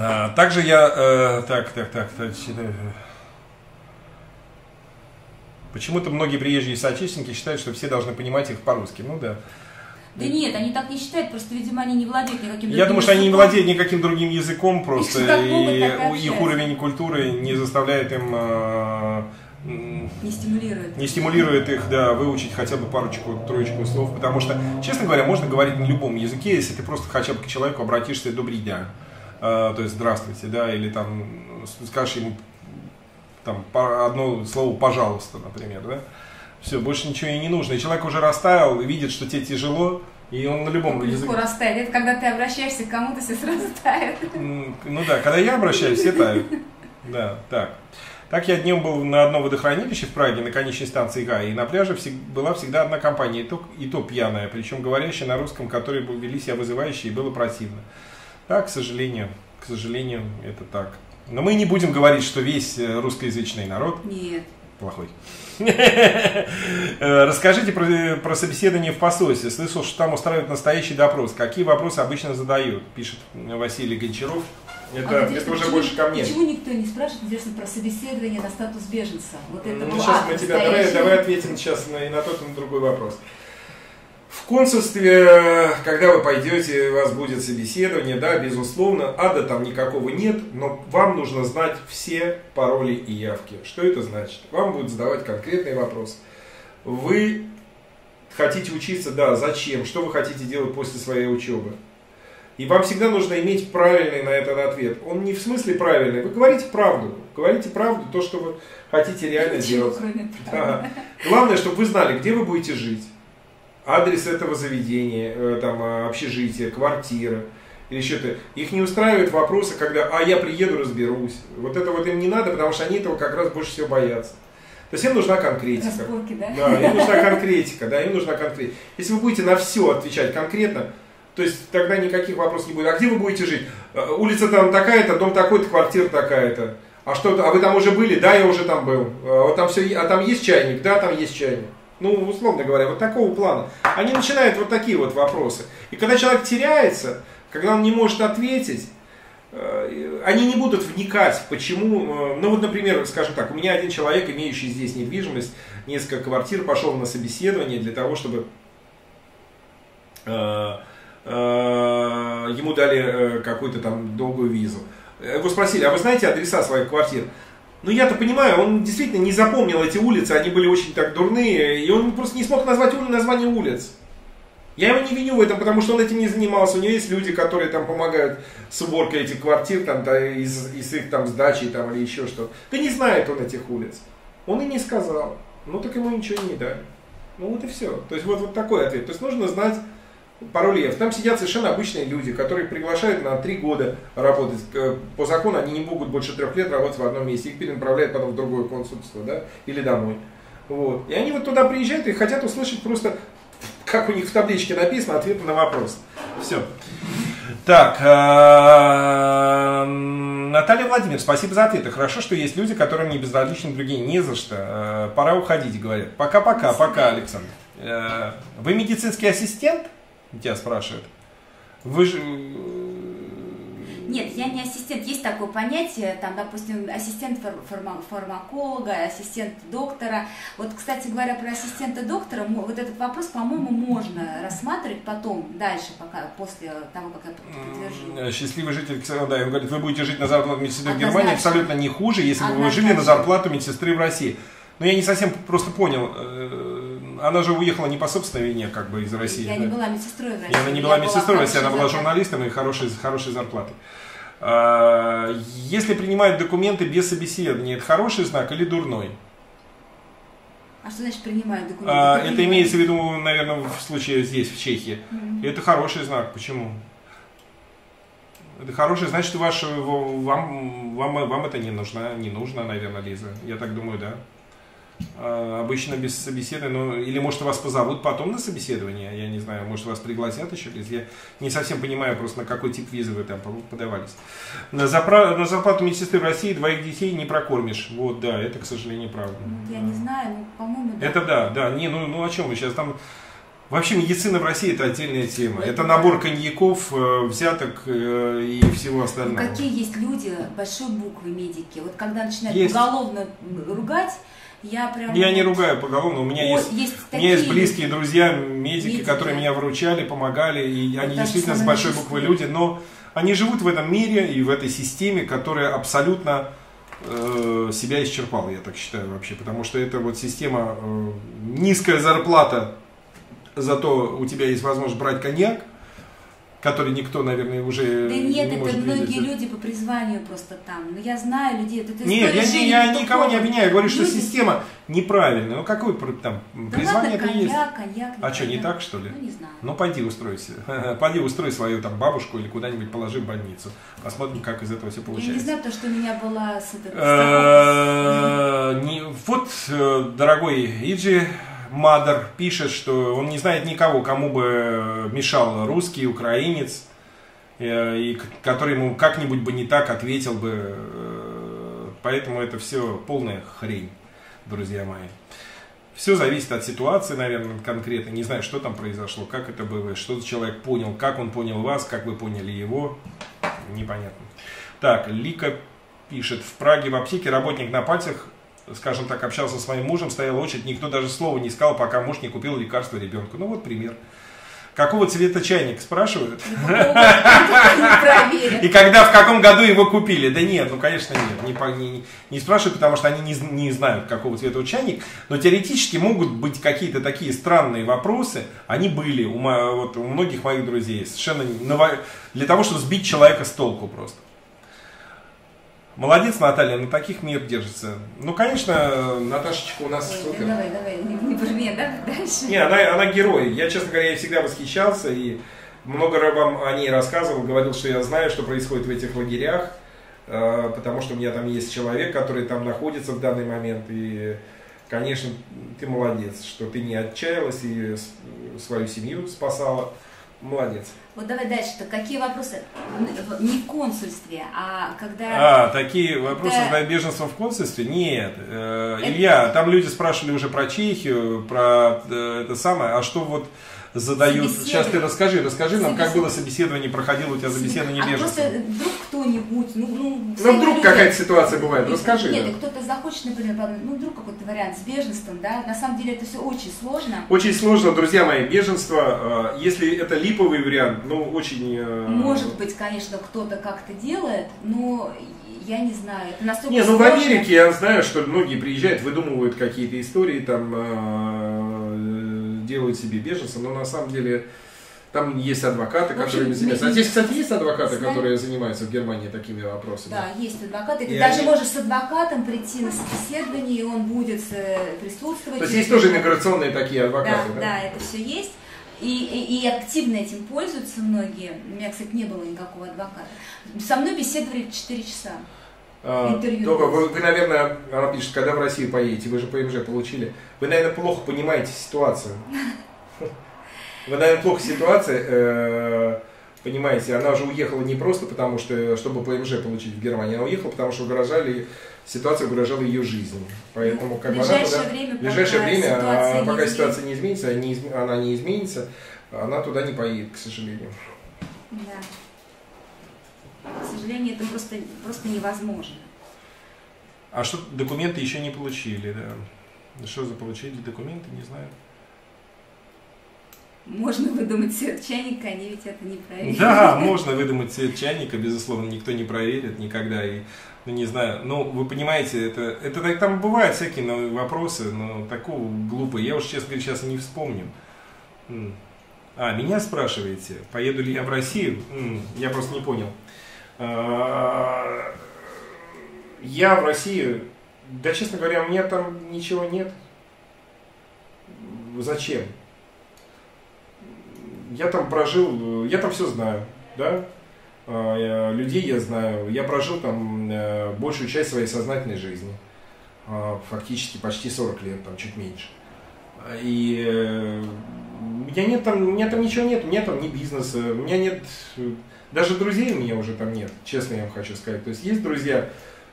А, также я, э, так, так, так, так, Почему-то многие приезжие соотечественники считают, что все должны понимать их по-русски. Ну да. Да нет, они так не считают, просто, видимо, они не владеют никаким другим Я думаю, что они не владеют никаким другим языком просто, и их уровень культуры не заставляет им... А, не стимулирует. Не стимулирует их, да, выучить хотя бы парочку, троечку слов, потому что, честно говоря, можно говорить на любом языке, если ты просто хотя бы к человеку обратишься «добрый день», то есть «здравствуйте», да, или там скажешь ему там одно слово «пожалуйста», например, да, все, больше ничего и не нужно. И человек уже растаял, видит, что тебе тяжело, и он на любом языке... Легко растает. Это когда ты обращаешься к кому-то, все сразу тает. Ну да, когда я обращаюсь, все тают. Да, так. Так я днем был на одном водохранилище в Праге, на конечной станции Га, и на пляже была всегда одна компания, и то, и то пьяная, причем говорящая на русском, которые вели себя вызывающе, и было противно. Да, к сожалению, к сожалению, это так. Но мы не будем говорить, что весь э, русскоязычный народ... Нет плохой. Э, расскажите про, про собеседование в посольстве. Слышал, что там устраивают настоящий допрос. Какие вопросы обычно задают? Пишет Василий Гончаров. Это, а это уже почему, больше ко мне. Почему никто не спрашивает, интересно, про собеседование на статус беженца? Вот это ну, сейчас мы тебя, давай, давай ответим сейчас на, и на тот, и на другой вопрос. В консульстве, когда вы пойдете, у вас будет собеседование, да, безусловно, ада там никакого нет, но вам нужно знать все пароли и явки. Что это значит? Вам будут задавать конкретный вопрос. Вы хотите учиться, да, зачем? Что вы хотите делать после своей учебы? И вам всегда нужно иметь правильный на этот ответ. Он не в смысле правильный. Вы говорите правду. Говорите правду, то, что вы хотите реально Ничего, сделать. кроме Да. Главное, чтобы вы знали, где вы будете жить. Адрес этого заведения, э, там, э, общежития, квартира или что-то. Их не устраивают вопросы, когда, а я приеду, разберусь. Вот это вот им не надо, потому что они этого как раз больше всего боятся. То есть им нужна конкретика. Разборки, да? Да, им нужна конкретика, да, им нужна конкретика. Если вы будете на все отвечать конкретно, то есть тогда никаких вопросов не будет. А где вы будете жить? Э, Улица там такая-то, дом такой-то, квартира такая-то. А что, а вы там уже были? Да, я уже там был. А вот там все, а там есть чайник? Да, там есть чайник. Ну, условно говоря, вот такого плана. Они начинают вот такие вот вопросы. И когда человек теряется, когда он не может ответить, э, они не будут вникать, почему, э, ну вот, например, скажем так, у меня один человек, имеющий здесь недвижимость, несколько квартир, пошел на собеседование для того, чтобы э, ему дали какую-то там долгую визу. Его спросили, а вы знаете адреса своих квартир? Ну я-то понимаю, он действительно не запомнил эти улицы, они были очень так дурные, и он просто не смог назвать ули- название улиц. Я его не виню в этом, потому что он этим не занимался. У него есть люди, которые там помогают с уборкой этих квартир, там, да, из, из их там сдачи там, или еще что. Да не знает он этих улиц. Он и не сказал. Ну так ему ничего не дали. Ну вот и все. То есть вот, вот такой ответ. То есть нужно знать пароль ЕФ. Там сидят совершенно обычные люди, которые приглашают на три года работать. Э, По закону они не могут больше трех лет работать в одном месте. Их перенаправляют потом в другое консульство, да, или домой. Вот. И они вот туда приезжают и хотят услышать просто, как у них в табличке написано, ответы на вопрос. Все. Так, э, Наталья Владимир, спасибо за ответы. Хорошо, что есть люди, которым не безразличны другие. Не за что. Э, Пора уходить, говорят. Пока-пока, пока, Александр. Вы медицинский ассистент? Тебя спрашивают. Вы же... Нет, я не ассистент. Есть такое понятие, там, допустим, ассистент фар- фарма- фармаколога, ассистент доктора. Вот, кстати говоря, про ассистента доктора, вот этот вопрос, по-моему, можно рассматривать потом, дальше, пока, после того, как я под- подтвержу. М, Счастливый житель, да, он говорит, вы будете жить на зарплату медсестры в. Германии абсолютно не хуже, если бы вы жили на зарплату медсестры в России. Но я не совсем просто понял. Она же уехала не по собственной вине, как бы из России. Я да. не была медсестрой в России. И она не была Я медсестрой в России, она была журналистом и хорошей, хорошей зарплатой. А, Если принимают документы без собеседования, это хороший знак или дурной? А что значит принимают документы? А, Это имеется в виду, наверное, в случае здесь, в Чехии. Мгм. Это хороший знак. Почему? Это хороший, значит, ваш, вам, вам, вам это не нужно, не нужно, наверное, Лиза. Я так думаю, да. А, обычно без собеседования, ну, или может вас позовут потом на собеседование, я не знаю, может вас пригласят еще. Я не совсем понимаю просто, на какой тип визы вы там подавались. На, запра- на зарплату медсестры в России двоих детей не прокормишь. Вот, да, это, к сожалению, правда. Ну, Я не знаю, ну, по-моему, да. Это да, да. Не, ну, ну о чем вы сейчас там? Вообще медицина в России это отдельная тема. Это да. набор коньяков, э, взяток э, и всего Ну, остального. какие есть люди, большой буквы медики. Вот когда начинают Есть. уголовно ругать, я прям... Я не ругаю поголовно, у меня Ой, есть, есть у меня есть такие близкие друзья, медики, Медики. которые меня выручали, помогали, и они действительно с большой буквы люди, но они живут в этом мире и в этой системе, которая абсолютно э, себя исчерпала, я так считаю вообще, потому что это вот система э, низкая зарплата, зато у тебя есть возможность брать коньяк, который никто, наверное, уже Да нет, не это может многие видеть. люди по призванию просто там. Но я знаю людей, это Нет, я, не- я никого не обвиняю, я говорю, что Люди- система неправильная. Ну какой там Да призвание ладно, это есть? коньяк, коньяк. А что, не коньяк. так, что ли? Ну, не знаю. Ну, пойди устройся. Пойди устрой свою там бабушку или куда-нибудь положи в больницу. Посмотрим, как из этого все Я не получается. знаю, потому что у меня была с этой. Э, Вот, э, дорогой Иджи, Мадер пишет, что он не знает никого, кому бы мешал русский, украинец, э, и который ему как-нибудь бы не так ответил бы. э, Поэтому это все полная хрень, друзья мои. Все зависит от ситуации, наверное, конкретно. Не знаю, что там произошло, как это было, что человек понял, как он понял вас, как вы поняли его. Непонятно. Так, Лика пишет. В Праге в аптеке работник на пальцах, скажем так, общался с моим мужем, стояла очередь, никто даже слова не сказал, пока муж не купил лекарство ребенку. Ну вот пример. Какого цвета чайник, спрашивают? Ну. И когда, в каком году его купили? Да нет, ну конечно нет, не, не, не спрашивают, потому что они не, не знают, какого цвета чайник, но теоретически могут быть какие-то такие странные вопросы, они были у, мо- вот, у многих моих друзей, совершенно ново- для того, чтобы сбить человека с толку просто. Молодец, Наталья, на таких мир держится. Ну, конечно, Наташечка у нас Ой, супер. давай, давай, не, не меня, да, дальше. Не, она, она герой. Я, честно говоря, ей всегда восхищался и много вам о ней рассказывал, говорил, что я знаю, что происходит в этих лагерях, э, потому что у меня там есть человек, который там находится в данный момент. И, конечно, ты молодец, что ты не отчаялась и свою семью спасала. Молодец. Вот давай дальше-то, какие вопросы? Не в консульстве, а когда... А, такие вопросы Да. задают беженство в консульстве? Нет. Э, Это- Илья, там люди спрашивали уже про Чехию, про э, это самое, а что вот задают... Сейчас ты расскажи, расскажи нам, как было собеседование, проходило у тебя собеседование а просто вдруг кто-нибудь, ну, ну, Ну, вдруг какая-то ситуация бывает, расскажи. Нет, да. кто-то захочет, например, ну, вдруг какой-то вариант с беженством, да, на самом деле это все очень сложно. Очень сложно, друзья мои, беженство, э, если это липовый вариант, ну, очень... э, Может быть, конечно, кто-то как-то делает, но я не знаю, это настолько Не, ну в сложно. Америке я знаю, что многие приезжают, выдумывают какие-то истории, там э, делают себе беженца, но на самом деле там есть адвокаты, общем, которые занимаются. А здесь, кстати, есть адвокаты, Знаю. которые занимаются в Германии такими вопросами? Да, есть адвокаты. Ты И даже они- можешь с адвокатом прийти на собеседование, и он будет э, присутствовать. То есть есть тоже иммиграционные такие адвокаты, Да, да, это все есть. И, и, и активно этим пользуются многие. У меня, кстати, не было никакого адвоката. Со мной беседовали 4 часа. А, Интервью Только вы, вы, наверное, она пишет, когда в Россию поедете, вы же ПМЖ получили, вы, наверное, плохо понимаете ситуацию. Вы, наверное, плохо ситуацию э, понимаете. Она уже уехала не просто потому, что, чтобы ПМЖ получить в Германии, она уехала, потому что угрожали, ситуация угрожала ее жизни. Поэтому, как в она ближайшее туда- время, в ближайшее пока время, ситуация а не пока изменится. ситуация не изменится, не она не изменится, она туда не поедет, к сожалению. Да. К сожалению, это просто, просто невозможно. А что документы еще не получили, да? Что за получили документы, не знаю. Можно выдумать цвет чайника, они ведь это не проверят. Да, можно выдумать цвет чайника, безусловно, никто не проверит никогда. И, ну, не знаю, ну, вы понимаете, это, это так- там бывают всякие ну, вопросы, но такого глупые. Я уж, честно говоря, сейчас не вспомню. А, меня спрашиваете, поеду ли я в Россию? Я просто не понял. А, Я в Россию, да, честно говоря, меня там ничего нет. Зачем? Я там прожил, я там все знаю, да, я- людей я знаю, я прожил там э, большую часть своей сознательной жизни, фактически почти 40 лет, там чуть меньше. И э, у меня нет там, у меня там ничего нет, у меня там ни бизнеса, у меня нет, э, даже друзей у меня уже там нет, честно я вам хочу сказать. То есть есть друзья,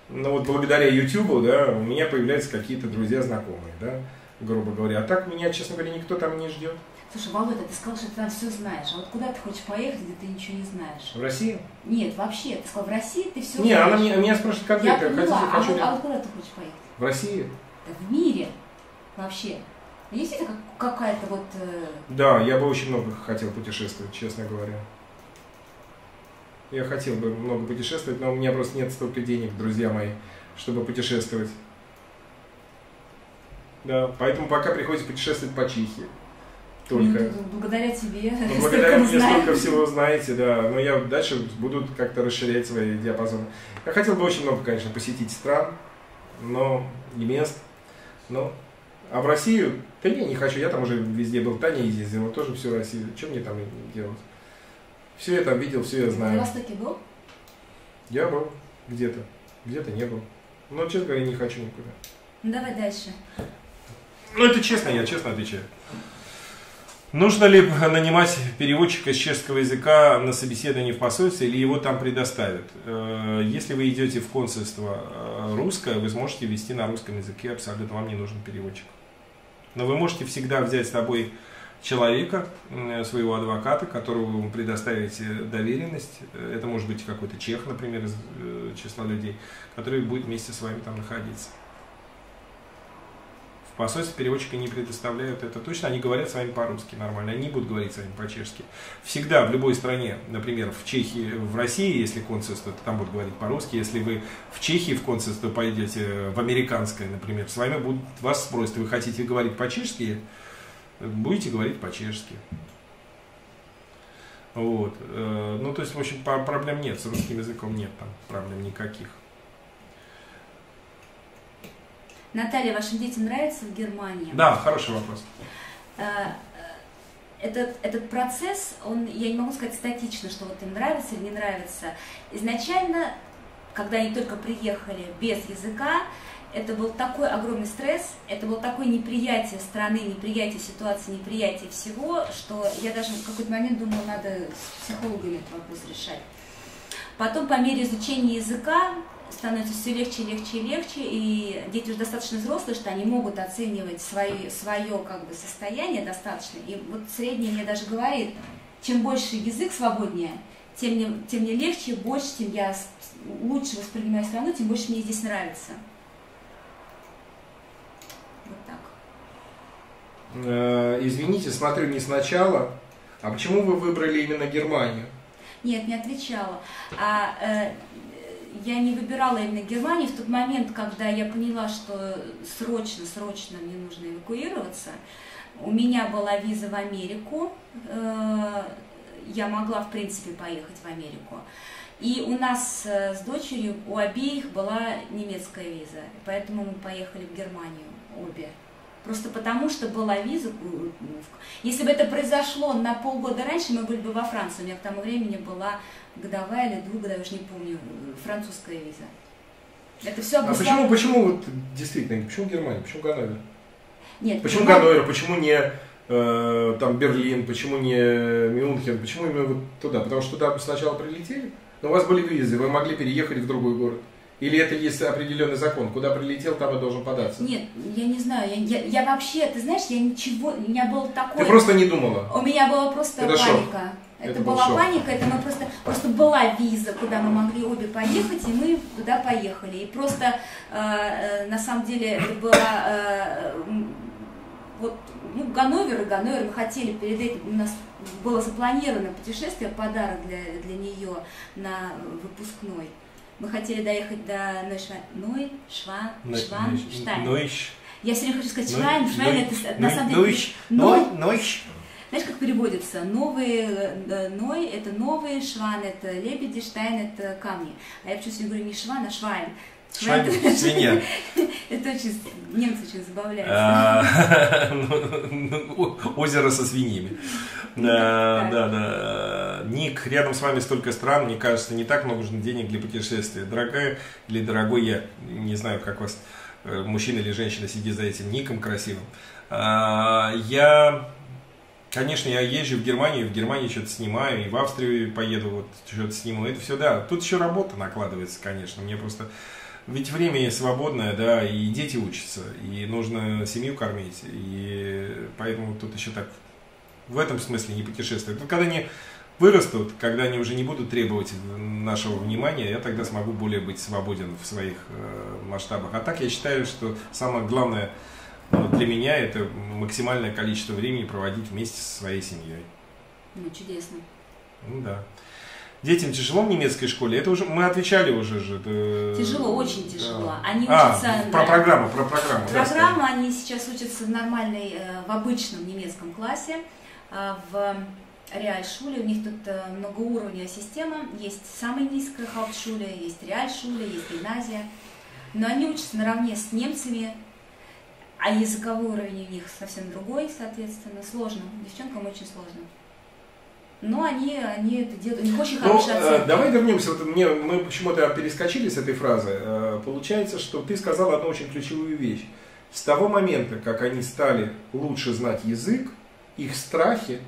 но вот благодаря YouTube, да, у меня появляются какие-то друзья знакомые, да, грубо говоря. А так меня, честно говоря, никто там не ждет. Слушай, Володя, ты сказал, что ты там все знаешь. А вот куда ты хочешь поехать, где ты ничего не знаешь? В России? Нет, вообще, ты сказал, в России ты все Не, знаешь. она меня, меня спрашивает Я конкретно, хотите, поняла, а хочу вот, а вот куда ты хочешь поехать? В России? Да в мире вообще. Есть это как- какая-то вот... э, Да, я бы очень много хотел путешествовать, честно говоря. Я хотел бы много путешествовать, но у меня просто нет столько денег, друзья мои, чтобы путешествовать. Да, поэтому пока приходится путешествовать по Чехии. Только. ну, благодаря тебе. Ну, благодаря мне знаем. столько всего знаете, да. Но я дальше буду как-то расширять свои диапазоны. Я хотел бы очень много, конечно, посетить стран, но и мест. Но а в Россию, да я не хочу, я там уже везде был, Таня ездила, тоже всю Россию. Что мне там делать? Все я там видел, все я На знаю. Востоке был? Я был где-то, где-то не был. Но, честно говоря, не хочу никуда. Ну давай дальше. Ну, это честно, я честно отвечаю. Нужно ли нанимать переводчика с чешского языка на собеседование в посольстве или его там предоставят? Э, Если вы идете в консульство э, русское, вы сможете вести на русском языке, абсолютно вам не нужен переводчик. Но вы можете всегда взять с собой человека, э, своего адвоката, которому вы предоставите доверенность. Э, Это может быть какой-то чех, например, из э, числа людей, который будет вместе с вами там находиться. В посольстве переводчика не предоставляют это точно, они говорят с вами по-русски нормально, они будут говорить с вами по-чешски. Всегда в любой стране, например, в Чехии, в России, если консульство, то там будут говорить по-русски. Если вы в Чехии в консульство пойдете, в американское, например, с вами будут вас спросят, вы хотите говорить по-чешски, будете говорить по-чешски. Вот. Э, ну, то есть, в общем, проблем нет, с русским языком нет там проблем никаких. Наталья, вашим детям нравится в Германии? Да, хороший вопрос. Э, этот, этот процесс, он, я не могу сказать статично, что вот им нравится или не нравится. Изначально, когда они только приехали без языка, это был такой огромный стресс, это было такое неприятие страны, неприятие ситуации, неприятие всего, что я даже в какой-то момент думала, надо с психологами этот вопрос решать. Потом по мере изучения языка становится все легче, легче и легче, и дети уже достаточно взрослые, что они могут оценивать свои, свое как бы, состояние достаточно. И вот средний мне даже говорит, чем больше язык свободнее, тем мне, тем мне легче, больше, тем я лучше воспринимаю страну, тем больше мне здесь нравится. Э, извините, смотрю не сначала. А почему вы выбрали именно Германию? Нет, не отвечала. А, э, я не выбирала именно Германию в тот момент, когда я поняла, что срочно, срочно мне нужно эвакуироваться. У меня была виза в Америку. Э, я могла, в принципе, поехать в Америку. И у нас э, с дочерью, у обеих была немецкая виза, поэтому мы поехали в Германию обе. Просто потому, что была виза. Если бы это произошло на полгода раньше, мы были бы во Франции. У меня к тому времени была годовая или двухгодовая, я уже не помню, французская виза. Это все обуслав... А почему, почему вот действительно, почему Германия, почему Ганновер? Нет. Почему Германия... Ганновер, почему не э, там Берлин, почему не Мюнхен, почему именно вот туда? Потому что туда сначала прилетели, но у вас были визы, вы могли переехать в другой город. Или это есть определенный закон? Куда прилетел, там и должен податься? Нет, я не знаю. Я, я, я вообще, ты знаешь, я ничего, у меня был такой... Ты просто не думала? У меня была просто это паника. Шок. Это, это была шок. паника, это мы просто, просто была виза, куда мы могли обе поехать, и мы туда поехали. И просто, э, э, на самом деле, это было, э, вот, ну, Ганновер и Ганновер, мы хотели перед этим, у нас было запланировано путешествие, подарок для, для нее на выпускной. Мы хотели доехать до Neuschwa... Neu, Schwa. Neusch. Я все время хочу сказать Schwein, Schwein это на самом деле... Neusch, Neu, Neusch. Знаешь, как переводится? Новые, э, Neu – это новые, Schwan – это лебеди, Stein – это камни. А я почему-то говорю не Schwan, а Schwein. Швайн – свинья. Это очень, немцы очень забавляются. А, ну, озеро со свиньями. Да, да, да. Ник, рядом с вами столько стран, мне кажется, не так много нужно денег для путешествия. Дорогая или дорогой я, не знаю, как вас, э, мужчина или женщина сидит за этим ником красивым. А, я, конечно, я езжу в Германию, в Германии что-то снимаю, и в Австрию поеду, вот что-то сниму. Это все, да. Тут еще работа накладывается, конечно. Мне просто ведь время свободное, да, и дети учатся, и нужно семью кормить, и поэтому тут еще так в этом смысле не путешествовать. Но когда они вырастут, когда они уже не будут требовать нашего внимания, я тогда смогу более быть свободен в своих э, масштабах. А так я считаю, что самое главное ну, для меня это максимальное количество времени проводить вместе со своей семьей. Ну, чудесно. Ну да. Детям тяжело в немецкой школе? Это уже мы отвечали уже же. Это... Тяжело, очень тяжело. Да. Они а, учатся. Про программу, про программу. Программа, да, они сейчас учатся в нормальной, э, в обычном немецком классе. А, в Реальшуле, у них тут э, многоуровневая система, есть самая низкая хауптшуле, есть Реальшуле, есть гимназия, но они учатся наравне с немцами, а языковой уровень у них совсем другой, соответственно, сложно, девчонкам очень сложно. Но они, они это делают, у них очень ну, хорошие оценки. Э, давай вернемся, вот мне, мы почему-то перескочили с этой фразы. Э, получается, что ты сказал одну очень ключевую вещь. С того момента, как они стали лучше знать язык, их страхи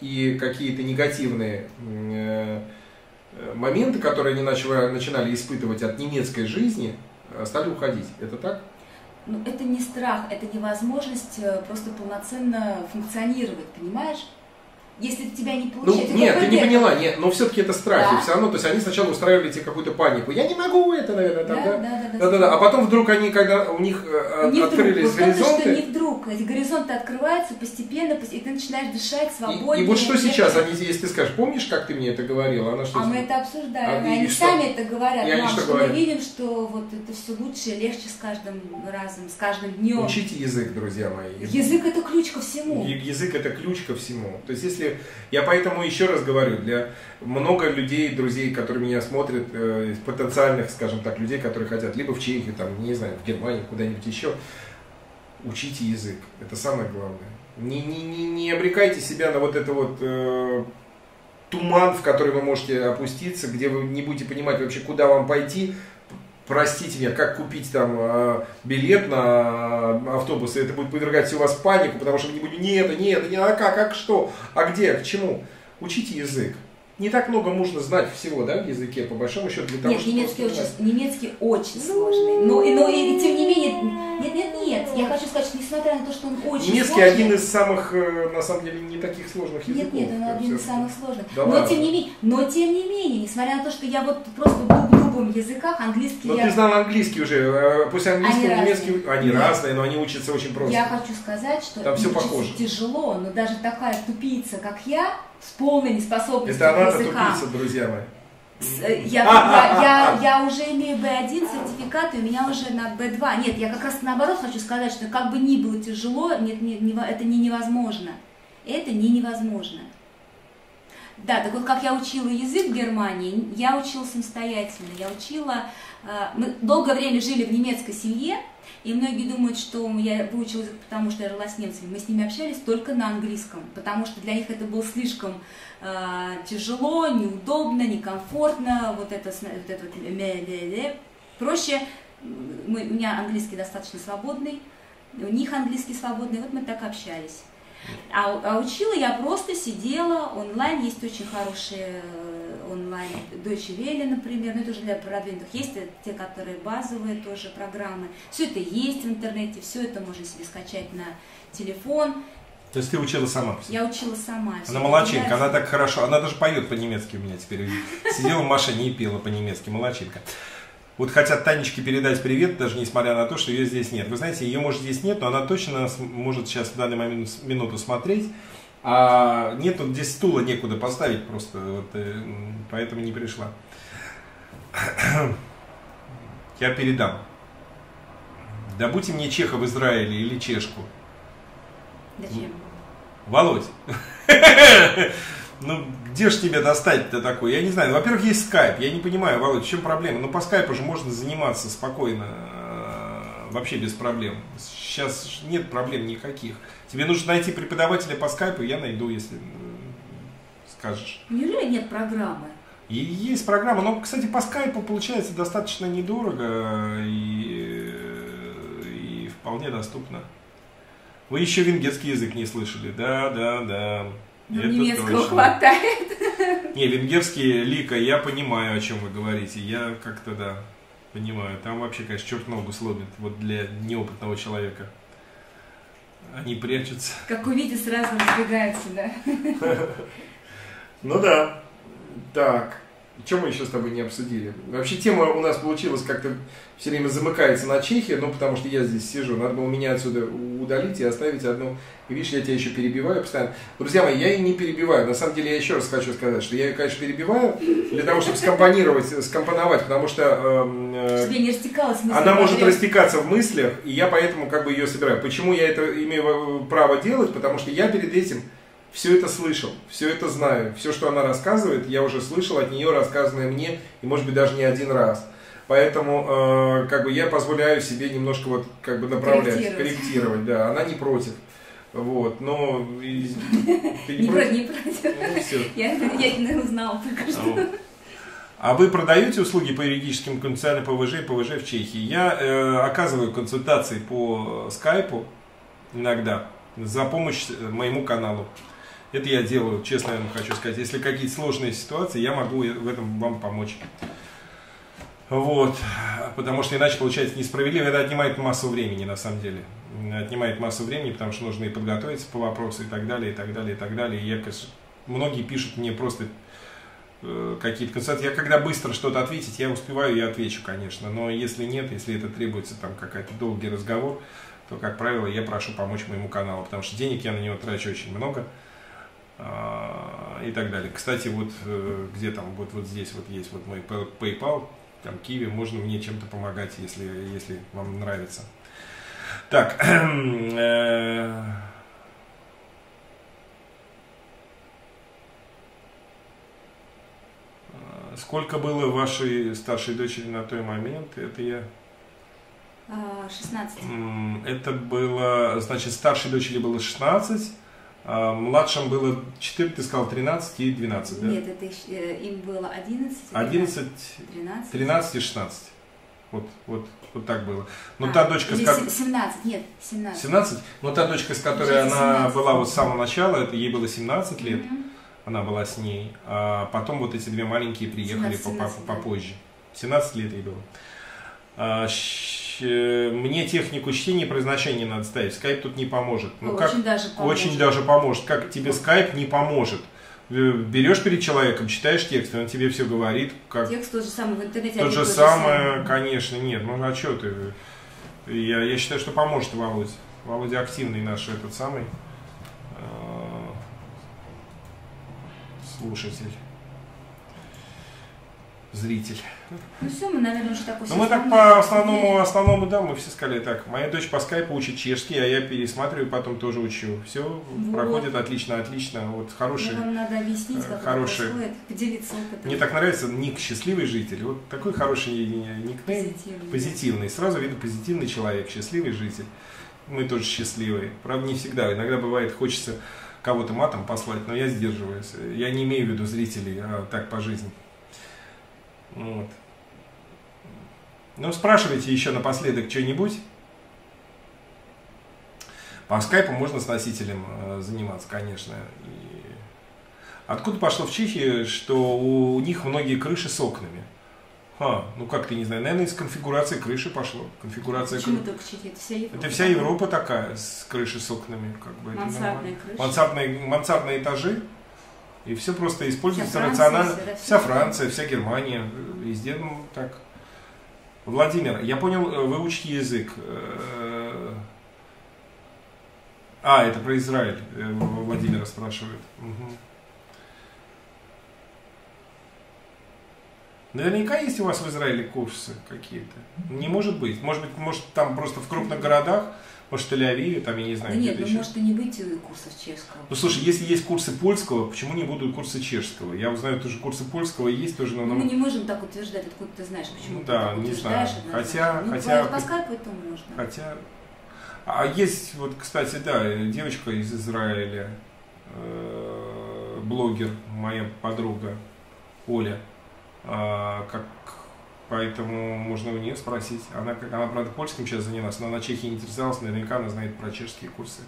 и какие-то негативные э, моменты, которые они начинали испытывать от немецкой жизни, стали уходить. Это так? Ну, это не страх, это невозможность просто полноценно функционировать, понимаешь? Если у тебя не получается. Ну, нет, ты не поняла, нет, но все-таки это страхи, да. все равно, то есть они сначала устраивали тебе какую-то панику. Я не могу это, наверное, там, да? Да, да, да. да, да, да. А потом вдруг они, когда у них э, не открылись вдруг. горизонты. что не вдруг, эти горизонты открываются постепенно, и ты начинаешь дышать свободнее. И, и вот что сейчас, они, если ты скажешь, помнишь, как ты мне это говорила? Она что а мы это обсуждаем, а, и они и сами это говорят. И они что, что мы видим, что вот это все лучше и легче с каждым разом, с каждым днем. Учите язык, друзья мои. Язык это ключ ко всему. Язык это ключ ко всему. То есть если я поэтому еще раз говорю, для много людей, друзей, которые меня смотрят, э, потенциальных, скажем так, людей, которые хотят либо в Чехию, там, не знаю, в Германию, куда-нибудь еще, учите язык. Это самое главное. Не, не, не, не обрекайте себя на вот это вот э, туман, в который вы можете опуститься, где вы не будете понимать вообще, куда вам пойти, простите меня, как купить там э, билет на автобус, и это будет подвергать у вас панику, потому что вы не будете, нет, нет, нет, а как, а что, а где, к чему учите язык. Не так много нужно знать всего, да, в языке, по большому счету, для того, Нет, немецкий очень, немецкий очень сложный. Но, но и, тем не менее, нет, нет, нет, я хочу сказать, что несмотря на то, что он очень Немецкий сложный, один из самых, э, на самом деле, не таких сложных языков. Нет, нет, он один из самых сложных. Да но, тем не менее, но тем не менее, несмотря на то, что я вот просто в языках, английский но я... ты знал английский уже, э, после английского они немецкий, разные. они нет. разные, но они учатся очень просто. Я хочу сказать, что Там все похоже. тяжело, но даже такая тупица, как я, с полной неспособностью Это она тупица, друзья мои. Э, я, я, я, я уже имею B1 сертификат, и у меня уже на B2. Нет, я как раз наоборот хочу сказать, что как бы ни было тяжело, нет, не, не, это не невозможно. Это не невозможно. Да, так вот как я учила язык в Германии, я учила самостоятельно. Я учила, э, мы долгое время жили в немецкой семье, и многие думают, что я выучила язык, потому что я жила с немцами. Мы с ними общались только на английском, потому что для них это было слишком э, тяжело, неудобно, некомфортно. Вот это, вот это вот, проще. Мы, у меня английский достаточно свободный, у них английский свободный, вот мы так общались. А, а учила я просто сидела онлайн, есть очень хорошие онлайн Deutsche Welle, например, ну это уже для продвинутых, есть те, которые базовые тоже программы. Все это есть в интернете, все это можно себе скачать на телефон. То есть ты учила сама? Я учила сама. Она молочинка, она так хорошо, она даже поет по-немецки у меня теперь. Сидела в машине и пела по-немецки, молочинка. Вот хотят Танечке передать привет, даже несмотря на то, что ее здесь нет. Вы знаете, ее может здесь нет, но она точно может сейчас в данный момент минуту смотреть. А нет, вот здесь стула некуда поставить просто, вот, э, поэтому не пришла. Я передам. Добудьте мне чеха в Израиле или чешку. Зачем? Володь. Ну, где ж тебе достать-то такой? Я не знаю. Во-первых, есть скайп. Я не понимаю, Володь, в чем проблема? Ну, по скайпу же можно заниматься спокойно, э, вообще без проблем. Сейчас нет проблем никаких. Тебе нужно найти преподавателя по скайпу, я найду, если скажешь. Неужели нет программы? И есть программа, но, кстати, по скайпу получается достаточно недорого и, и вполне доступно. Вы еще венгерский язык не слышали, да, да, да. Ну, немецкого точно. хватает. Не, венгерский лика, я понимаю, о чем вы говорите. Я как-то, да, понимаю. Там вообще, конечно, черт ногу сломит, вот для неопытного человека. Они прячутся. Как увидят, сразу разбегаются, да? Ну да. Так. Чем мы еще с тобой не обсудили? Вообще тема у нас получилась как-то все время замыкается на Чехии, ну потому что я здесь сижу, надо было меня отсюда удалить и оставить одну. И видишь, я тебя еще перебиваю постоянно. Друзья мои, я и не перебиваю. На самом деле я еще раз хочу сказать, что я ее, конечно, перебиваю для того, чтобы скомпонировать, скомпоновать, потому что э, э, не растекалась она может растекаться в мыслях, и я поэтому как бы ее собираю. Почему я это имею право делать? Потому что я перед этим все это слышал, все это знаю, все, что она рассказывает, я уже слышал от нее рассказанное мне, и может быть даже не один раз. Поэтому э, как бы я позволяю себе немножко вот как бы направлять, корректировать, корректировать да, она не против. Вот, но... И, ты не, не против? Не против. Ну, все. Я, я не узнала только что. А вы продаете услуги по юридическим консультациям ПВЖ и ПВЖ в Чехии? Я э, оказываю консультации по скайпу иногда за помощь моему каналу. Это я делаю, честно вам хочу сказать. Если какие-то сложные ситуации, я могу в этом вам помочь. Вот, потому что иначе получается несправедливо, это отнимает массу времени на самом деле. Отнимает массу времени, потому что нужно и подготовиться по вопросу и так далее, и так далее, и так далее. И я, многие пишут мне просто э, какие-то консультации. Я когда быстро что-то ответить, я успеваю, я отвечу, конечно. Но если нет, если это требуется там какой-то долгий разговор, то, как правило, я прошу помочь моему каналу, потому что денег я на него трачу очень много и так далее. Кстати, вот э, где там, вот, вот здесь вот есть вот мой PayPal, там Киви, можно мне чем-то помогать, если, если вам нравится. Так, э, Сколько было вашей старшей дочери на той момент? Это я 16. А, это было, значит, старшей дочери было 16, а младшим было 4, ты сказал 13 и 12, да? Нет, это э, им было 11, 11 13, 13 и 16. Вот, вот, вот так было. Но а, та дочка... С... 17, нет, 17. 17? Но та дочка, с которой она была вот с самого начала, это ей было 17 лет, mm-hmm. она была с ней. А потом вот эти две маленькие приехали 17, 17, попозже. 17 лет ей было. А, Э, мне технику чтения и произношения надо ставить. Скайп тут не поможет. Ну, очень как, даже поможет. Очень даже поможет. Как тебе скайп не поможет? Э, берешь перед человеком, читаешь текст, он тебе все говорит. Как... Текст тот же самый в интернете. Тот же самый, конечно, нет. Ну а что ты? Я, я считаю, что поможет Володя. Володя активный наш этот самый э, слушатель зритель. Ну все, мы, наверное, уже такой Ну мы так по основному, основному, да, мы все сказали так. Моя дочь по скайпу учит чешский, а я пересматриваю, потом тоже учу. Все вот. проходит отлично, отлично. Вот хороший. Вам надо объяснить, как хороший, это происходит, поделиться опытом. Мне так нравится ник «Счастливый житель». Вот такой хороший никнейм. Позитивный. Позитивный. Сразу видно позитивный человек, счастливый житель. Мы тоже счастливые. Правда, не всегда. Иногда бывает, хочется кого-то матом послать, но я сдерживаюсь. Я не имею в виду зрителей, а так по жизни. Вот. Ну, спрашивайте еще напоследок что-нибудь. По скайпу можно с носителем э, заниматься, конечно. И... Откуда пошло в Чехии, что у них многие крыши с окнами? А, ну как ты не знаешь, наверное, из конфигурации крыши пошло. Конфигурация Почему кры... только Чехия? Это вся Европа. Это вся Европа такая, с крышей с окнами. Как бы, Мансардные крыши. Мансардные, мансардные этажи. И все просто используется вся рационально. Франция, вся Франция, вся Германия, везде ну, так. Владимир, я понял, э, вы учите язык. Э, а, это про Израиль э, Владимира спрашивает. Угу. Наверняка есть у вас в Израиле курсы какие-то. Не может быть. Может быть, может там просто в крупных городах может, в Тель-Авиве, там, я не знаю. Да нет, ну еще. может и не быть курсов чешского. Ну слушай, если есть курсы польского, почему не будут курсы чешского? Я узнаю, тоже курсы польского есть тоже, но... Ну, мы не можем так утверждать, откуда ты знаешь, почему ну, да, ты не знаю. Хотя, ну, хотя... По скайпу это можно. Хотя... А есть, вот, кстати, да, девочка из Израиля, э, блогер, моя подруга Оля, э, как Поэтому можно у нее спросить. Она, она правда, польским сейчас занялась, но она Чехии не интересовалась, наверняка она знает про чешские курсы.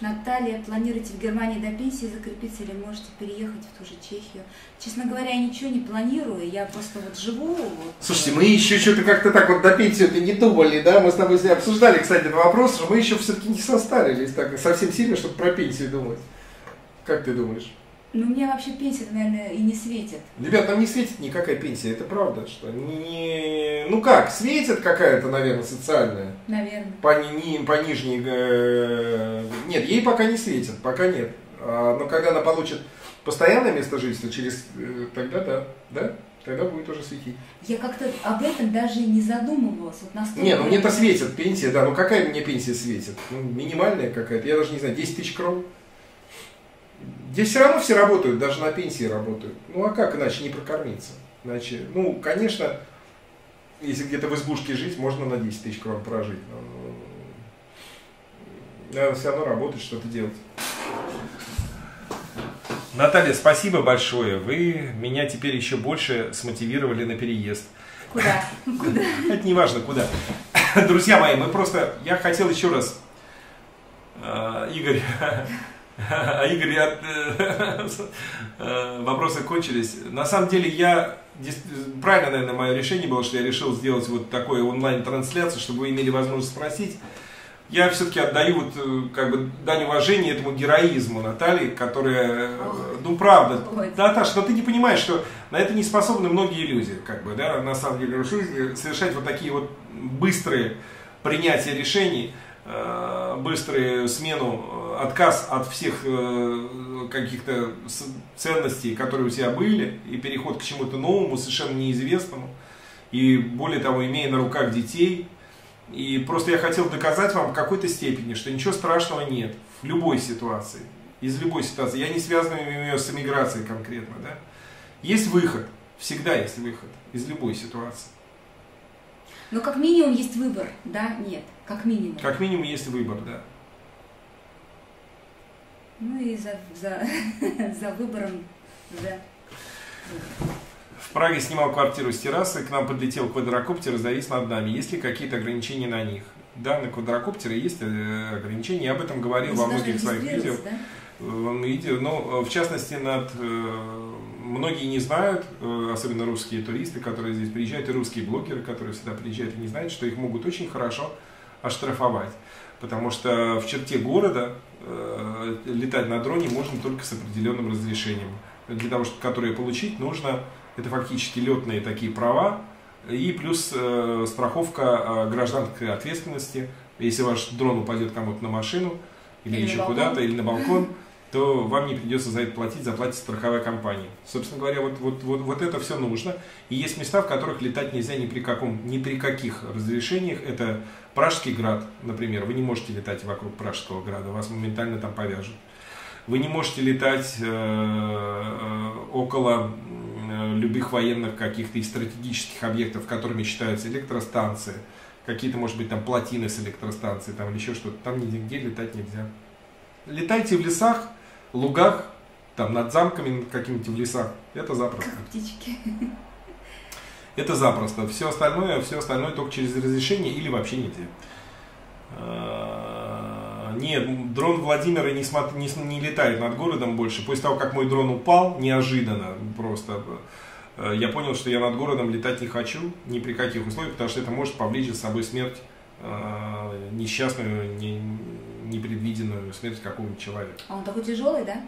Наталья, планируете в Германии до пенсии закрепиться или можете переехать в ту же Чехию? Честно говоря, я ничего не планирую, я просто вот живу. Вот. Слушайте, мы еще что-то как-то так вот до пенсии это не думали, да? Мы с тобой обсуждали, кстати, этот вопрос, что мы еще все-таки не состарились так совсем сильно, чтобы про пенсию думать. Как ты думаешь? Ну, мне вообще пенсия, наверное, и не светит. Ребят, нам не светит никакая пенсия, это правда, что не... Ну как, светит какая-то, наверное, социальная. Наверное. По, не, по нижней... Э... Нет, ей пока не светит, пока нет. А, но когда она получит постоянное место жительства, через... Э, тогда да, да? Тогда будет уже светить. Я как-то об этом даже не задумывалась. Вот настолько... Не, ну мне-то светит пенсия, да, ну какая мне пенсия светит? Ну, минимальная какая-то, я даже не знаю, 10 тысяч крон. Здесь все равно все работают, даже на пенсии работают. Ну а как иначе не прокормиться? Иначе, ну, конечно, если где-то в избушке жить, можно на 10 тысяч крон прожить. Но, надо все равно работать, что-то делать. Наталья, спасибо большое. Вы меня теперь еще больше смотивировали на переезд. Куда? Куда? Это не важно, куда. Друзья мои, мы просто... Я хотел еще раз... Э, Игорь, а Игорь, я, э, вопросы кончились. На самом деле я правильно, наверное, мое решение было, что я решил сделать вот такую онлайн-трансляцию, чтобы вы имели возможность спросить. я все-таки отдаю вот э, как бы дань уважения этому героизму Натальи, которая, э, ну правда, Ой. Наташа, но ты не понимаешь, что на это не способны многие люди, как бы, да, на самом деле, совершать вот такие вот быстрые принятия решений, быструю смену, э, отказ от всех э, каких-то ценностей, которые у тебя были, и переход к чему-то новому, совершенно неизвестному, и более того, имея на руках детей, и просто я хотел доказать вам в какой-то степени, что ничего страшного нет в любой ситуации. Из любой ситуации. Я не связываю ее с эмиграцией конкретно. Да? Есть выход. Всегда есть выход из любой ситуации. Но как минимум есть выбор, да? Нет, как минимум. Как минимум есть выбор, да. Ну и за, за, за выбором, за В Праге снимал квартиру с террасы, к нам подлетел квадрокоптер и завис над нами. Есть ли какие-то ограничения на них? Да, на квадрокоптеры есть э, ограничения. Я об этом говорил во многих своих видео. да? Э, видео, но в частности над э, многие не знают, э, особенно русские туристы, которые здесь приезжают, и русские блогеры, которые сюда приезжают и не знают, что их могут очень хорошо оштрафовать. Потому что в черте города э, летать на дроне можно только с определенным разрешением. Для того, чтобы которое получить, нужно, это фактически летные такие права, и плюс э, страховка э, гражданской ответственности. Если ваш дрон упадет кому-то на машину, или, Или еще куда-то, или на балкон, то вам не придется за это платить, заплатит страховая компания. Собственно говоря, вот, вот, вот, вот это все нужно. И есть места, в которых летать нельзя ни при, каком, ни при каких разрешениях. Это Пражский град, например. Вы не можете летать вокруг Пражского града, вас моментально там повяжут. Вы не можете летать э, э, около э, любых военных каких-то и стратегических объектов, которыми считаются электростанции, какие-то, может быть, там плотины с электростанцией, там или еще что-то. Там нигде летать нельзя. Летайте в лесах, лугах, там над замками какими-то в лесах. Это запросто. Как птички. Это запросто. Все остальное, все остальное только через разрешение или вообще нигде. А, Нет, дрон Владимира не, смотр- не, не летает над городом больше. После того, как мой дрон упал, неожиданно просто, э, я понял, что я над городом летать не хочу ни при каких условиях, потому что это может повлечь за собой смерть, э, несчастную, не- непредвиденную смерть какого-нибудь человека. А он такой тяжелый, да?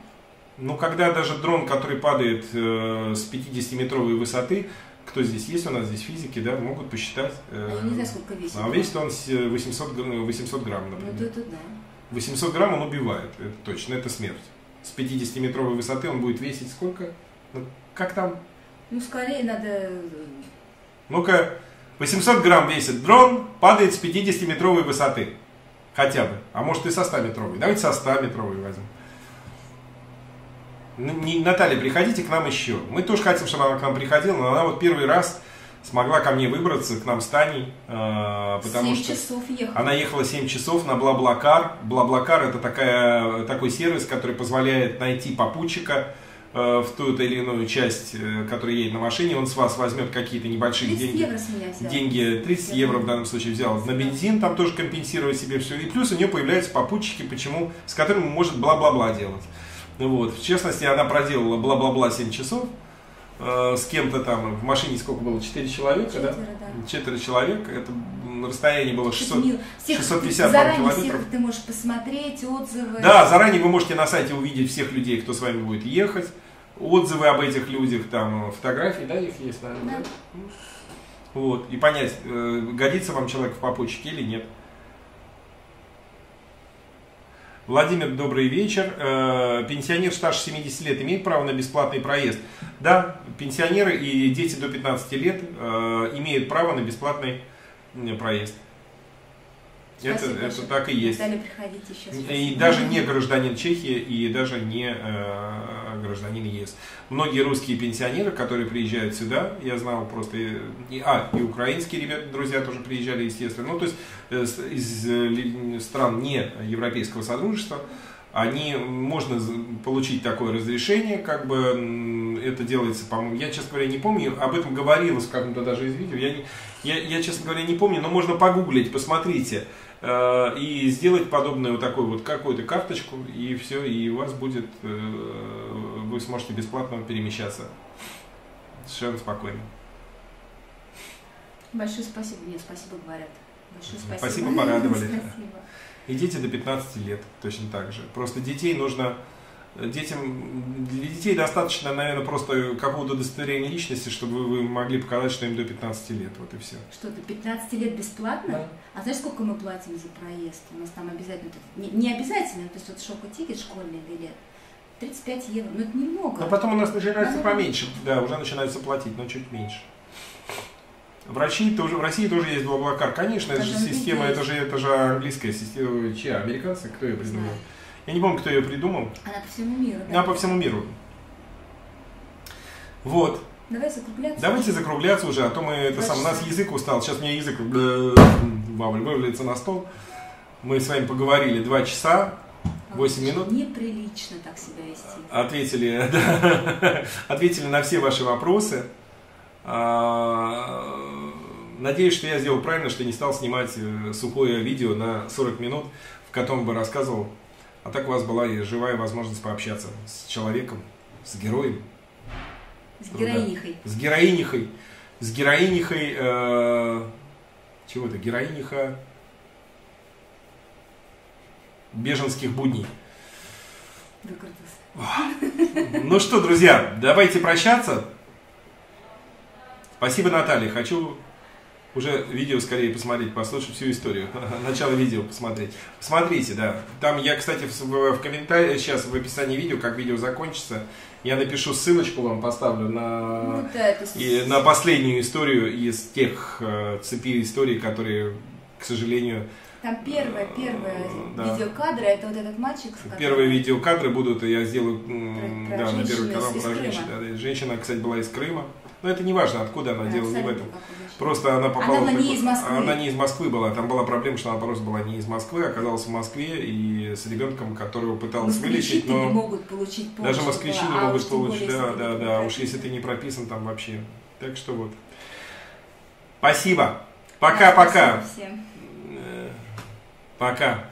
Ну, когда даже дрон, который падает э, с 50-метровой высоты, кто здесь есть у нас здесь физики, да, могут посчитать. э, А я не знаю, сколько весит. а весит он с- 800, гр- 800 грамм, Ну, например. то это да. 800 грамм он убивает, это точно, это смерть. С 50-метровой высоты он будет весить сколько? Ну, как там? Ну, скорее надо... э, Ну-ка, 800 грамм весит дрон, падает с 50-метровой высоты. Хотя бы. А может и со 100-метровой. Давайте со 100-метровой возьмем. Н- не- Наталья, приходите к нам еще. Мы тоже хотим, чтобы она к нам приходила, но она вот первый раз смогла ко мне выбраться, к нам с Таней, э, потому 7 что часов ехал. она ехала 7 часов на Блаблакар. Блаблакар это такая, такой сервис, который позволяет найти попутчика в ту или иную часть, э, которая едет на машине. Он с вас возьмет какие-то небольшие 30 деньги евро с меня взял. деньги, 30 евро в данном случае взял на бензин, там тоже компенсировать себе все. И плюс у нее появляются попутчики, почему, с которыми может бла-бла-бла делать. Вот. В частности, она проделала бла-бла-бла 7 часов э, с кем-то там. В машине сколько было? 4 человека, да? Четверо, да. Четыре человека. Это м, расстояние было 600. Мил. Всех, 650 заранее километров. всех ты можешь посмотреть, отзывы. Да, заранее вы можете на сайте увидеть всех людей, кто с вами будет ехать. Отзывы об этих людях, там фотографии, да, их есть, наверное, Да. да? Вот, и понять, э, годится вам человек в попутчике или нет. Владимир, добрый вечер. Э, Пенсионер старше 70 лет имеет право на бесплатный проезд? Да, пенсионеры и дети до 15 лет э, имеют право на бесплатный м, проезд. Это, Спасибо это большое. так и есть. Наталья, приходите еще. И даже не гражданин Чехии, и даже не э, гражданин ЕС. Многие русские пенсионеры, которые приезжают сюда, я знал просто, и, а, и украинские ребята, друзья тоже приезжали, естественно, ну, то есть э, из э, стран не Европейского Содружества, они, можно получить такое разрешение, как бы это делается, по-моему, я, честно говоря, не помню, об этом говорилось в каком-то даже из видео, я, не- я, я, честно говоря, не помню, но можно погуглить, посмотрите, э, и сделать подобную вот такую вот какую-то карточку, и все, и у вас будет, э, вы сможете бесплатно перемещаться совершенно спокойно. Большое спасибо. Мне спасибо говорят. Большое спасибо. Спасибо, порадовали. Спасибо. И дети до 15 лет точно так же. Просто детей нужно детям, для детей достаточно, наверное, просто какого-то удостоверения личности, чтобы вы могли показать, что им до 15 лет. Вот и все. Что, до 15 лет бесплатно? Да. А знаешь, сколько мы платим за проезд? У нас там обязательно, не, не обязательно, то есть вот шоко-тикет школьный билет, 35 евро, но это немного. Но потом у нас начинается Ну, поменьше, да, уже начинается платить, но чуть меньше. В России тоже, в России тоже есть Блаблакар. Конечно, это же система, это же, это же английская система. Чья? Американцы? Кто ее придумал? Знаю. Я не помню, кто ее придумал. Она по всему миру. да? Она по всему миру. Вот. Давай закругляться. Давайте закругляться уже, а то мы это сам, у нас язык устал. Сейчас у меня язык э, вывалится на стол. Мы с вами поговорили два часа, А 8 вот минут. Неприлично так себя вести. Ответили, да, ответили на все ваши вопросы. А, Надеюсь, что я сделал правильно, что не стал снимать э, сухое видео на 40 минут, в котором бы рассказывал. А так у вас была живая возможность пообщаться с человеком, с героем, С Ну героинихой. с героинихой, с героинихой, э, чего это, героиниха беженских будней. Выкрутился. Ну что, друзья, давайте прощаться. Спасибо, Наталья. Хочу уже видео скорее посмотреть, послушать всю историю. Начало видео посмотреть. Посмотрите, да. Там я, кстати, в, в, комментариях, сейчас в описании видео, как видео закончится, я напишу ссылочку вам, поставлю на, Вот это. и на последнюю историю из тех э, цепи историй, которые, к сожалению, Там первое, первое Э, Да. видеокадры, это вот этот мальчик. с Первые видеокадры будут, я сделаю Про- про да, на женщину первый канал про Крыма. женщин. да, да. Женщина, кстати, была из Крыма. Но это не важно, откуда она, Да, дело не в этом. Просто она попала... была в не из Москвы. Она не из Москвы была. Там была проблема, что она просто была не из Москвы, оказалась в Москве и с ребенком, которого пыталась вылечить, Москвичи-то не но могут получить помощь. даже москвичи не а могут получить. Да, да, да. Уж если ты не прописан там вообще. Так что вот. Спасибо. Пока-пока. Да, спасибо всем. Э, Пока.